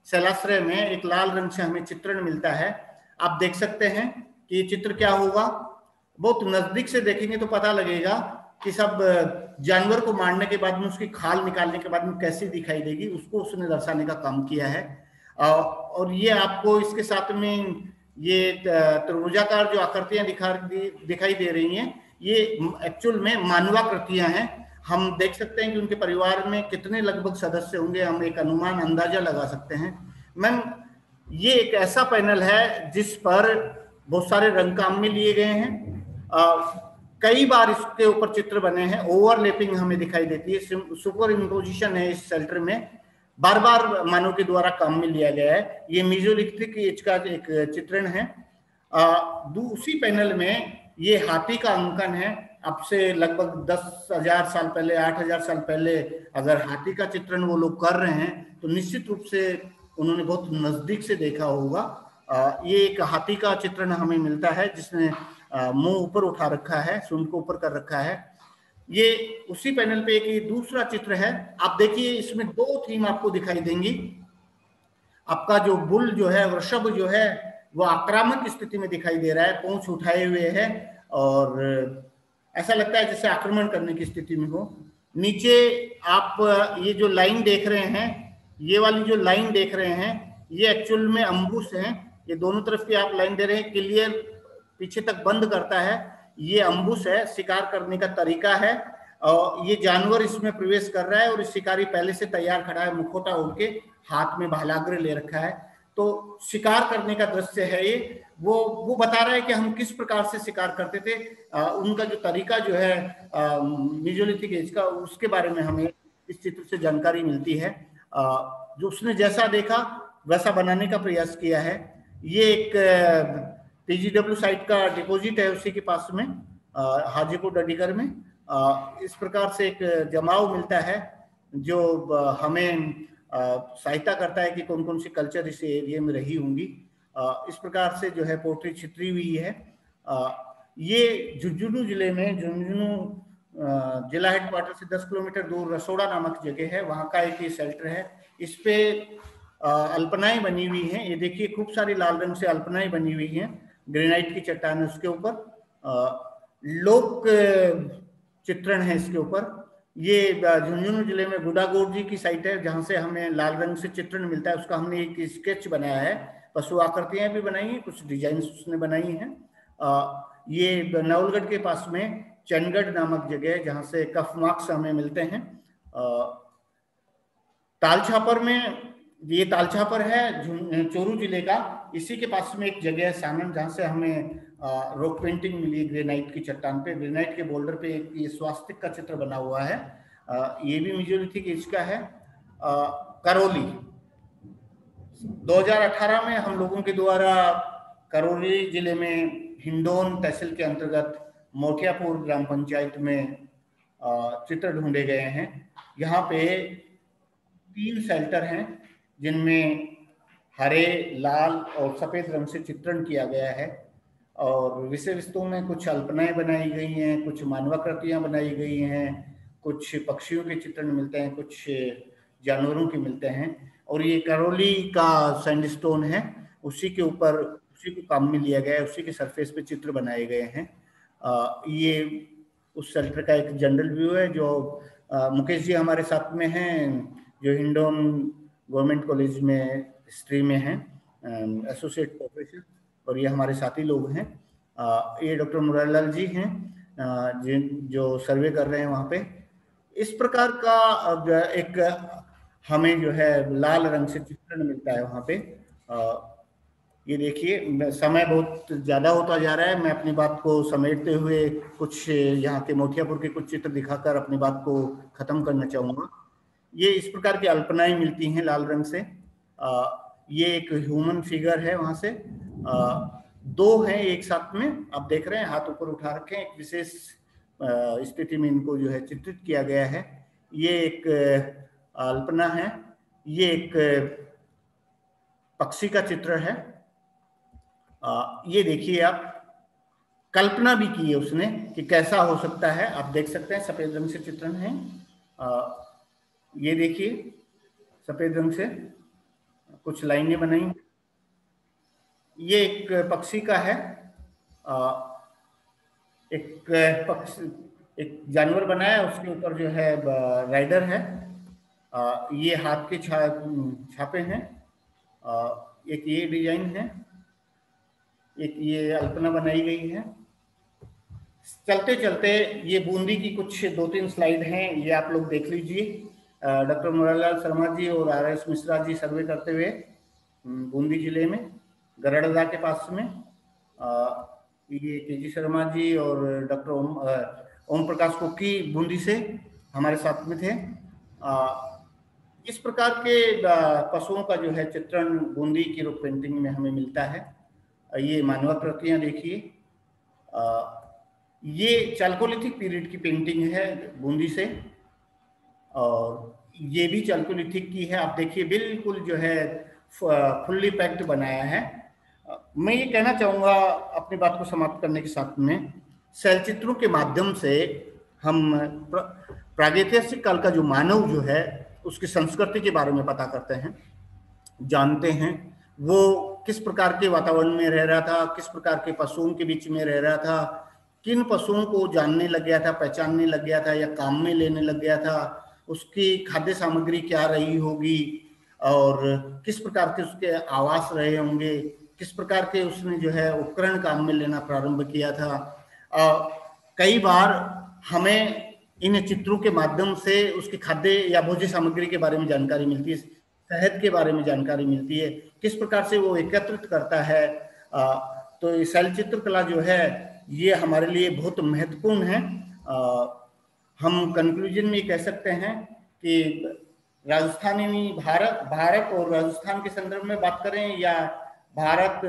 शैलाश्रय में एक लाल रंग से हमें चित्रण मिलता है। आप देख सकते हैं कि ये चित्र क्या होगा। बहुत नज़दीक से देखेंगे तो पता लगेगा कि सब जानवर को मारने के बाद में उसकी खाल निकालने के बाद में कैसी दिखाई देगी, उसको उसने दर्शाने का काम किया है। और ये आपको इसके साथ में ये त्रिभुजाकार जो आकृतियाँ दिखा, दिखाई दे रही हैं ये एक्चुअल में मानवाकृतियाँ हैं। हम देख सकते हैं कि उनके परिवार में कितने लगभग सदस्य होंगे हम एक अनुमान अंदाज़ा लगा सकते हैं। मैम ये एक ऐसा पैनल है जिस पर बहुत सारे रंग काम में लिए गए हैं। आ, कई बार इसके ऊपर चित्र बने हैं। ओवरलेपिंग हमें दिखाई देती है। सुपर इम्पोजिशन है इस सेल्टर में। बार बार मानव के द्वारा काम में लिया गया है। ये मीजोलिथिक एज का एक चित्रण है। आ, दूसरी पैनल में ये हाथी का अंकन है। अब से लगभग दस हज़ार साल पहले, आठ हज़ार साल पहले अगर हाथी का चित्रण वो लोग कर रहे हैं तो निश्चित रूप से उन्होंने बहुत नज़दीक से देखा होगा। ये एक हाथी का चित्रण हमें मिलता है, जिसने मुँह ऊपर उठा रखा है सुन को ऊपर कर रखा है। ये उसी पैनल पे एक दूसरा चित्र है। आप देखिए, इसमें दो थीम आपको दिखाई देंगी। आपका जो बुल जो है, वृषभ जो है, वो आक्रामक स्थिति में दिखाई दे रहा है पहुँच उठाए हुए है। और ऐसा लगता है जैसे आक्रमण करने की स्थिति में हो। नीचे आप, ये जो लाइन देख रहे हैं, ये वाली जो लाइन देख रहे हैं, ये एक्चुअल में अम्बुस है। ये दोनों तरफ़ की आप लाइन दे रहे हैं क्लियर पीछे तक बंद करता है। ये अम्बुस है, शिकार करने का तरीका है। और ये जानवर इसमें प्रवेश कर रहा है और इस शिकारी पहले से तैयार खड़ा है, मुखोटा उड़ के हाथ में भालाग्र ले रखा है। तो शिकार करने का दृश्य है ये। वो वो बता रहा है कि हम किस प्रकार से शिकार करते थे। आ, उनका जो तरीका जो है मिजोलिथिक एज का उसके बारे में हमें इस चित्र से जानकारी मिलती है। आ, जो उसने जैसा देखा वैसा बनाने का प्रयास किया है। ये एक टीजीडब्ल्यू साइट का डिपॉजिट है उसी के पास में हाजीपुर डडीगर में। आ, इस प्रकार से एक जमाव मिलता है जो हमें सहायता करता है कि कौन कौन सी कल्चर इस एरिया में रही होंगी। इस प्रकार से जो है पोर्ट्री छित्री हुई है। ये झुंझुनू ज़िले में, झुंझुनू जिला हेडक्वार्टर से 10 किलोमीटर दूर रसोड़ा नामक जगह है। वहाँ का एक ये शेल्टर है। इस पे अल्पनाएँ बनी हुई हैं। ये देखिए, खूब सारी लाल रंग से अल्पनाएँ बनी हुई हैं ग्रेनाइट की चट्टान उसके ऊपर। लोक चित्रण है इसके ऊपर। ये झुंझुनू ज़िले में गुडागोड जी की साइट है, जहाँ से हमें लाल रंग से चित्रण मिलता है। उसका हमने एक स्केच बनाया है। पशु आकृतियाँ भी बनाई हैं कुछ डिज़ाइन उसने बनाई हैं। ये नवलगढ़ के पास में चंडगढ़ नामक जगह जहाँ से कफ मार्क्स हमें मिलते हैं। तालछापर में ये तालछापर है चोरू ज़िले का। इसी के पास में एक जगह है सानन जहाँ से हमें रॉक पेंटिंग मिली ग्रेनाइट की चट्टान पे। ग्रेनाइट के बोल्डर पे एक ये स्वास्तिक का चित्र बना हुआ है। आ, ये भी मेजोलिथिक एज का है। आ, करौली। 2018 में हम लोगों के द्वारा करौली ज़िले में हिंडोन तहसील के अंतर्गत मोटियापुर ग्राम पंचायत में चित्र ढूंढे गए हैं। यहाँ पे तीन सेल्टर हैं, जिनमें हरे, लाल और सफ़ेद रंग से चित्रण किया गया है और विषय वस्तुओं में कुछ अल्पनाएँ बनाई गई हैं, कुछ मानवाकृतियाँ बनाई गई हैं, कुछ पक्षियों के चित्रण मिलते हैं, कुछ जानवरों के मिलते हैं। और ये करौली का सैंडस्टोन है, उसी के ऊपर, उसी को काम में लिया गया है, उसी के सरफेस पे चित्र बनाए गए हैं। ये उस सेल्टर का एक जनरल व्यू है जो मुकेश जी हमारे साथ में हैं, जो हिंडोन गवर्नमेंट कॉलेज में हिस्ट्री में हैं एसोसिएट प्रोफेसर और ये हमारे साथी लोग हैं। ये डॉक्टर मुरारलाल जी हैं जिन, जो सर्वे कर रहे हैं वहाँ पे। इस प्रकार का एक हमें जो है लाल रंग से चित्रण मिलता है वहाँ पे। आ, ये देखिए समय बहुत ज़्यादा होता जा रहा है। मैं अपनी बात को समेटते हुए कुछ यहाँ के मोतियापुर के कुछ चित्र दिखाकर अपनी बात को ख़त्म करना चाहूँगा। ये इस प्रकार की अल्पनाएँ मिलती हैं लाल रंग से। आ, ये एक ह्यूमन फिगर है वहाँ से। आ, दो हैं एक साथ में आप देख रहे हैं हाथ ऊपर उठा रखे हैं। एक विशेष स्थिति में इनको जो है चित्रित किया गया है। ये एक अल्पना है। ये एक पक्षी का चित्र है। आ, ये देखिए आप कल्पना भी की है उसने कि कैसा हो सकता है। आप देख सकते हैं सफ़ेद रंग से चित्रण है। आ, ये देखिए सफ़ेद रंग से कुछ लाइनें बनाई। ये एक पक्षी का है। आ, एक पक्षी एक जानवर बनाया उसके ऊपर जो है राइडर है। ये हाथ के छा, छापे हैं। एक ये डिज़ाइन है। एक ये अल्पना बनाई गई है। चलते चलते ये बूंदी की कुछ दो तीन स्लाइड हैं। ये आप लोग देख लीजिए। डॉक्टर मुरालाल शर्मा जी और R S Mishra ji survey करते हुए बूंदी ज़िले में गरड़दा के पास में। ये के जी शर्मा जी और डॉक्टर ओम ओम प्रकाश कुकी बूंदी से हमारे साथ में थे। आ, इस प्रकार के पशुओं का जो है चित्रण बूंदी की रूप पेंटिंग में हमें मिलता है। ये मानवाकृतियाँ देखिए। ये चालकोलिथिक पीरियड की पेंटिंग है बूंदी से। और ये भी चालकोलिथिक की है। आप देखिए, बिल्कुल जो है फुल्ली पैक्ड बनाया है। मैं ये कहना चाहूँगा अपनी बात को समाप्त करने के साथ में, शैलचित्रों के माध्यम से हम प्रागैतिहासिक काल का जो मानव जो है उसकी संस्कृति के बारे में पता करते हैं जानते हैं। वो किस प्रकार के वातावरण में रह रहा था किस प्रकार के पशुओं के बीच में रह रहा था किन पशुओं को जानने लग गया था पहचानने लग गया था या काम में लेने लग गया था उसकी खाद्य सामग्री क्या रही होगी और किस प्रकार के उसके आवास रहे होंगे किस प्रकार के उसने जो है उपकरण काम में लेना प्रारंभ किया था। आ, कई बार हमें इन चित्रों के माध्यम से उसके खाद्य या भोज्य सामग्री के बारे में जानकारी मिलती है शहद के बारे में जानकारी मिलती है किस प्रकार से वो एकत्रित करता है आ, तो ये शैल चित्रकला जो है ये हमारे लिए बहुत महत्वपूर्ण है। आ, हम कंक्लूजन में कह सकते हैं कि राजस्थानी भारत भारत और राजस्थान के संदर्भ में बात करें या भारत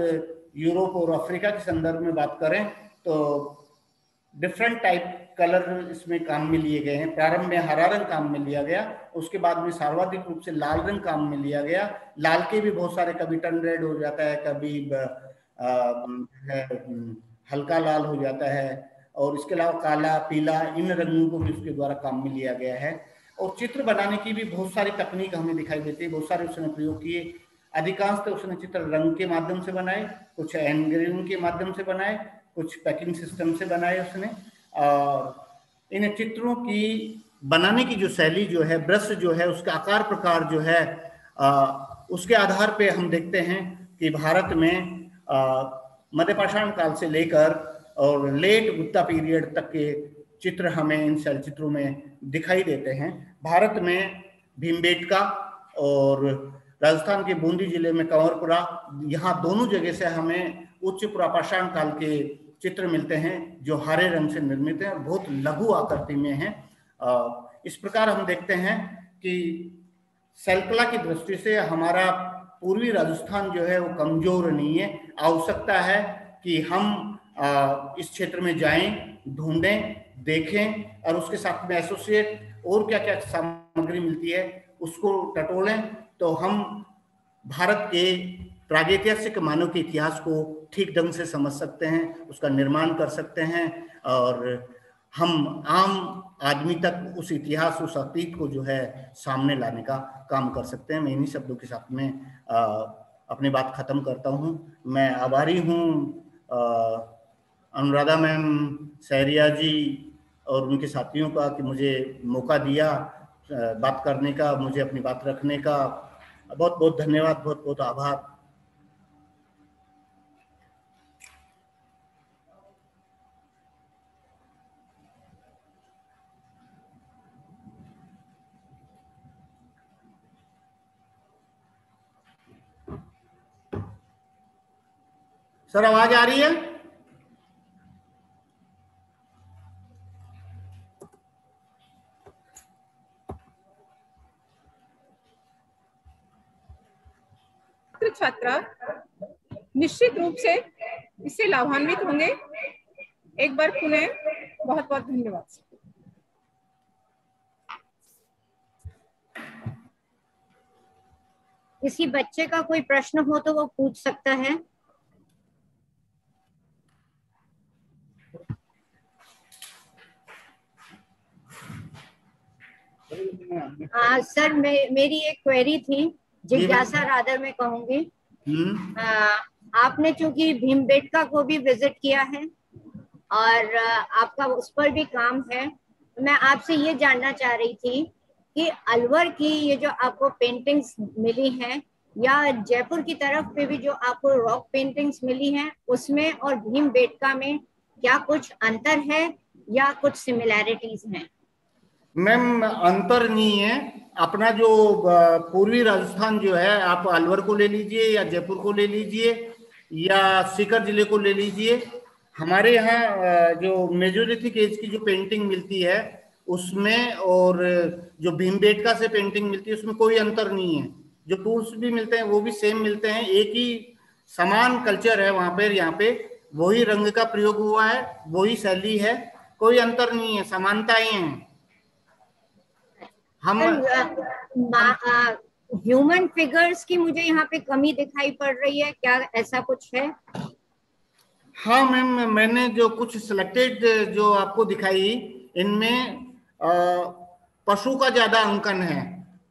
यूरोप और अफ्रीका के संदर्भ में बात करें तो डिफरेंट टाइप कलर इसमें काम में लिए गए हैं। प्रारंभ में हरा रंग काम में लिया गया, उसके बाद में सर्वाधिक रूप से लाल रंग काम में लिया गया। लाल के भी बहुत सारे, कभी टन रेड हो जाता है, कभी हल्का लाल हो जाता है, और इसके अलावा काला, पीला, इन रंगों को भी उसके द्वारा काम में लिया गया है। और चित्र बनाने की भी बहुत सारी तकनीक हमें दिखाई देती है, बहुत सारे उसने प्रयोग किए। अधिकांश तो उसने चित्र रंग के माध्यम से बनाए, कुछ एनग्रेविंग के माध्यम से बनाए, कुछ पैकिंग सिस्टम से बनाए उसने। इन चित्रों की बनाने की जो शैली जो है, ब्रश जो है, उसका आकार प्रकार जो है उसके आधार पे हम देखते हैं कि भारत में मध्य पाषाण काल से लेकर और लेट गुप्ता पीरियड तक के चित्र हमें इन चलचित्रों में दिखाई देते हैं। भारत में भीमबेटका और राजस्थान के बूंदी ज़िले में कंवरपुरा, यहाँ दोनों जगह से हमें उच्च पुरापाषाण काल के चित्र मिलते हैं जो हरे रंग से निर्मित हैं और बहुत लघु आकृति में हैं। इस प्रकार हम देखते हैं कि सैलकला की दृष्टि से हमारा पूर्वी राजस्थान जो है वो कमज़ोर नहीं है। आवश्यकता है कि हम इस क्षेत्र में जाएँ, ढूंढें, देखें और उसके साथ में एसोसिएट और क्या क्या सामग्री मिलती है उसको टटोलें। तो हम भारत के प्रागैतिहासिक मानव के इतिहास को ठीक ढंग से समझ सकते हैं, उसका निर्माण कर सकते हैं और हम आम आदमी तक उस इतिहास, उस अतीत को जो है सामने लाने का काम कर सकते हैं। मैं इन्हीं शब्दों के साथ में अपनी बात खत्म करता हूँ। मैं आभारी हूँ अनुराधा मैम, सहरिया जी और उनके साथियों का कि मुझे मौका दिया बात करने का, मुझे अपनी बात रखने का। बहुत बहुत धन्यवाद बहुत बहुत आभार। सर आवाज़ आ रही है? छात्रा निश्चित रूप से इससे लाभान्वित होंगे। एक बार पुनः बहुत बहुत धन्यवाद। किसी बच्चे का कोई प्रश्न हो तो वो पूछ सकता है। आ, सर मे, मेरी एक क्वेरी थी जिज्ञासा राधर में कहूँगी। हम्म। आपने चूँकि भीमबेटका को भी विज़िट किया है और आपका उस पर भी काम है मैं आपसे ये जानना चाह रही थी कि अलवर की ये जो आपको पेंटिंग्स मिली हैं या जयपुर की तरफ़ पे भी जो आपको रॉक पेंटिंग्स मिली हैं उसमें और भीम बेटका में क्या कुछ अंतर है या कुछ सिमिलैरिटीज हैं? मैम अंतर नहीं है अपना जो पूर्वी राजस्थान जो है, आप अलवर को ले लीजिए या जयपुर को ले लीजिए या सीकर ज़िले को ले लीजिए। हमारे यहाँ जो मेजोरिटी एज की जो पेंटिंग मिलती है, उसमें और जो भीमबेटका से पेंटिंग मिलती है, उसमें कोई अंतर नहीं है। जो टूल्स भी मिलते हैं, वो भी सेम मिलते हैं। एक ही समान कल्चर है वहाँ पर यहाँ पे वही रंग का प्रयोग हुआ है, वही शैली है, कोई अंतर नहीं है, समानताएँ हैं। हम ह्यूमन फिगर्स की मुझे यहाँ पे कमी दिखाई पड़ रही है। क्या ऐसा कुछ है? हाँ मैम मैंने जो कुछ सिलेक्टेड जो आपको दिखाई इनमें पशु का ज़्यादा अंकन है।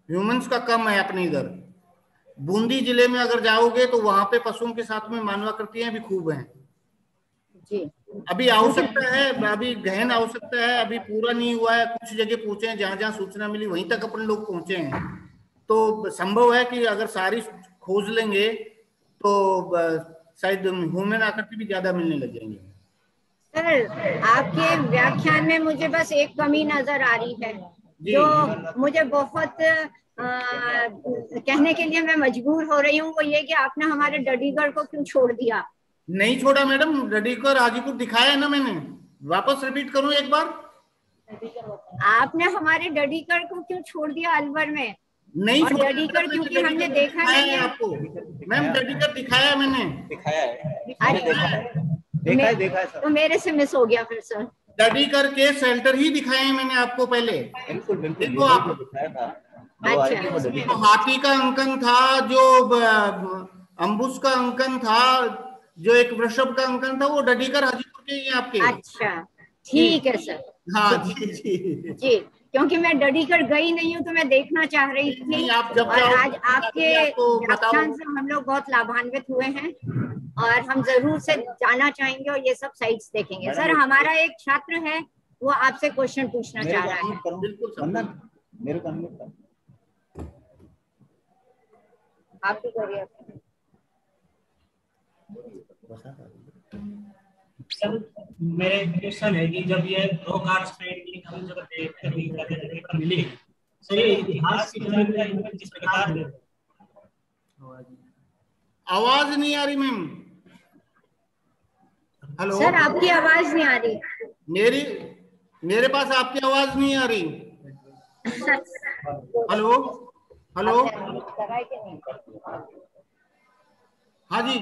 ह्यूमंस का कम है अपने इधर। बूंदी ज़िले में अगर जाओगे तो वहाँ पे पशुओं के साथ में मानवाकृतियाँ भी खूब हैं। जी। अभी आवश्यकता है अभी गहन आवश्यकता है अभी पूरा नहीं हुआ है कुछ जगह पहुँचे हैं जहाँ जहाँ सूचना मिली वहीं तक अपन लोग पहुँचे हैं। तो संभव है कि अगर सारी खोज लेंगे तो शायद ह्यूमन आकृति भी ज़्यादा मिलने लग जाएँगे। सर आपके व्याख्यान में मुझे बस एक कमी नज़र आ रही है जो। मुझे बहुत आ, कहने के लिए मैं मजबूर हो रही हूँ वो ये कि आपने हमारे डडीगढ़ को क्यों छोड़ दिया? नहीं छोड़ा मैडम रेडी रडीकर हाजीपुर दिखाया है ना मैंने। वापस रिपीट करूँ एक बार? आपने हमारे डडीकर को क्यों छोड़ दिया अलवर में? नहीं और डडीकर क्योंकि हमने देखा नहीं है आपको। मैम डडीकर दिखाया मैंने। दिखाया है। देखा है। देखा है तो मेरे से मिस हो गया फिर सर डडीकर के सेल्टर ही दिखाए हैं मैंने आपको पहले। बिल्कुल बिल्कुल देखो आप। दिखाया था। अच्छा। तो हाथी का अंकन था जो अम्बुस का अंकन था जो एक वृषभ का अंकन था वो डडीकर हाजीपुर के ही आपके। अच्छा ठीक है सर। हाँ जी जी। जी क्योंकि मैं डडीकर गई नहीं हूँ तो मैं देखना चाह रही थी। आप जब और आज आपके व्याख्यान से हम लोग बहुत लाभान्वित हुए हैं और हम ज़रूर से जाना चाहेंगे और ये सब साइट्स देखेंगे। सर हमारा एक छात्र है वो आपसे क्वेश्चन पूछना चाह रहा है। मेरे को आप भी करिए सर मेरे क्वेश्चन है कि जब ये दो कार्ड्स पेंटिंग हम जब देखते हैं पर मिली सर ये इतिहास की जानकारी किस प्रकार आवाज़ नहीं आ रही मैम। हेलो सर आपकी आवाज़ नहीं आ रही। मेरी मेरे पास आपकी आवाज़ नहीं आ रही। हेलो हेलो हाँ जी।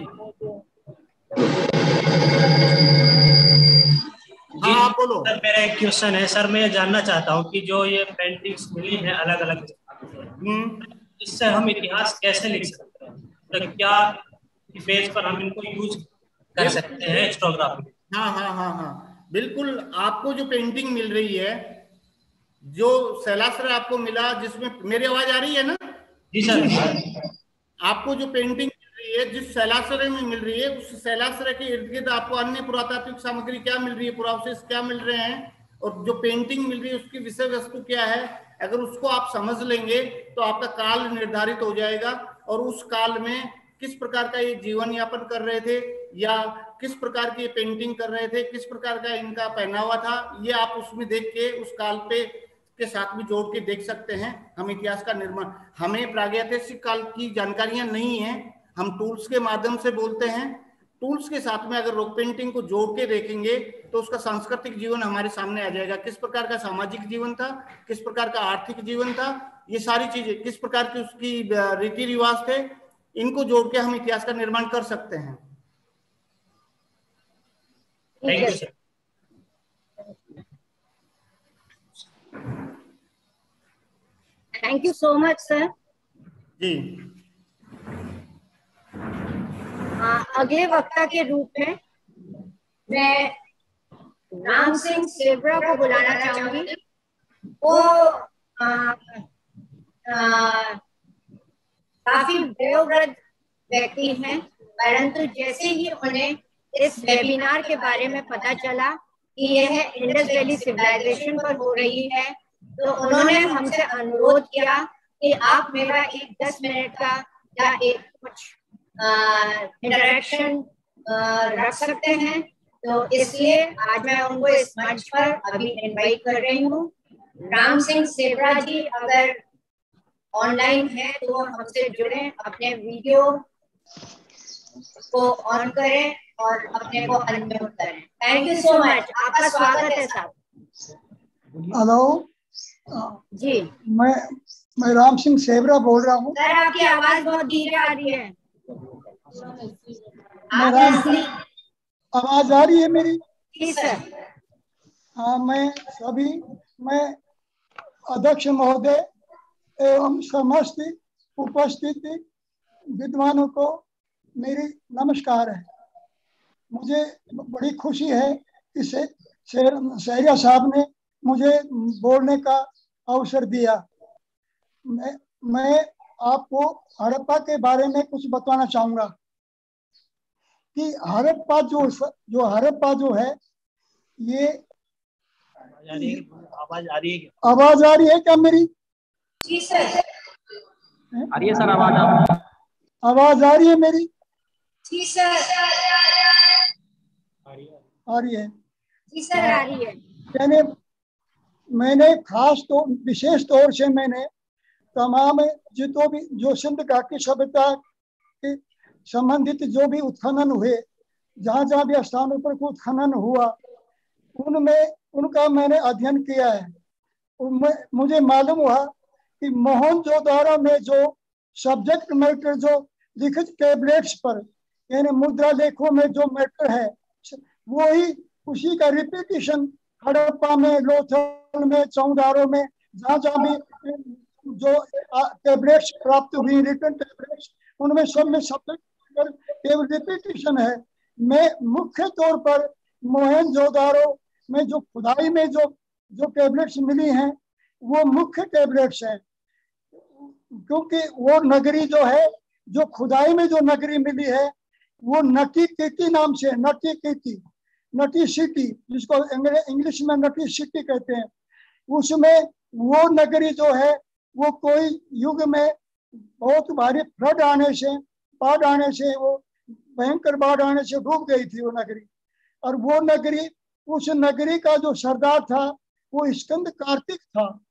हाँ आप बोलो। सर मेरा एक क्वेश्चन है। सर मैं ये जानना चाहता हूँ कि जो ये पेंटिंग्स मिली है अलग अलग इससे हम इतिहास कैसे लिख सकते हैं? तो क्या बेस पर हम इनको यूज़ कर सकते हैं हिस्टोग्राफी हाँ हाँ हाँ हाँ। बिल्कुल आपको जो पेंटिंग मिल रही है जो सैलासर आपको मिला जिसमें मेरी आवाज़ आ रही है ना? जी सर। आपको जो पेंटिंग है जिस सैलासरे में मिल रही है, उस सैलासरे के इर्द गिर्द आपको अन्य पुरातात्विक सामग्री क्या मिल रही है? पुरावशेष क्या मिल रहे हैं? और जो पेंटिंग मिल रही है, उसकी विषय वस्तु क्या है? अगर उसको आप समझ लेंगे तो आपका काल निर्धारित हो जाएगा। और उस काल में किस प्रकार का ये जीवन यापन कर रहे थे? या किस प्रकार की पेंटिंग कर रहे थे? किस प्रकार का इनका पहनावा था? ये आप उसमें देख के, उस काल पे के साथ भी जोड़ के देख सकते हैं। हम इतिहास का निर्माण, हमें प्रागैतिहासिक काल की जानकारियाँ नहीं है हम टूल्स के माध्यम से बोलते हैं। टूल्स के साथ में अगर रॉक पेंटिंग को जोड़ के देखेंगे तो उसका सांस्कृतिक जीवन हमारे सामने आ जाएगा। किस प्रकार का सामाजिक जीवन था? किस प्रकार का आर्थिक जीवन था? ये सारी चीज़ें किस प्रकार की उसकी रीति रिवाज थे? इनको जोड़ के हम इतिहास का निर्माण कर सकते हैं। Thank you sir thank you so much sir ji. हाँ, अगले वक्ता के रूप में मैं राम सिंह सेवरा को बुलाना चाहूँगी। वो काफ़ी वयोवृद्ध व्यक्ति हैं, परंतु जैसे ही उन्हें इस वेबिनार के बारे में पता चला कि यह इंडस वैली सिविलाइजेशन पर हो रही है तो उन्होंने हमसे अनुरोध किया कि आप मेरा एक दस मिनट का या एक कुछ इंटरेक्शन रख सकते हैं। तो इसलिए आज मैं उनको इस मंच पर अभी इनवाइट कर रही हूँ। राम सिंह सेवरा जी अगर ऑनलाइन है तो हमसे जुड़े अपने वीडियो को ऑन करें और अपने को अनम्यूट करें। थैंक यू सो मच आपका स्वागत है साहब हेलो जी। मैं मैं राम सिंह सेवरा बोल रहा हूँ। सर आपकी आवाज़ बहुत धीरे आ रही है। आवाज़ आ रही है? मेरी? हाँ मैं सभी मैं अध्यक्ष महोदय एवं समस्त उपस्थित विद्वानों को मेरी नमस्कार है। मुझे बड़ी खुशी है कि शहरिया साहब ने मुझे बोलने का अवसर दिया। मैं मैं आपको हड़प्पा के बारे में कुछ बताना चाहूँगा कि हड़प्पा जो जो हड़प्पा जो है ये आवाज़ आ रही है आवाज़ आ रही है क्या? मेरी? जी सर। आ रही है सर आवाज़ आवाज़ आ रही है मेरी? जी सर। आ रही है। जी सर आ रही है। मैंने मैंने खास तो विशेष तौर से मैंने तमाम जितो भी, जो सिंध घाटी सभ्यता के संबंधित जो भी उत्खनन हुए, जहाँ जहाँ भी स्थानों पर उत्खनन हुआ, उनमें, उनका मैंने अध्ययन किया है। मुझे मालूम हुआ कि मोहन जोदारो में जो सब्जेक्ट मैटर जो लिखित टेबलेट्स पर, यानी मुद्रा लेखों में जो मैटर है, वो ही उसी का रिपीटेशन हड़प्पा में, लोथल में, चौदारों में, जहाँ जहाँ भी जो टेबलेट्स प्राप्त हुई रिटर्न टेबलेट्स उनमें सब में सब्जेक्ट रिपीटिशन है। मैं मुख्य तौर पर मोहन जोदारो, में जो खुदाई में जो जो टेबलेट्स मिली हैं, वो मुख्य टेबलेट्स हैं। क्योंकि वो नगरी जो है, जो खुदाई में जो नगरी मिली है, वो नटी कीटी नाम से नटी कीटी, नटी सिटी, जिसको इंग्लिश में नटी सिटी कहते हैं। उसमें वो नगरी जो है वो कोई युग में बहुत भारी फ्लड आने से, बाढ़ आने से, वो भयंकर बाढ़ आने से डूब गई थी वो नगरी। और वो नगरी, उस नगरी का जो सरदार था, वो स्कंद कार्तिक था।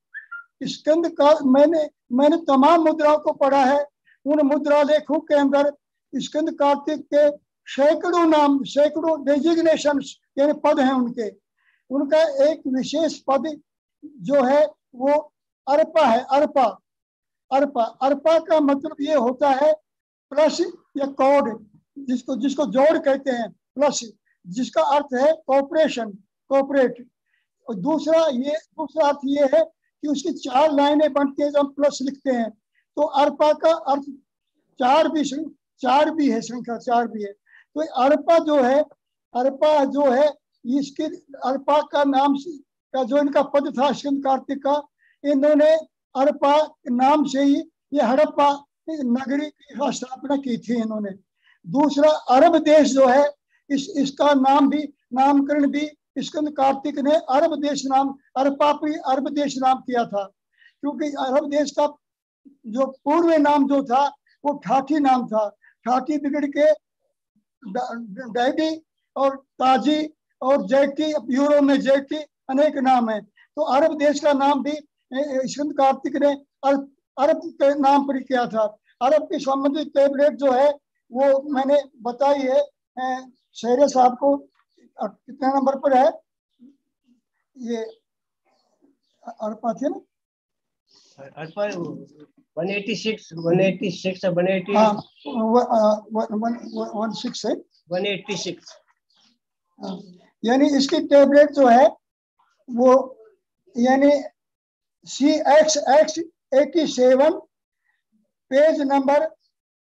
स्कंद का, मैंने मैंने तमाम मुद्राओं को पढ़ा है। उन मुद्रा लेखों के अंदर स्कंद कार्तिक के सैकड़ों नाम, सैकड़ों डेजिग्नेशन यानी पद हैं उनके। उनका एक विशेष पद जो है, वो अर्पा है, अर्पा। अर्पा अर्पा का मतलब ये होता है प्लस या कॉड जिसको जिसको जोड़ कहते हैं, प्लस, जिसका अर्थ है कॉपरेशन कॉपरेट और दूसरा ये, दूसरा अर्थ ये है कि उसकी चार लाइनें बनती हैं जब प्लस लिखते हैं तो अर्पा का अर्थ चार भी चार भी है संख्या चार भी है। तो अर्पा जो है, अर्पा जो है, इसके, अर्पा का नाम का जो इनका पद था सिंध कार्तिक का इन्होंने अरपा नाम से ही ये हड़प्पा नगरी की स्थापना की थी इन्होंने। दूसरा अरब देश जो है, इस, इसका नाम भी, नामकरण भी स्कंद कार्तिक ने अरब देश नाम, अरपा अरब देश नाम किया था। क्योंकि अरब देश का जो पूर्व नाम जो था, वो ठाठी नाम था। ठाठी बिगड़ के डैडी और ताजी और जैकी यूरोप में जैकी अनेक नाम है। तो अरब देश का नाम भी सिंध कार्तिक ने अरब के नाम पर किया था। अरब के संबंधित टेबलेट जो है वो मैंने बताई है। शेरे साहब को कितने नंबर पर है? ये अरपा थे ना? अरपा 186 186 180 हाँ है 186 यानी इसकी टेबलेट जो है वो यानी C X X eighty seven page number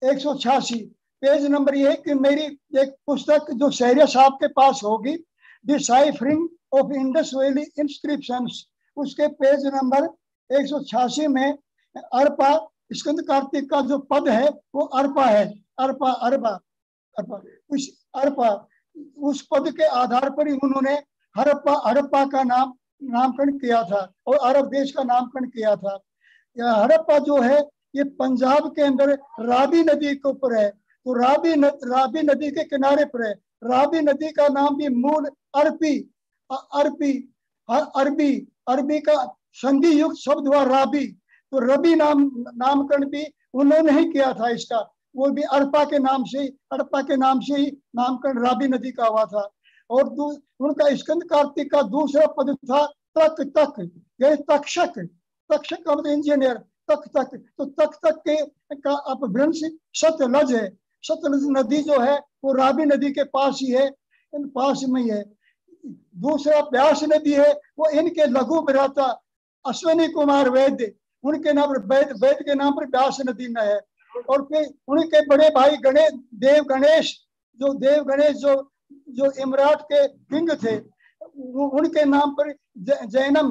एक सौ छियासी। पेज नंबर ये कि मेरी एक पुस्तक जो शहरिया साहब के पास होगी deciphering of Indus valley inscription उसके पेज नंबर एक सौ छियासी में अरपा, स्कंद कार्तिक का जो पद है, वो अरपा है। अरपा, अरबा, अरपा, उस अरपा, उस पद के आधार पर ही उन्होंने हरप्पा हड़प्पा का नाम नामकरण किया था और अरब देश का नामकरण किया था। हड़प्पा जो है ये पंजाब के अंदर राबी नदी के ऊपर है। तो राबी न, राबी नदी के किनारे पर है। राबी नदी का नाम भी मूल अरबी अरबी अरबी अरबी का संधि युक्त शब्द हुआ राबी। तो रबी नाम नामकरण भी उन्होंने ही किया था इसका। वो भी अरपा के नाम से अरपा के नाम से ही नामकरण राबी नदी का हुआ था। और उनका स्कंद कार्तिक का दूसरा पद था तक तक, यानी तक्षक तक्षक का मतलब इंजीनियर तक तक। तो तक तक के, का अपभ्रंश सतलज है। सतलज नदी जो है, वो राबी नदी के पास ही है, इन पास में ही है। दूसरा ब्यास नदी है, वो इनके लघु बिराता अश्विनी कुमार वैद्य, उनके नाम पर वैद वैद के नाम पर ब्यास नदी में है। और फिर उनके बड़े भाई गणेश, देव गणेश, जो देव गणेश जो जो इमरात के किंग थे उनके नाम पर जैनम,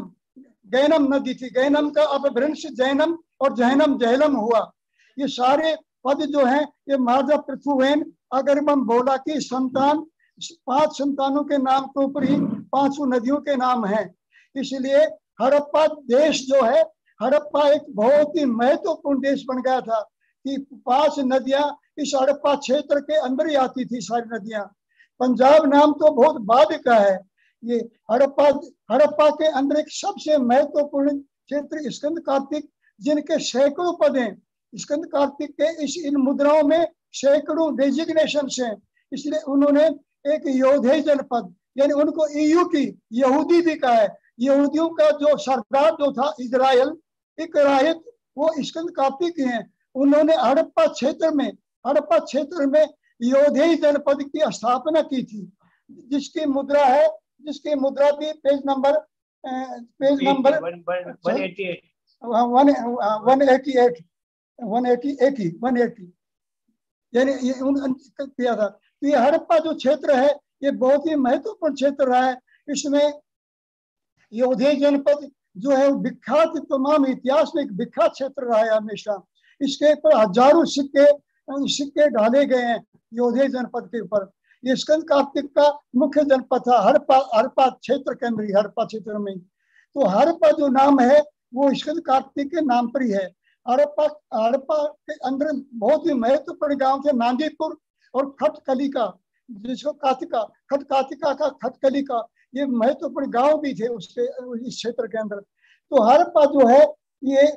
गैनम नदी थी। गैनम का अपभ्रंश जैनम और जैनम जहलम हुआ। ये सारे पद जो हैं, ये महाराजा पृथ्वीन अगरबम बोला की संतान, पाँच संतानों के नाम के ऊपर ही पाँचों नदियों के नाम हैं। इसलिए हड़प्पा देश जो है, हड़प्पा एक बहुत ही महत्वपूर्ण देश बन गया था कि पाँच नदियाँ इस हड़प्पा क्षेत्र के अंदर ही आती थी, सारी नदियाँ। पंजाब नाम तो बहुत बाद का है। ये हड़प्पा हड़प्पा के अंदर एक सबसे महत्वपूर्ण क्षेत्र स्कंद कार्तिक, जिनके सैकड़ों पद हैं स्कंद कार्तिक के इस इन मुद्राओं में सैकड़ों डेजिग्नेशन हैं। इसलिए उन्होंने एक योधे जनपद, यानी उनको ईयू की, यहूदी भी कहा है। यहूदियों का जो सरदार जो था, इजराइल, एक रायत वो स्कंद कार्तिक हैं। उन्होंने हड़प्पा क्षेत्र में, हड़प्पा क्षेत्र में योधे जनपद की स्थापना की थी। जिसकी मुद्रा है जिसकी मुद्रा भी page number page number one eighty eight. One eighty eighty one eighty यानी ये उन किया था। तो ये हड़प्पा जो क्षेत्र है ये बहुत ही महत्वपूर्ण क्षेत्र रहा है। इसमें योधे जनपद जो है विख्यात तमाम इतिहास में एक विख्यात क्षेत्र रहा है हमेशा। इसके ऊपर हज़ारों सिक्के सिक्के डाले गए हैं, योधे जनपद के ऊपर। ये स्कंद कार्तिक का मुख्य जनपद था, हरपा हरपा क्षेत्र के अंदर हरपा क्षेत्र में तो हरपा जो नाम है, वो स्कंद कार्तिक के नाम पर ही है। हड़प्पा हड़प्पा के अंदर बहुत ही महत्वपूर्ण गाँव थे, नांदीपुर और खटकली का जिसको कातिका खट कातिका का खटकली का ये महत्वपूर्ण गाँव भी थे उसके इस क्षेत्र के अंदर। तो हड़प्पा जो है ये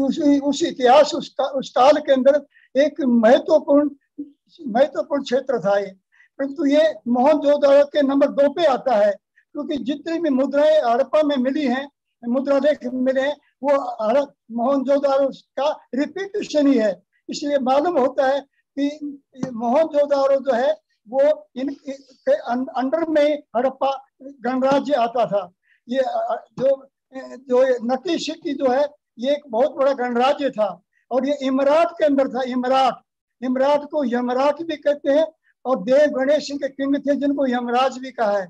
उस, उस इतिहास उस, का, उस काल के अंदर एक महत्वपूर्ण महत्वपूर्ण क्षेत्र था ये। परंतु ये मोहनजोदड़ो के नंबर दो पे आता है क्योंकि जितनी भी मुद्राएँ हड़प्पा में मिली हैं मुद्रा लेख मिले हैं वो हड़प मोहनजोदड़ो का रिपीटेशन ही है। इसलिए मालूम होता है कि मोहन मोहनजोदड़ो जो है वो इन के अंडर में हड़प्पा गणराज्य आता था। ये जो जो नटी सिटी जो है, ये एक बहुत बड़ा गणराज्य था। और ये इमरात के अंदर था, इमरात। इमरात को यमरात भी कहते हैं और देव गणेश के किंग थे, जिनको यमराज भी कहा है।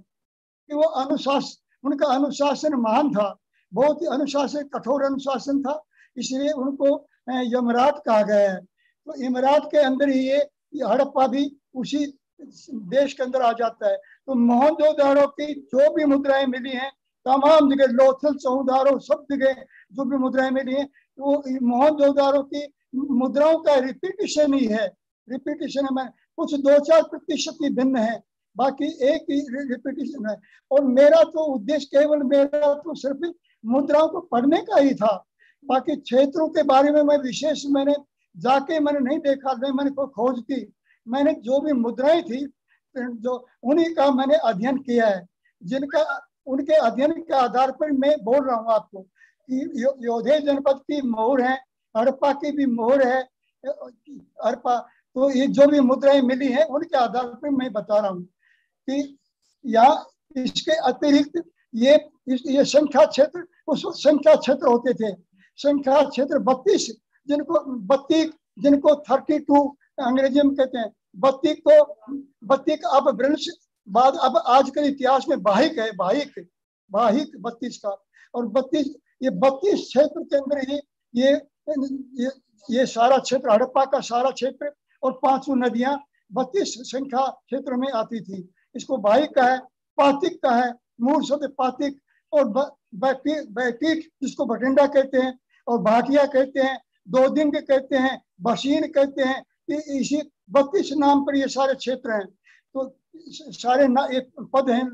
कि वो अनुशासन उनका अनुशासन महान था। बहुत ही अनुशासन कठोर अनुशासन था, इसलिए उनको यमरात कहा गया है। तो इमरात के अंदर ही ये हड़प्पा भी उसी देश के अंदर आ जाता है। तो मोहनजोदाड़ो की जो भी मुद्राएँ मिली हैं तमाम जगह लोथल चौधारो सब जगह जो भी मुद्राएँ मिली हैं, वो मोहनजोदाड़ो की मुद्राओं का रिपीटेशन ही है। रिपीटेशन में कुछ दो चार प्रतिशत ही भिन्न है, बाकी एक ही रिपीटेशन है। और मेरा तो उद्देश्य केवल मेरा तो सिर्फ़ मुद्राओं को पढ़ने का ही था। बाकी क्षेत्रों के बारे में मैं विशेष मैंने जाके मैंने नहीं देखा नहीं मैंने कोई खोज की। मैंने जो भी मुद्राएँ थी, जो उन्हीं का मैंने अध्ययन किया है, जिनका उनके अध्ययन के आधार पर मैं बोल रहा हूँ आपको कि योधे जनपद की मोहर है हड़प्पा की भी मोहर है हड़प्पा तो ये जो भी मुद्राएँ मिली हैं, उनके आधार पर मैं बता रहा हूँ कि यहाँ इसके अतिरिक्त ये ये संख्या क्षेत्र, उस संख्या क्षेत्र होते थे। संख्या क्षेत्र बत्तीस, जिनको बत्ती जिनको थर्टी टू अंग्रेज़ी में कहते हैं। बत्ती को बत्ती अब वृंश बाद अब आजकल इतिहास में बाहिक है बाहिक बाहिक बत्तीस का। और बत्तीस ये बत्तीस क्षेत्र के अंदर ही ये ये, सारा क्षेत्र हड़प्पा का सारा क्षेत्र और पाँचों नदियाँ बत्तीस संख्या क्षेत्र में आती थी। इसको बाहिक का है पातिक का है मूल शब्द पातिक और बैटीक जिसको बटिंडा कहते हैं और भाटिया कहते हैं दो दिन के कहते हैं बसीन कहते हैं इसी बत्तीस नाम पर ये सारे क्षेत्र हैं। तो सारे ना एक पद हैं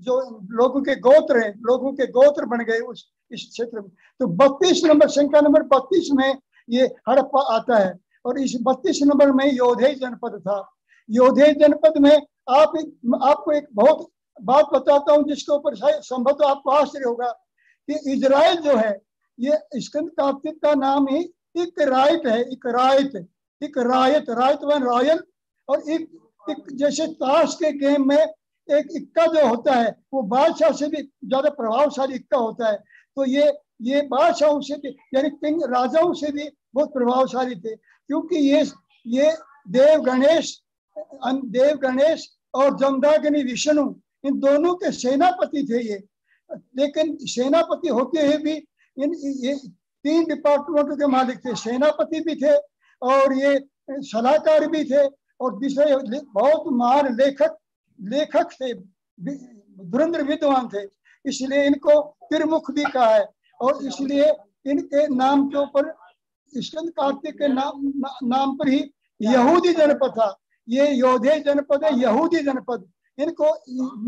जो लोगों के गोत्र हैं लोगों के गोत्र बन गए उस इस क्षेत्र में। तो बत्तीस नंबर संख्या नंबर बत्तीस में ये हड़प्पा आता है। और इस बत्तीस नंबर में योधे जनपद था। योधे जनपद में आप एक, आपको एक बहुत बात बताता हूँ जिसके ऊपर संभव तो आपको आश्चर्य होगा कि इजराइल जो है ये स्कंद कार्तिक का नाम ही एक रायत है एक रायत एक रायत रायत वन रॉयल और एक जैसे ताश के गेम में एक इक्का जो होता है, वो बादशाह से भी ज़्यादा प्रभावशाली इक्का होता है। तो ये ये बादशाहों से भी, यानी किंग राजाओं से भी बहुत प्रभावशाली थे, क्योंकि ये ये देव गणेश देव गणेश और जमदाग्नि विष्णु, इन दोनों के सेनापति थे ये। लेकिन सेनापति होते हुए भी इन, ये तीन डिपार्टमेंटों के मालिक थे। सेनापति भी थे और ये सलाहकार भी थे। और दूसरे बहुत महान लेखक लेखक थे धुरंधर विद्वान थे। इसलिए इनको त्रिमुख भी कहा है। और इसलिए इनके नाम के ऊपर स्कंद कार्तिक के नाम ना, नाम पर ही यहूदी जनपद था। ये योधे जनपद है यहूदी जनपद। इनको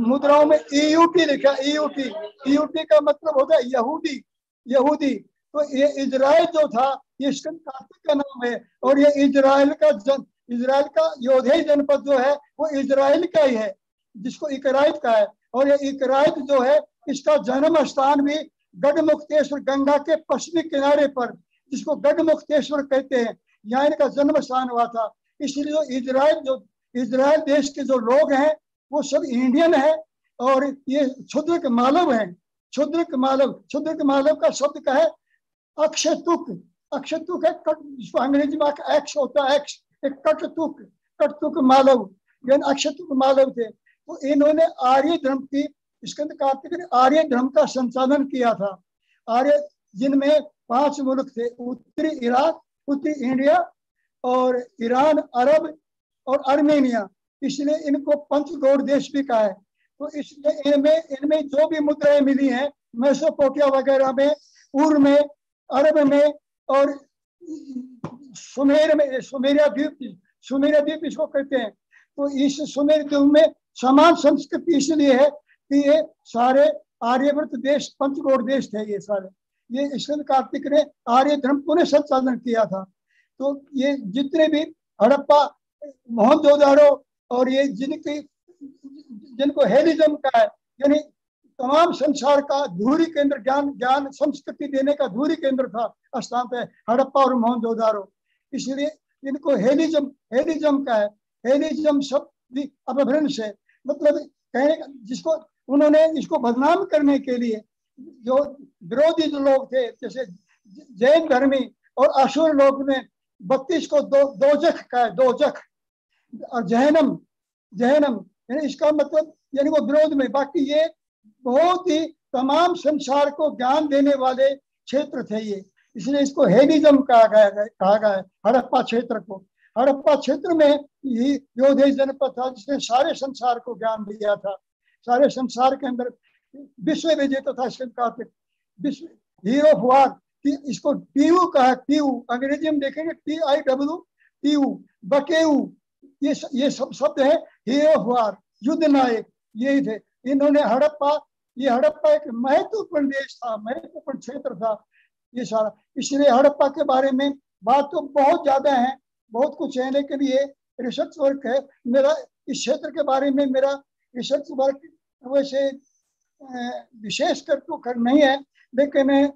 मुद्राओं में ईयूटी लिखा ईयूटी ईयूटी का मतलब होता है यहूदी यहूदी। तो ये इजराइल जो था ये स्कंद कार्तिक का नाम है। और ये इजराइल का जन इजराइल का योधे जनपद जो है, वो इसराइल का ही है, जिसको इकराइत का है। और ये इकराइत जो है, इसका जन्म स्थान भी गढ़ मुक्तेश्वर गंगा के पश्चिमी किनारे पर, जिसको गढ़ मुक्तेश्वर कहते हैं। यहाँ इनका जन्म स्थान हुआ था। इसलिए जो इजराइल, जो इसराइल देश के जो लोग हैं, वो सब इंडियन है और ये क्षुद्र मालव है। क्षुद्र मालव क्षुद्र मालव का शब्द का है? अक्षतुक। अक्षतुक है अंग्रेज़ी में एक्स होता है एक्स एक कटतुक कटतुक मालव यानी अक्षतुक मालव थे। तो इन्होंने आर्य धर्म की स्कंद कार्तिक ने आर्य धर्म का संचालन किया था। आर्य जिनमें पाँच मुल्क थे, उत्तरी इराक, उत्तरी इंडिया और ईरान, अरब और अर्मेनिया इसलिए इनको पंच पंचगौड़ देश भी कहा है। तो इसलिए इनमें इनमें जो भी मुद्राएँ मिली हैं मैसोपोटिया वगैरह में, उर में, अरब में और सुमेर में, सुमेरिया द्वीप सुमेर द्वीप इसको कहते हैं। तो इस सुमेर द्वीप में समान संस्कृति इसलिए है कि ये सारे आर्यव्रत देश पंचकोट देश थे ये सारे। ये ईश्वर कार्तिक ने आर्य धर्म पुनः संचालन किया था। तो ये जितने भी हड़प्पा मोहनजोदारो और ये जिनकी, जिनको हेलिज्म का है, यानी तमाम संसार का धूरी केंद्र, ज्ञान ज्ञान, संस्कृति देने का धूरी केंद्र था, स्थान है हड़प्पा और मोहनजोदारो इसलिए इनको हेलिज्म हेलिज्म का है। हेलिज्म शब्द अपभ्रंश है। मतलब कहने का जिसको, उन्होंने इसको बदनाम करने के लिए जो विरोधी जो लोग थे, जैसे जैन धर्मी और असुर लोग ने बत्तीस को दो दो जख का है दो जख और जहनम जहनम यानी इसका मतलब यानी वो विरोध में। बाकी ये बहुत ही तमाम संसार को ज्ञान देने वाले क्षेत्र थे ये। इसलिए इसको हेनिज्म कहा गया कहा गया है, हड़प्पा क्षेत्र को। हड़प्पा क्षेत्र में ही योधे जनपद था, जिसने सारे संसार को ज्ञान दिया था, सारे संसार के अंदर विश्व विजेता था कार्तिक विश्व हीरो वार इसको टीयू कहा टीयू अंग्रेज़ी में देखेंगे T I W T U बकेयू ये ये सब शब्द है हीरो वार युद्ध नायक यही थे। इन्होंने हड़प्पा, ये हड़प्पा एक महत्वपूर्ण देश था, महत्वपूर्ण क्षेत्र था। ये सारा। इसलिए हड़प्पा के बारे में बात तो बहुत ज़्यादा है बहुत कुछ है लेकिन ये रिसर्च वर्क है। मेरा इस क्षेत्र के बारे में मेरा रिसर्च वर्क वैसे विशेष कर तो कर नहीं है लेकिन ये,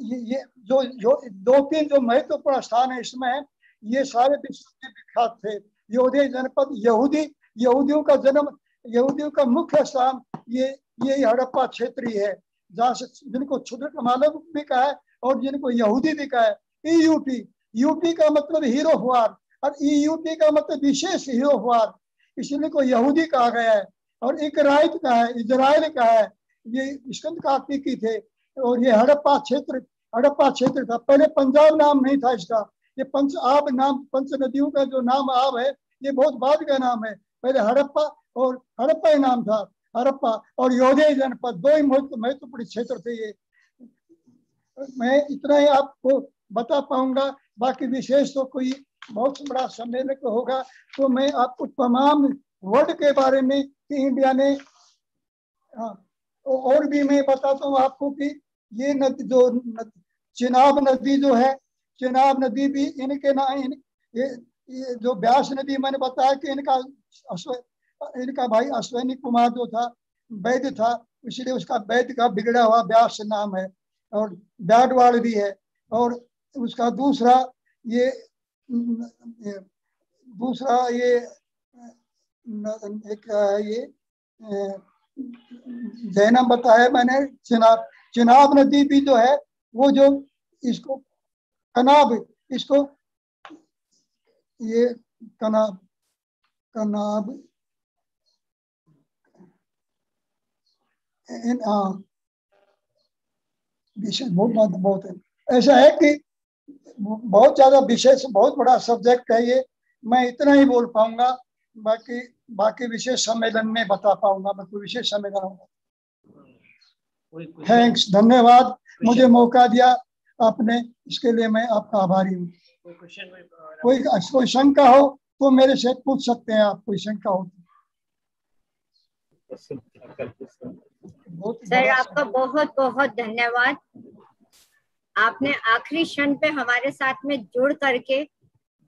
ये जो जो दो तीन जो महत्वपूर्ण स्थान है इसमें ये सारे विश्व के विख्यात थे। यहूदी जनपद यहूदी यहूदियों का जन्म यहूदियों का मुख्य स्थान ये ये हड़प्पा क्षेत्र ही है। जहाँ से जिनको क्षुद्र मालव भी कहा है और जिनको यहूदी कहा है ईयूटी यूटी का मतलब हीरो हुआर और ईयूटी का मतलब विशेष हीरो हुआर इसलिए को यहूदी कहा गया है, और इकराइट का है, इजराइल का है। ये स्कंद कार्तिकी थे, और ये हड़प्पा क्षेत्र हड़प्पा क्षेत्र था। पहले पंजाब नाम नहीं था इसका। ये पंच आब नाम, पंच नदियों का जो नाम आब है, ये बहुत बाद का नाम है। पहले हड़प्पा और हड़प्पा ही नाम था, हड़प्पा और योधे जनपद, दो ही महत्वपूर्ण क्षेत्र थे ये। मैं इतना ही आपको बता पाऊँगा। बाकी विशेष तो कोई बहुत बड़ा सम्मेलन होगा तो मैं आपको तमाम वर्ल्ड के बारे में कि इंडिया ने हाँ, और भी मैं बताता हूँ आपको कि ये नदी जो चिनाब नदी जो है चिनाब नदी भी इनके ना इन ये, ये जो ब्यास नदी मैंने बताया कि इनका अश्व इनका भाई अश्विनी कुमार जो था वैद्य था इसलिए उसका वैद्य का बिगड़ा हुआ ब्यास नाम है। और ब्याडवाड़ भी है और उसका दूसरा ये दूसरा ये, एक ये जैनम बताया मैंने, चिनाब चिनाब नदी भी जो है, वो जो इसको कनाब, इसको ये कनाब कनाब, इन विषय बहुत बहुत बहुत है। ऐसा है कि बहुत ज़्यादा विशेष बहुत बड़ा सब्जेक्ट है ये। मैं इतना ही बोल पाऊँगा। बाकी बाकी विशेष सम्मेलन में बता पाऊँगा। मैं कोई विशेष सम्मेलन होगा थैंक्स धन्यवाद। मुझे मौका दिया आपने। इसके लिए मैं आपका आभारी हूँ। कोई कोई शंका हो तो मेरे से पूछ सकते हैं आप। कोई शंका हो सर, आपका बहुत बहुत धन्यवाद। आपने आखिरी क्षण पे हमारे साथ में जुड़ करके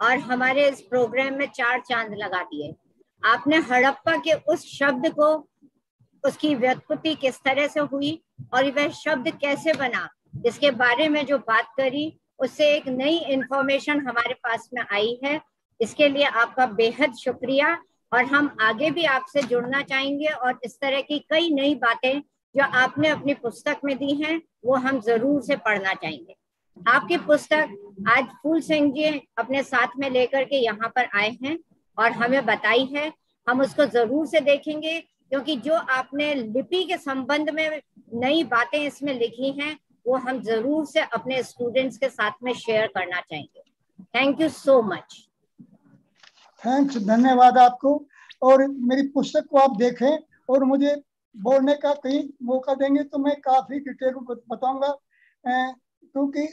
और हमारे इस प्रोग्राम में चार चाँद लगा दिए। आपने हड़प्पा के उस शब्द को, उसकी व्युत्पत्ति किस तरह से हुई और वह शब्द कैसे बना, इसके बारे में जो बात करी, उससे एक नई इंफॉर्मेशन हमारे पास में आई है। इसके लिए आपका बेहद शुक्रिया। और हम आगे भी आपसे जुड़ना चाहेंगे और इस तरह की कई नई बातें जो आपने अपनी पुस्तक में दी हैं, वो हम ज़रूर से पढ़ना चाहेंगे। आपकी पुस्तक आज फूल सिंह जी अपने साथ में लेकर के यहाँ पर आए हैं और हमें बताई है। हम उसको ज़रूर से देखेंगे, क्योंकि जो आपने लिपि के संबंध में नई बातें इसमें लिखी हैं, वो हम ज़रूर से अपने स्टूडेंट्स के साथ में शेयर करना चाहेंगे। Thank you so much thanks, धन्यवाद आपको। और मेरी पुस्तक को आप देखें और मुझे बोलने का कहीं मौका देंगे तो मैं काफ़ी डिटेल बताऊँगा। क्योंकि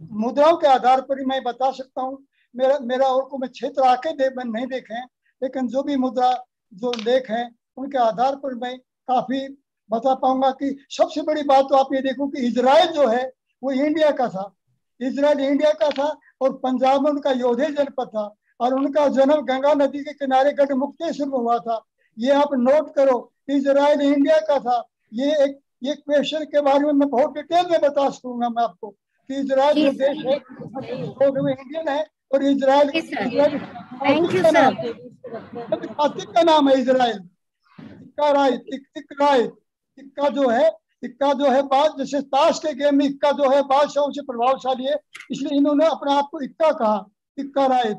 मुद्राओं के आधार पर ही मैं बता सकता हूँ, मेरा मेरा और को मैं क्षेत्र आके दे नहीं देखे, लेकिन जो भी मुद्रा, जो लेख है, उनके आधार पर मैं काफ़ी बता पाऊँगा कि सबसे बड़ी बात तो आप ये देखो कि इसराइल जो है, वो इंडिया का था। इसराइल इंडिया का था और पंजाब में उनका योधे जनपद था। और उनका जन्म गंगा नदी के किनारे गढ़ मुक्तेश्वर में हुआ था। ये आप नोट करो इसराइल इंडिया का था। ये एक ये क्वेश्चन के बारे में मैं बहुत डिटेल में बता सकूँगा मैं आपको कि इसराइल जो देश है वो इंडियन है और इसराइल थैंक यू सर का नाम है। इसराइल इक्का राय इक राय इक्का जो है इक्का जो है बात जैसे ताश के गेम में इक्का जो है बादशाहों से प्रभावशाली है इसलिए इन्होंने अपने आप को इक्का कहा इक्का राय।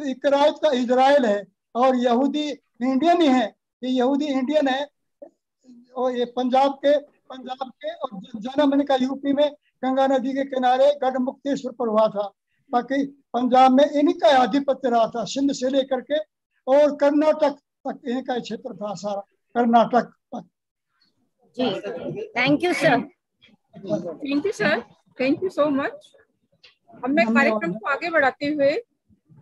तो इकरायत का इसराइल है और यहूदी इंडियन ही है। ये यहूदी इंडियन है और ये पंजाब के पंजाब के और जन्म इनका यूपी में गंगा नदी के किनारे गढ़ मुक्तेश्वर पर हुआ था। बाकी पंजाब में इनका आधिपत्य रहा था सिंध से लेकर के और कर्नाटक तक इनका क्षेत्र था सारा कर्नाटक तक। जी thank you sir thank you sir thank you so much अब मैं कार्यक्रम को आगे बढ़ाते हुए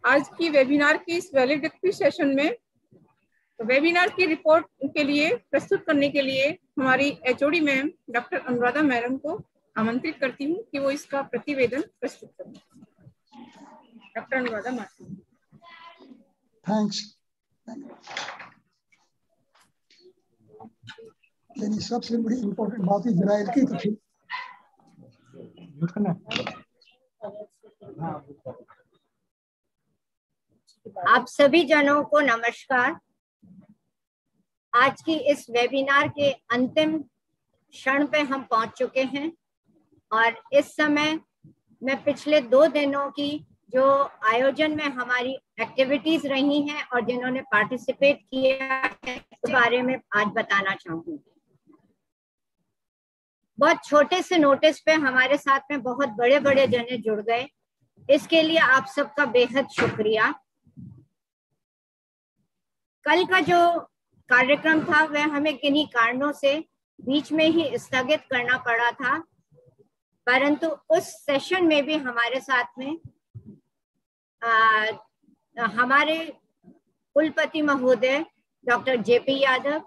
आज की वेबिनार की इस वैलिडिटी सेशन में वेबिनार की रिपोर्ट के लिए प्रस्तुत करने के लिए हमारी HOD ma'am doctor Anuradha madam को आमंत्रित करती हूँ कि वो इसका प्रतिवेदन प्रस्तुत करें। डॉक्टर अनुराधा मैडम थैंक्स यानी सबसे बड़ी इम्पोर्टेंट बात इसराइल की तो थी। आप सभी जनों को नमस्कार। आज की इस वेबिनार के अंतिम क्षण पे हम पहुँच चुके हैं और इस समय मैं पिछले दो दिनों की जो आयोजन में हमारी एक्टिविटीज़ रही हैं और जिन्होंने पार्टिसिपेट किया है, उस बारे में आज बताना चाहूँगी। बहुत छोटे से नोटिस पे हमारे साथ में बहुत बड़े बड़े जने जुड़ गए। इसके लिए आप सबका बेहद शुक्रिया। कल का जो कार्यक्रम था वह हमें किन्हीं कारणों से बीच में ही स्थगित करना पड़ा था। परंतु उस सेशन में भी हमारे साथ में आ, हमारे कुलपति महोदय डॉक्टर जेपी यादव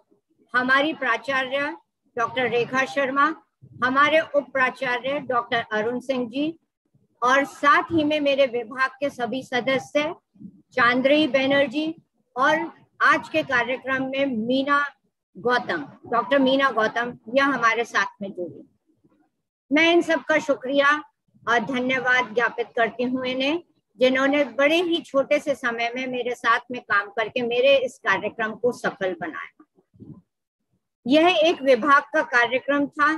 हमारी प्राचार्य डॉक्टर रेखा शर्मा हमारे उप प्राचार्य डॉक्टर अरुण सिंह जी और साथ ही में मेरे विभाग के सभी सदस्य चांद्री बनर्जी और आज के कार्यक्रम में मीना गौतम, डॉक्टर मीना गौतम, यह हमारे साथ में जुड़ी। मैं इन सबका शुक्रिया और धन्यवाद ज्ञापित करती हूँ इन्हें, जिन्होंने बड़े ही छोटे से समय में मेरे साथ में काम करके मेरे इस कार्यक्रम को सफल बनाया। यह एक विभाग का कार्यक्रम था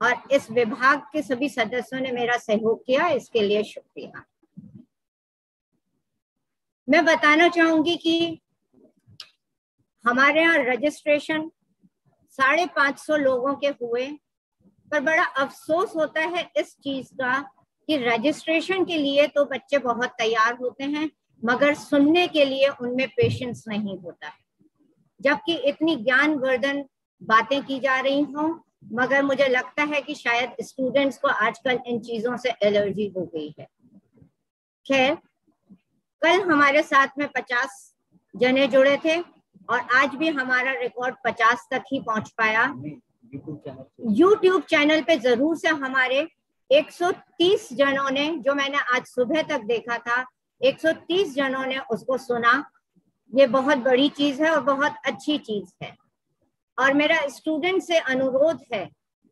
और इस विभाग के सभी सदस्यों ने मेरा सहयोग किया, इसके लिए शुक्रिया। मैं बताना चाहूँगी कि हमारे यहाँ रजिस्ट्रेशन साढ़े पाँच सौ लोगों के हुए, पर बड़ा अफसोस होता है इस चीज़ का कि रजिस्ट्रेशन के लिए तो बच्चे बहुत तैयार होते हैं, मगर सुनने के लिए उनमें पेशेंस नहीं होता है। जबकि इतनी ज्ञानवर्धन बातें की जा रही हों, मगर मुझे लगता है कि शायद स्टूडेंट्स को आजकल इन चीज़ों से एलर्जी हो गई है। खैर, कल हमारे साथ में पचास जने जुड़े थे और आज भी हमारा रिकॉर्ड पचास तक ही पहुँच पाया। यूट्यूब चैनल पे। ज़रूर से हमारे 130 जनों ने जो मैंने आज सुबह तक देखा था 130 जनों ने उसको सुना। ये बहुत बड़ी चीज़ है और बहुत अच्छी चीज़ है। और मेरा स्टूडेंट से अनुरोध है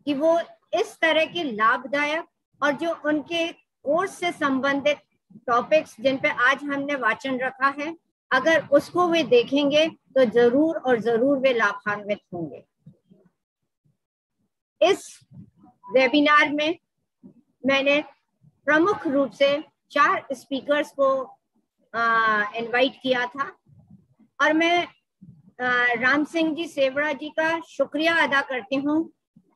कि वो इस तरह के लाभदायक और जो उनके कोर्स से संबंधित टॉपिक्स जिन पे आज हमने वाचन रखा है अगर उसको वे देखेंगे तो ज़रूर और ज़रूर वे लाभान्वित होंगे। इस वेबिनार में मैंने प्रमुख रूप से चार स्पीकर्स को इनवाइट किया था। और मैं राम सिंह जी सेवड़ा जी का शुक्रिया अदा करती हूँ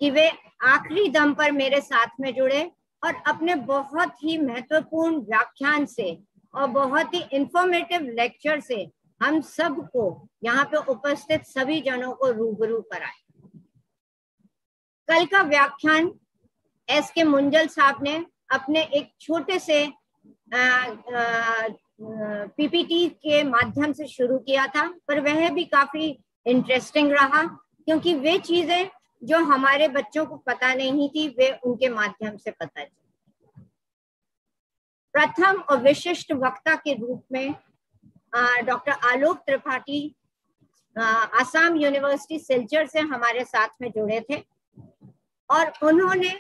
कि वे आखिरी दम पर मेरे साथ में जुड़े और अपने बहुत ही महत्वपूर्ण व्याख्यान से और बहुत ही इंफॉर्मेटिव लेक्चर से हम सबको यहाँ पे उपस्थित सभी जनों को रूबरू कराए। कल का व्याख्यान एस के मुंजल साहब ने अपने एक छोटे से पीपीटी के माध्यम से शुरू किया था, पर वह भी काफ़ी इंटरेस्टिंग रहा, क्योंकि वे चीज़ें जो हमारे बच्चों को पता नहीं थी, वे उनके माध्यम से पता चली। प्रथम और विशिष्ट वक्ता के रूप में डॉक्टर आलोक त्रिपाठी आसाम यूनिवर्सिटी सिलचर से हमारे साथ में जुड़े थे। और उन्होंने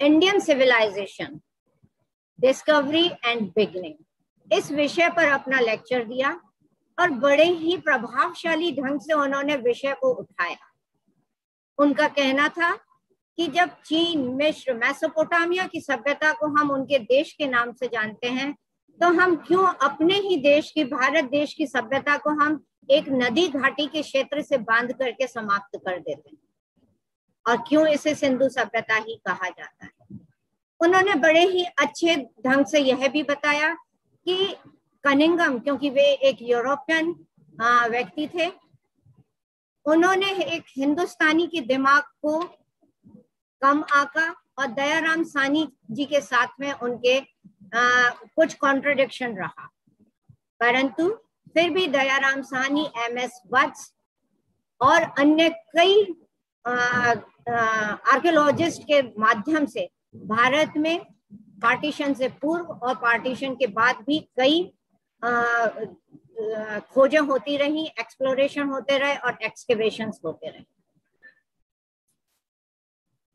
Indian civilization discovery and beginning इस विषय पर अपना लेक्चर दिया और बड़े ही प्रभावशाली ढंग से उन्होंने विषय को उठाया। उनका कहना था कि जब चीन मिश्र मैसोपोटामिया की सभ्यता को हम उनके देश के नाम से जानते हैं तो हम क्यों अपने ही देश की, भारत देश की सभ्यता को हम एक नदी घाटी के क्षेत्र से बाँध करके समाप्त कर देते हैं? और क्यों इसे सिंधु सभ्यता ही कहा जाता है? उन्होंने बड़े ही अच्छे ढंग से यह भी बताया कि कनिंगम, क्योंकि वे एक यूरोपियन व्यक्ति थे, उन्होंने एक हिंदुस्तानी के दिमाग को कम आका और दयाराम सानी जी के साथ में उनके आ, कुछ कॉन्ट्रडिक्शन रहा। परंतु फिर भी दयाराम सानी एम एस वत्स और अन्य कई आर्कियोलॉजिस्ट के माध्यम से भारत में पार्टीशन से पूर्व और पार्टीशन के बाद भी कई खोजें होती रही एक्सप्लोरेशन होते रहे और एक्सकेवेशन होते रहे।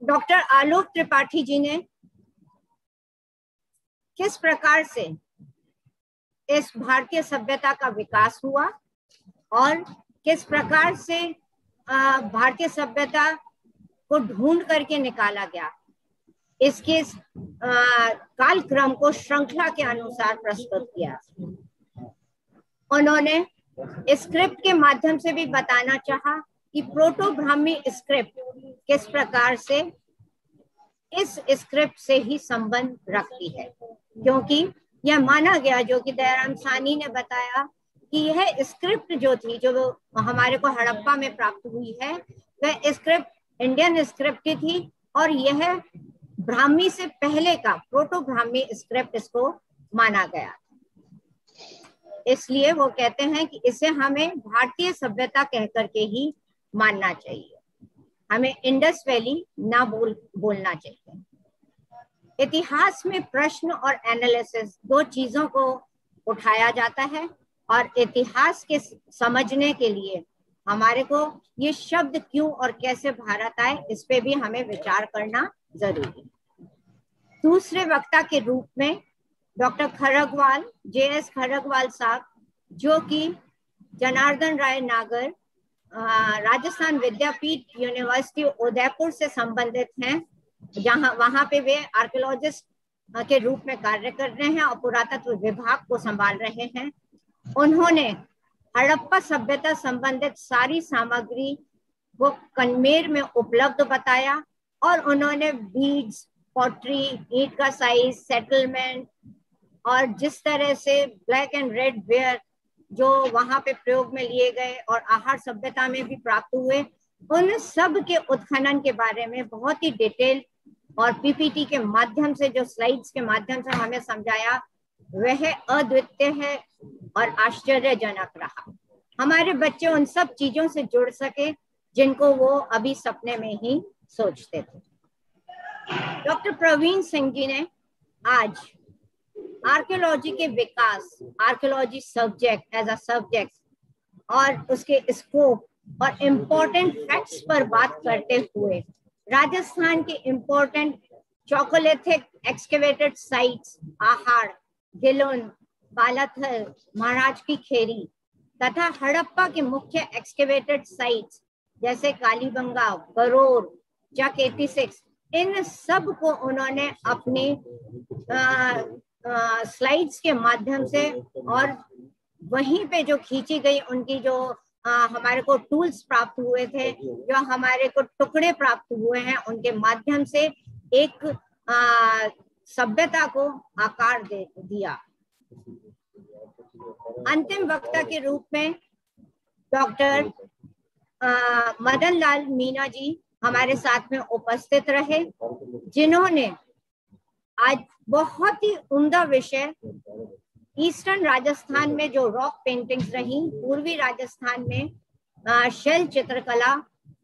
डॉक्टर आलोक त्रिपाठी जी ने किस प्रकार से इस भारतीय सभ्यता का विकास हुआ और किस प्रकार से भारतीय सभ्यता को ढूंढ करके निकाला गया? इसके कालक्रम को श्रृंखला के अनुसार प्रस्तुत किया। उन्होंने स्क्रिप्ट के माध्यम से भी बताना चाहा। कि प्रोटो ब्राह्मी स्क्रिप्ट किस प्रकार से इस स्क्रिप्ट से ही संबंध रखती है? क्योंकि यह माना गया, जो कि दयाराम सानी ने बताया कि यह स्क्रिप्ट जो थी, जो हमारे को हड़प्पा में प्राप्त हुई है, वह स्क्रिप्ट, इंडियन स्क्रिप्ट की थी और यह ब्राह्मी से पहले का प्रोटो ब्राह्मी स्क्रिप्ट इसको माना गया इसलिए वो कहते हैं कि इसे हमें भारतीय सभ्यता कह करके ही मानना चाहिए। हमें इंडस वैली ना बोल, बोलना चाहिए। इतिहास में प्रश्न और एनालिसिस दो चीज़ों को उठाया जाता है और इतिहास के समझने के लिए हमारे को ये शब्द क्यों और कैसे भारत आए, इस पे भी हमें विचार करना ज़रूरी दूसरे वक्ता के रूप में doctor Khargwal J S Kharakwal साहब, जो कि जनार्दन राय नागर राजस्थान विद्यापीठ यूनिवर्सिटी उदयपुर से संबंधित हैं, जहाँ, वहाँ पे वे आर्कियोलॉजिस्ट के रूप में कार्य कर रहे हैं और पुरातत्व विभाग को संभाल रहे हैं। उन्होंने हड़प्पा सभ्यता संबंधित सारी सामग्री को कन्मेर में उपलब्ध बताया और उन्होंने बीड्स पॉटरी ईट का साइज़ सेटलमेंट और जिस तरह से ब्लैक एंड रेड वेयर जो वहाँ पे प्रयोग में लिए गए और आहार सभ्यता में भी प्राप्त हुए, उन सब के उत्खनन के बारे में बहुत ही डिटेल और पीपीटी के माध्यम से, जो स्लाइड्स के माध्यम से हमें समझाया, वह अद्वितीय है और आश्चर्यजनक रहा। हमारे बच्चे उन सब चीज़ों से जुड़ सके जिनको वो अभी सपने में ही सोचते थे। डॉक्टर प्रवीण सिंह जी ने आज आर्कियोलॉजी के विकास archaeology subject as a subject और उसके स्कोप और इम्पोर्टेंट फैक्ट्स पर बात करते हुए, राजस्थान के important chalcolithic excavated sites Ahar, Gilund, Balathal, Maharaj की खेरी, तथा हड़प्पा के मुख्य एक्सकेवेटेड साइट्स जैसे कालीबंगा, बरोर चक 86 इन सबको उन्होंने अपनी स्लाइड्स के माध्यम से और वहीं पे जो खींची गई उनकी जो आ, हमारे को टूल्स प्राप्त हुए थे जो हमारे को टुकड़े प्राप्त हुए हैं उनके माध्यम से एक सभ्यता को आकार दे दिया। अंतिम वक्ता के रूप में डॉक्टर मदन लाल मीना जी हमारे साथ में उपस्थित रहे जिन्होंने आज बहुत ही उम्दा विषय ईस्टर्न राजस्थान में जो रॉक पेंटिंग्स रही, पूर्वी राजस्थान में शैल चित्रकला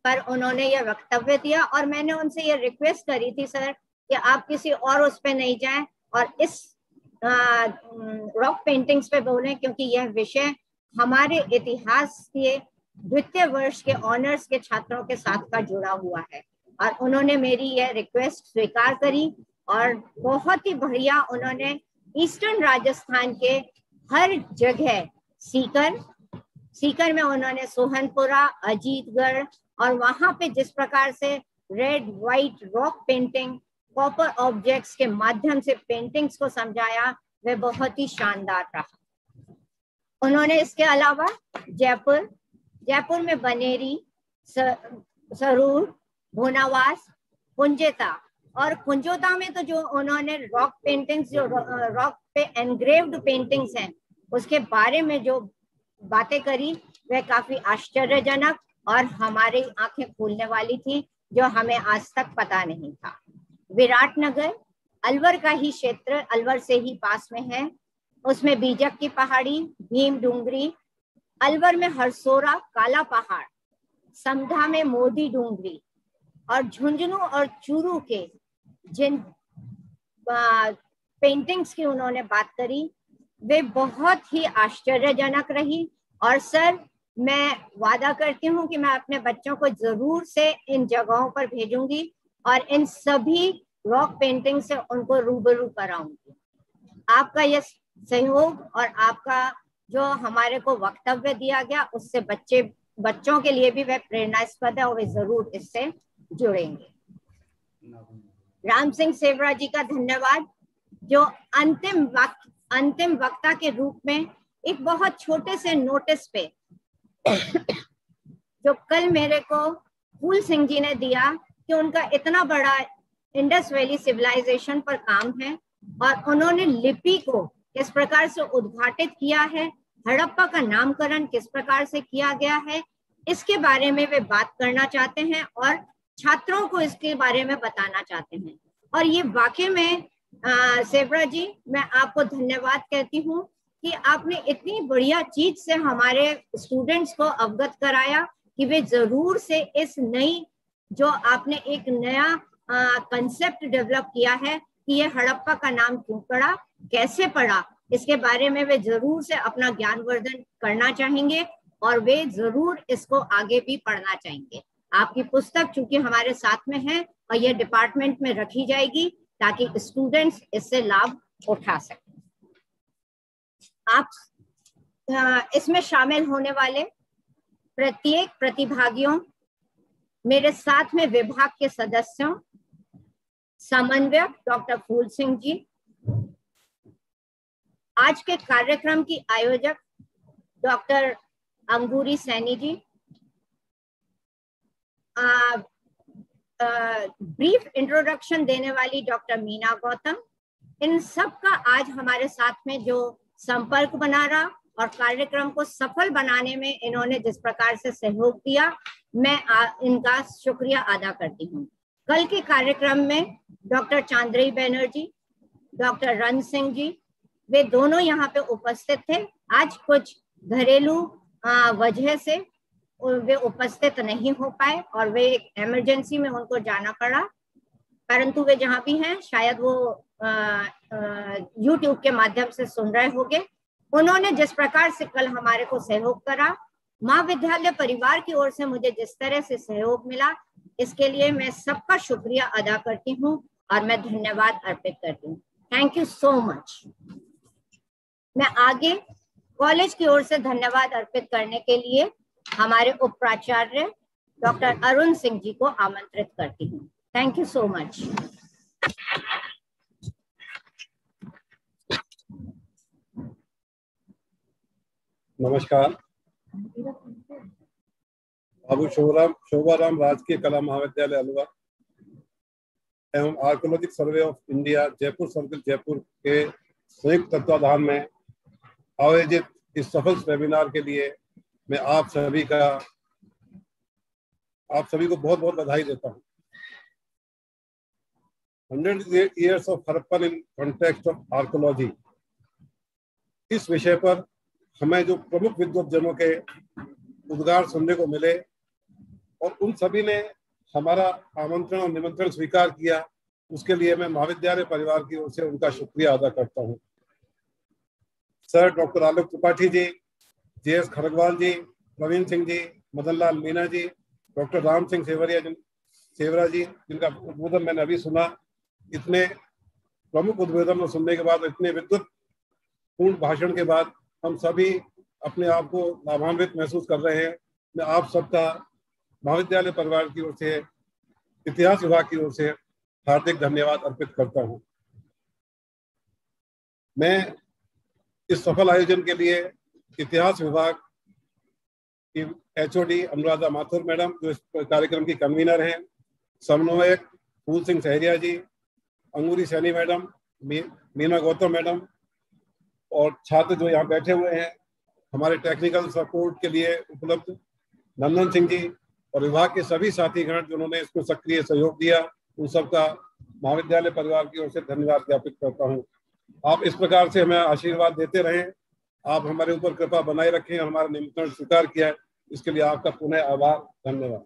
पर उन्होंने यह वक्तव्य दिया और मैंने उनसे ये रिक्वेस्ट करी थी सर कि आप किसी और उस पर नहीं जाएँ और इस रॉक पेंटिंग्स पे बोले क्योंकि यह विषय हमारे इतिहास के द्वितीय वर्ष के ऑनर्स के छात्रों के साथ का जुड़ा हुआ है। और उन्होंने मेरी यह रिक्वेस्ट स्वीकार करी और बहुत ही बढ़िया उन्होंने ईस्टर्न राजस्थान के हर जगह सीकर सीकर में उन्होंने सोहनपुरा, अजीतगढ़ और वहाँ पे जिस प्रकार से red white rock painting copper objects के माध्यम से पेंटिंग्स को समझाया वह बहुत ही शानदार रहा। उन्होंने इसके अलावा जयपुर जयपुर में बनेरी सरूर भोनावास कुंजेता और कुंजोता में तो जो उन्होंने रॉक पेंटिंग्स जो रॉक पे एनग्रेव्ड पेंटिंग्स हैं, उसके बारे में जो बातें करी, वह काफ़ी आश्चर्यजनक और हमारी आँखें खोलने वाली थी, जो हमें आज तक पता नहीं था। विराटनगर, अलवर का ही क्षेत्र, अलवर से ही पास में है। उसमें बीजक की पहाड़ी, भीम डूंगरी, अलवर में हरसोरा, काला पहाड़, समधा में मोदी डूंगरी और झुंझुनू और चूरू के जिन पेंटिंग्स की उन्होंने बात करी, वे बहुत ही आश्चर्यजनक रही। और सर, मैं वादा करती हूँ कि मैं अपने बच्चों को ज़रूर से इन जगहों पर भेजूँगी और इन सभी रॉक पेंटिंग से उनको रूबरू कराऊँगी। आपका यह सहयोग और आपका जो हमारे को वक्तव्य दिया गया, उससे बच्चे, बच्चों के लिए भी वह प्रेरणास्पद है और वे ज़रूर इससे जुड़ेंगे। राम सिंह सेवरा जी का धन्यवाद, जो अंतिम वक्त, अंतिम वक्ता के रूप में एक बहुत छोटे से नोटिस पे, जो कल मेरे को फूल सिंह जी ने दिया कि उनका इतना बड़ा इंडस वैली सिविलाइजेशन पर काम है और उन्होंने लिपि को किस प्रकार से उद्घाटित किया है, हड़प्पा का नामकरण किस प्रकार से किया गया है, इसके बारे में वे बात करना चाहते हैं और छात्रों को इसके बारे में बताना चाहते हैं। और ये वाकई में सेवरा जी, मैं आपको धन्यवाद कहती हूँ कि आपने इतनी बढ़िया चीज़ से हमारे स्टूडेंट्स को अवगत कराया कि वे ज़रूर से इस नई, जो आपने एक नया कंसेप्ट डेवलप किया है कि ये हड़प्पा का नाम क्यों पड़ा, कैसे पड़ा, इसके बारे में वे ज़रूर से अपना ज्ञानवर्धन करना चाहेंगे और वे ज़रूर इसको आगे भी पढ़ना चाहेंगे। आपकी पुस्तक चूँकि हमारे साथ में है और ये डिपार्टमेंट में रखी जाएगी ताकि स्टूडेंट्स इससे लाभ उठा सकें। आप इसमें शामिल होने वाले प्रत्येक प्रतिभागियों, मेरे साथ में विभाग के सदस्यों, समन्वयक डॉक्टर फूल सिंह जी, आज के कार्यक्रम की आयोजक doctor Angoori Saini ji brief introduction देने वाली डॉक्टर मीना गौतम इन सब का आज हमारे साथ में जो संपर्क बना रहा और कार्यक्रम को सफल बनाने में इन्होंने जिस प्रकार से सहयोग दिया मैं आ, इनका शुक्रिया अदा करती हूँ। कल के कार्यक्रम में डॉक्टर चांद्री बैनर्जी डॉक्टर रन सिंह जी वे दोनों यहाँ पे उपस्थित थे। आज कुछ घरेलू वजह से वे उपस्थित नहीं हो पाए और वे इमरजेंसी में उनको जाना पड़ा। परंतु वे जहाँ भी हैं, शायद वो यूट्यूब के माध्यम से सुन रहे होंगे। उन्होंने जिस प्रकार से कल हमारे को सहयोग करा महाविद्यालय परिवार की ओर से मुझे जिस तरह से सहयोग मिला, इसके लिए मैं सबका शुक्रिया अदा करती हूँ और मैं धन्यवाद अर्पित करती हूँ। थैंक यू सो मच मैं आगे कॉलेज की ओर से धन्यवाद अर्पित करने के लिए हमारे उप प्राचार्य डॉक्टर अरुण सिंह जी को आमंत्रित करती हूँ। थैंक यू सो मच नमस्कार। बाबू शोभराम शोभाराम राजकीय कला महाविद्यालय अलवर एवं archaeological survey of India Jaipur circle Jaipur के संयुक्त तत्वाधान में आयोजित इस सफल सेमिनार के लिए मैं आप सभी का, आप सभी को बहुत बहुत बधाई देता हूँ। Hundred years of Harappan in context of archaeology इस विषय पर हमें जो प्रमुख विद्वत के उद्गार सुनने को मिले, और उन सभी ने हमारा आमंत्रण और निमंत्रण स्वीकार किया, उसके लिए मैं महाविद्यालय परिवार की ओर से उनका शुक्रिया अदा करता हूँ। Sir doctor Alok Tripathi ji J S Kharakwal ji, Praveen Singh ji Madan Lal Meena ji, doctor Ram Singh Sevariya जिन, सेवरा जी, जिनका उद्बोधन मैंने अभी सुना, इतने प्रमुख उद्बोधन सुनने के बाद, इतने विद्युत पूर्ण भाषण के बाद, हम सभी अपने आप को लाभान्वित महसूस कर रहे हैं। मैं आप सबका महाविद्यालय परिवार की ओर से, इतिहास विभाग की ओर से हार्दिक धन्यवाद अर्पित करता हूँ। मैं इस सफल आयोजन के लिए इतिहास विभाग की एचओडी अनुराधा माथुर मैडम, जो इस कार्यक्रम की कन्वीनर हैं, समन्वयक फूल सिंह सहरिया जी, अंगूरी सैनी मैडम मीना गौतम मैडम, और छात्र जो यहाँ बैठे हुए हैं, हमारे टेक्निकल सपोर्ट के लिए उपलब्ध नंदन सिंह जी और विभाग के सभी साथीगण जिन्होंने इसको सक्रिय सहयोग दिया, उन सबका महाविद्यालय परिवार की ओर से धन्यवाद ज्ञापित करता हूँ। आप इस प्रकार से हमें आशीर्वाद देते रहें। आप हमारे ऊपर कृपा बनाए रखें हमारा निमंत्रण स्वीकार किया है। इसके लिए आपका पुनः आभार धन्यवाद।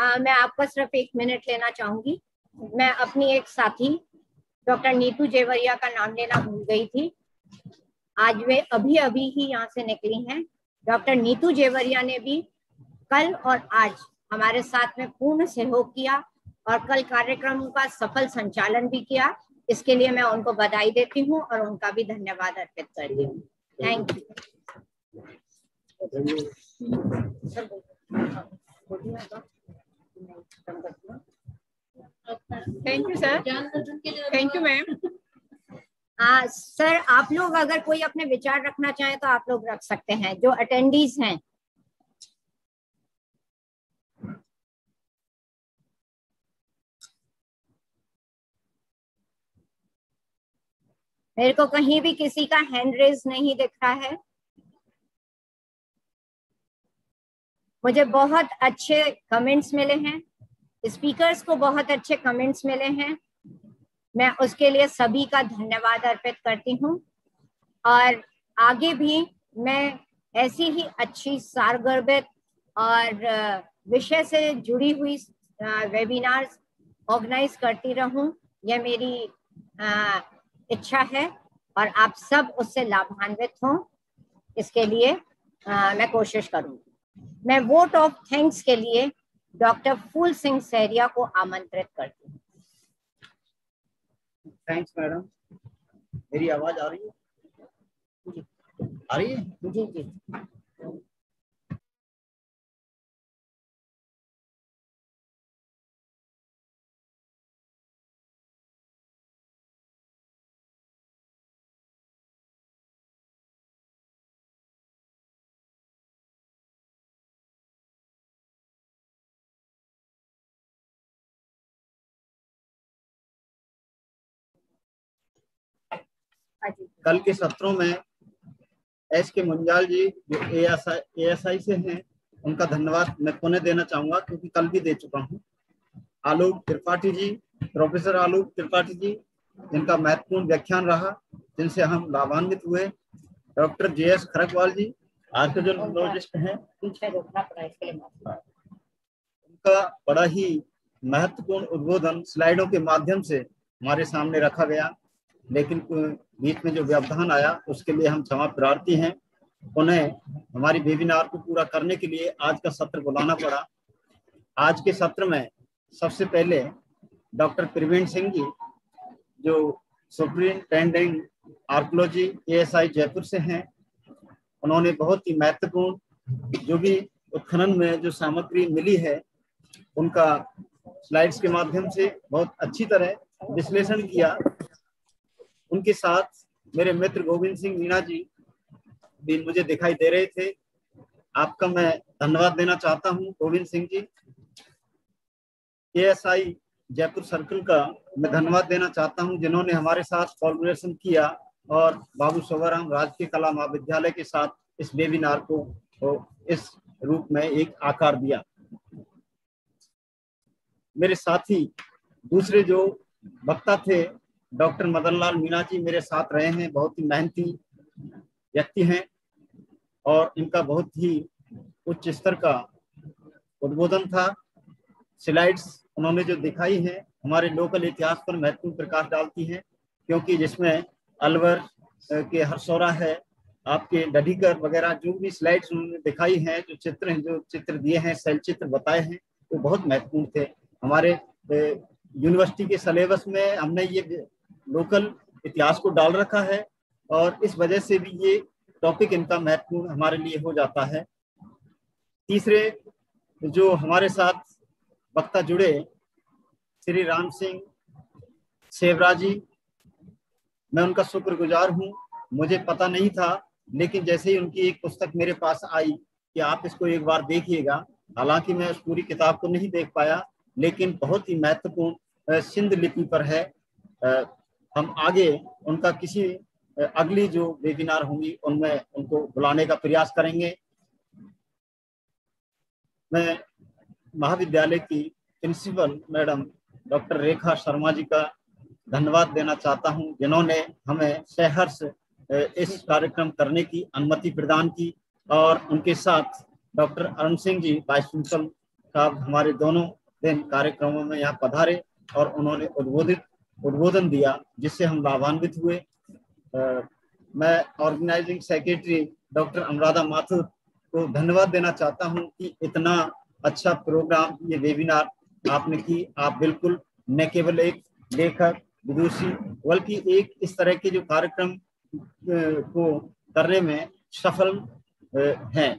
आ, मैं आपका सिर्फ़ एक मिनट लेना चाहूँगी। मैं अपनी एक साथी डॉक्टर नीतू जेवरिया का नाम लेना भूल गई थी। आज वे अभी अभी ही यहाँ से निकली हैं। डॉक्टर नीतू जेवरिया ने भी कल और आज हमारे साथ में पूर्ण सहयोग किया और कल कार्यक्रम का सफल संचालन भी किया। इसके लिए मैं उनको बधाई देती हूँ और उनका भी धन्यवाद अर्पित करती हूँ। Thank you thank you sir thank you ma'am sir आप लोग अगर कोई अपने विचार रखना चाहे तो आप लोग रख सकते हैं। जो अटेंडीज हैं मेरे को कहीं भी किसी का हैंड रेज नहीं दिख रहा है। मुझे बहुत अच्छे कमेंट्स मिले हैं। स्पीकर्स को बहुत अच्छे कमेंट्स मिले हैं। मैं उसके लिए सभी का धन्यवाद अर्पित करती हूँ। और आगे भी मैं ऐसी ही अच्छी, सारगर्भित और विषय से जुड़ी हुई वेबिनार्स ऑर्गेनाइज करती रहूँ। यह मेरी इच्छा है और आप सब उससे लाभान्वित हो। इसके लिए आ, मैं कोशिश करूँगी। मैं वोट ऑफ़ थैंक्स के लिए डॉक्टर फूल सिंह सहरिया को आमंत्रित करती हूँ। थैंक्स मैडम मेरी आवाज़ आ रही है? आ रही है? जी जी। कल के सत्रों में एस के मुंजाल जी, जो ए एस आई से हैं, उनका धन्यवाद मैं पुनः देना चाहूँगा, क्योंकि कल भी दे चुका हूँ। आलोक त्रिपाठी जी, प्रोफेसर आलोक त्रिपाठी जी, जिनका महत्वपूर्ण व्याख्यान रहा, जिनसे हम लाभान्वित हुए। Doctor J S Kharakwal ji archaeologist हैं। उनका बड़ा ही महत्वपूर्ण उद्बोधन स्लाइडों के माध्यम से हमारे सामने रखा गया। लेकिन बीच में जो व्यवधान आया, उसके लिए हम क्षमा प्रार्थी हैं। उन्हें हमारी वेबिनार को पूरा करने के लिए आज का सत्र बुलाना पड़ा। आज के सत्र में सबसे पहले डॉक्टर प्रवीण सिंह जी, जो सुप्रिंटेंडेंट आर्कोलॉजी एएसआई जयपुर से हैं। उन्होंने बहुत ही महत्वपूर्ण जो भी उत्खनन में जो सामग्री मिली है, उनका स्लाइड्स के माध्यम से बहुत अच्छी तरह विश्लेषण किया। उनके साथ मेरे मित्र गोविंद सिंह मीणा जी भी मुझे दिखाई दे रहे थे। आपका मैं धन्यवाद देना चाहता हूँ गोविंद सिंह जी। एएसआई जयपुर सर्कल का मैं धन्यवाद देना चाहता हूँ, जिन्होंने हमारे साथ कॉलोरेशन किया और बाबू सोबाराम राजकीय कला महाविद्यालय के साथ इस वेबिनार को इस रूप में एक आकार दिया। मेरे साथी दूसरे जो वक्ता थे डॉक्टर मदन लाल मीणा जी मेरे साथ रहे हैं, बहुत ही मेहनती व्यक्ति हैं और इनका बहुत ही उच्च स्तर का उद्बोधन था। स्लाइड्स उन्होंने जो दिखाई है, हमारे लोकल इतिहास पर महत्वपूर्ण प्रकाश डालती हैं, क्योंकि जिसमें अलवर के हरसौरा है, आपके डढ़ीकर वगैरह जो भी स्लाइड्स उन्होंने दिखाई हैं, जो चित्र हैं, जो चित्र दिए हैं सेल चित्र बताए हैं, वो तो बहुत महत्वपूर्ण थे। हमारे यूनिवर्सिटी के सिलेबस में हमने ये लोकल इतिहास को डाल रखा है और इस वजह से भी ये टॉपिक इनका महत्वपूर्ण हमारे लिए हो जाता है। तीसरे, जो हमारे साथ वक्ता जुड़े श्री राम सिंह सेवरा जी, मैं उनका शुक्रगुजार हूँ। मुझे पता नहीं था, लेकिन जैसे ही उनकी एक पुस्तक मेरे पास आई कि आप इसको एक बार देखिएगा, हालाँकि मैं उस पूरी किताब को नहीं देख पाया, लेकिन बहुत ही महत्वपूर्ण सिंध लिपि पर है हम आगे उनका किसी अगली जो वेबिनार होंगी, उनमें उनको बुलाने का प्रयास करेंगे। मैं महाविद्यालय की principal madam doctor Rekha Sharma ji का धन्यवाद देना चाहता हूँ, जिन्होंने हमें सहर्ष इस कार्यक्रम करने की अनुमति प्रदान की और उनके साथ doctor Arun Singh ji vice principal साहब हमारे दोनों दिन कार्यक्रमों में यहाँ पधारे और उन्होंने उद्बोधित उद्बोधन दिया जिससे हम लाभान्वित हुए। आ, मैं organising secretary doctor Anuradha Mathur को धन्यवाद देना चाहता हूँ कि इतना अच्छा प्रोग्राम ये वेबिनार आपने की। आप बिल्कुल न केवल एक लेखक विदुषी बल्कि एक इस तरह के जो कार्यक्रम को करने में सफल हैं।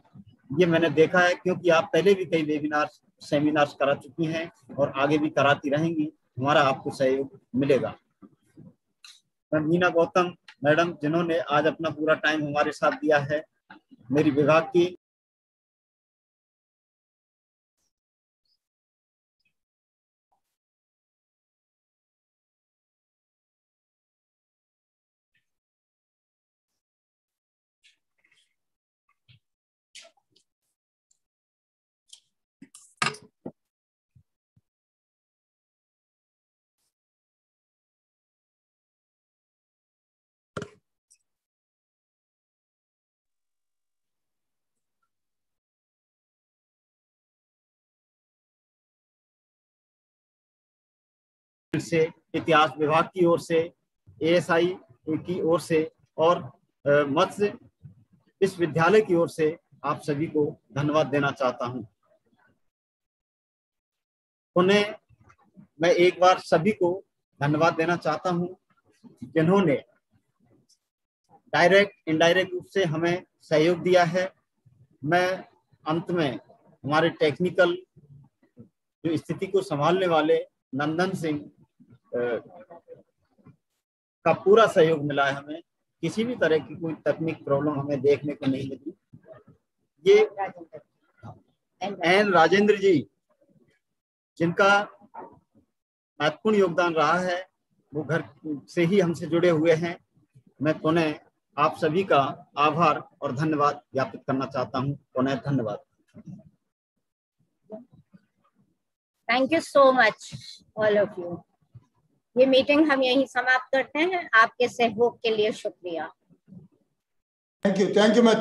ये मैंने देखा है क्योंकि आप पहले भी कई वेबिनार सेमिनार्स करा चुकी हैं और आगे भी कराती रहेंगी। हमारा आपको सहयोग मिलेगा। मीना गौतम, मैडम, जिन्होंने आज अपना पूरा टाइम हमारे साथ दिया है, मेरी विभाग की से, इतिहास विभाग की ओर से एएसआई की ओर से और मत्स्य विश्वविद्यालय की ओर से आप सभी को धन्यवाद देना चाहता हूँ। उन्हें मैं एक बार सभी को धन्यवाद देना चाहता हूँ जिन्होंने डायरेक्ट इनडायरेक्ट रूप से हमें सहयोग दिया है। मैं अंत में हमारे टेक्निकल जो स्थिति को संभालने वाले नंदन सिंह का पूरा सहयोग मिला है हमें। किसी भी तरह की कोई तकनीक प्रॉब्लम हमें देखने को नहीं मिली। ये एन राजेंद्र जी, जिनका महत्वपूर्ण योगदान रहा है, वो घर से ही हमसे जुड़े हुए हैं। मैं पुनः आप सभी का आभार और धन्यवाद ज्ञापित करना चाहता हूँ। पुनः धन्यवाद। Thank you so much all of you ये मीटिंग हम यही समाप्त करते हैं। आपके सहयोग के लिए शुक्रिया। थैंक यू थैंक यू मैं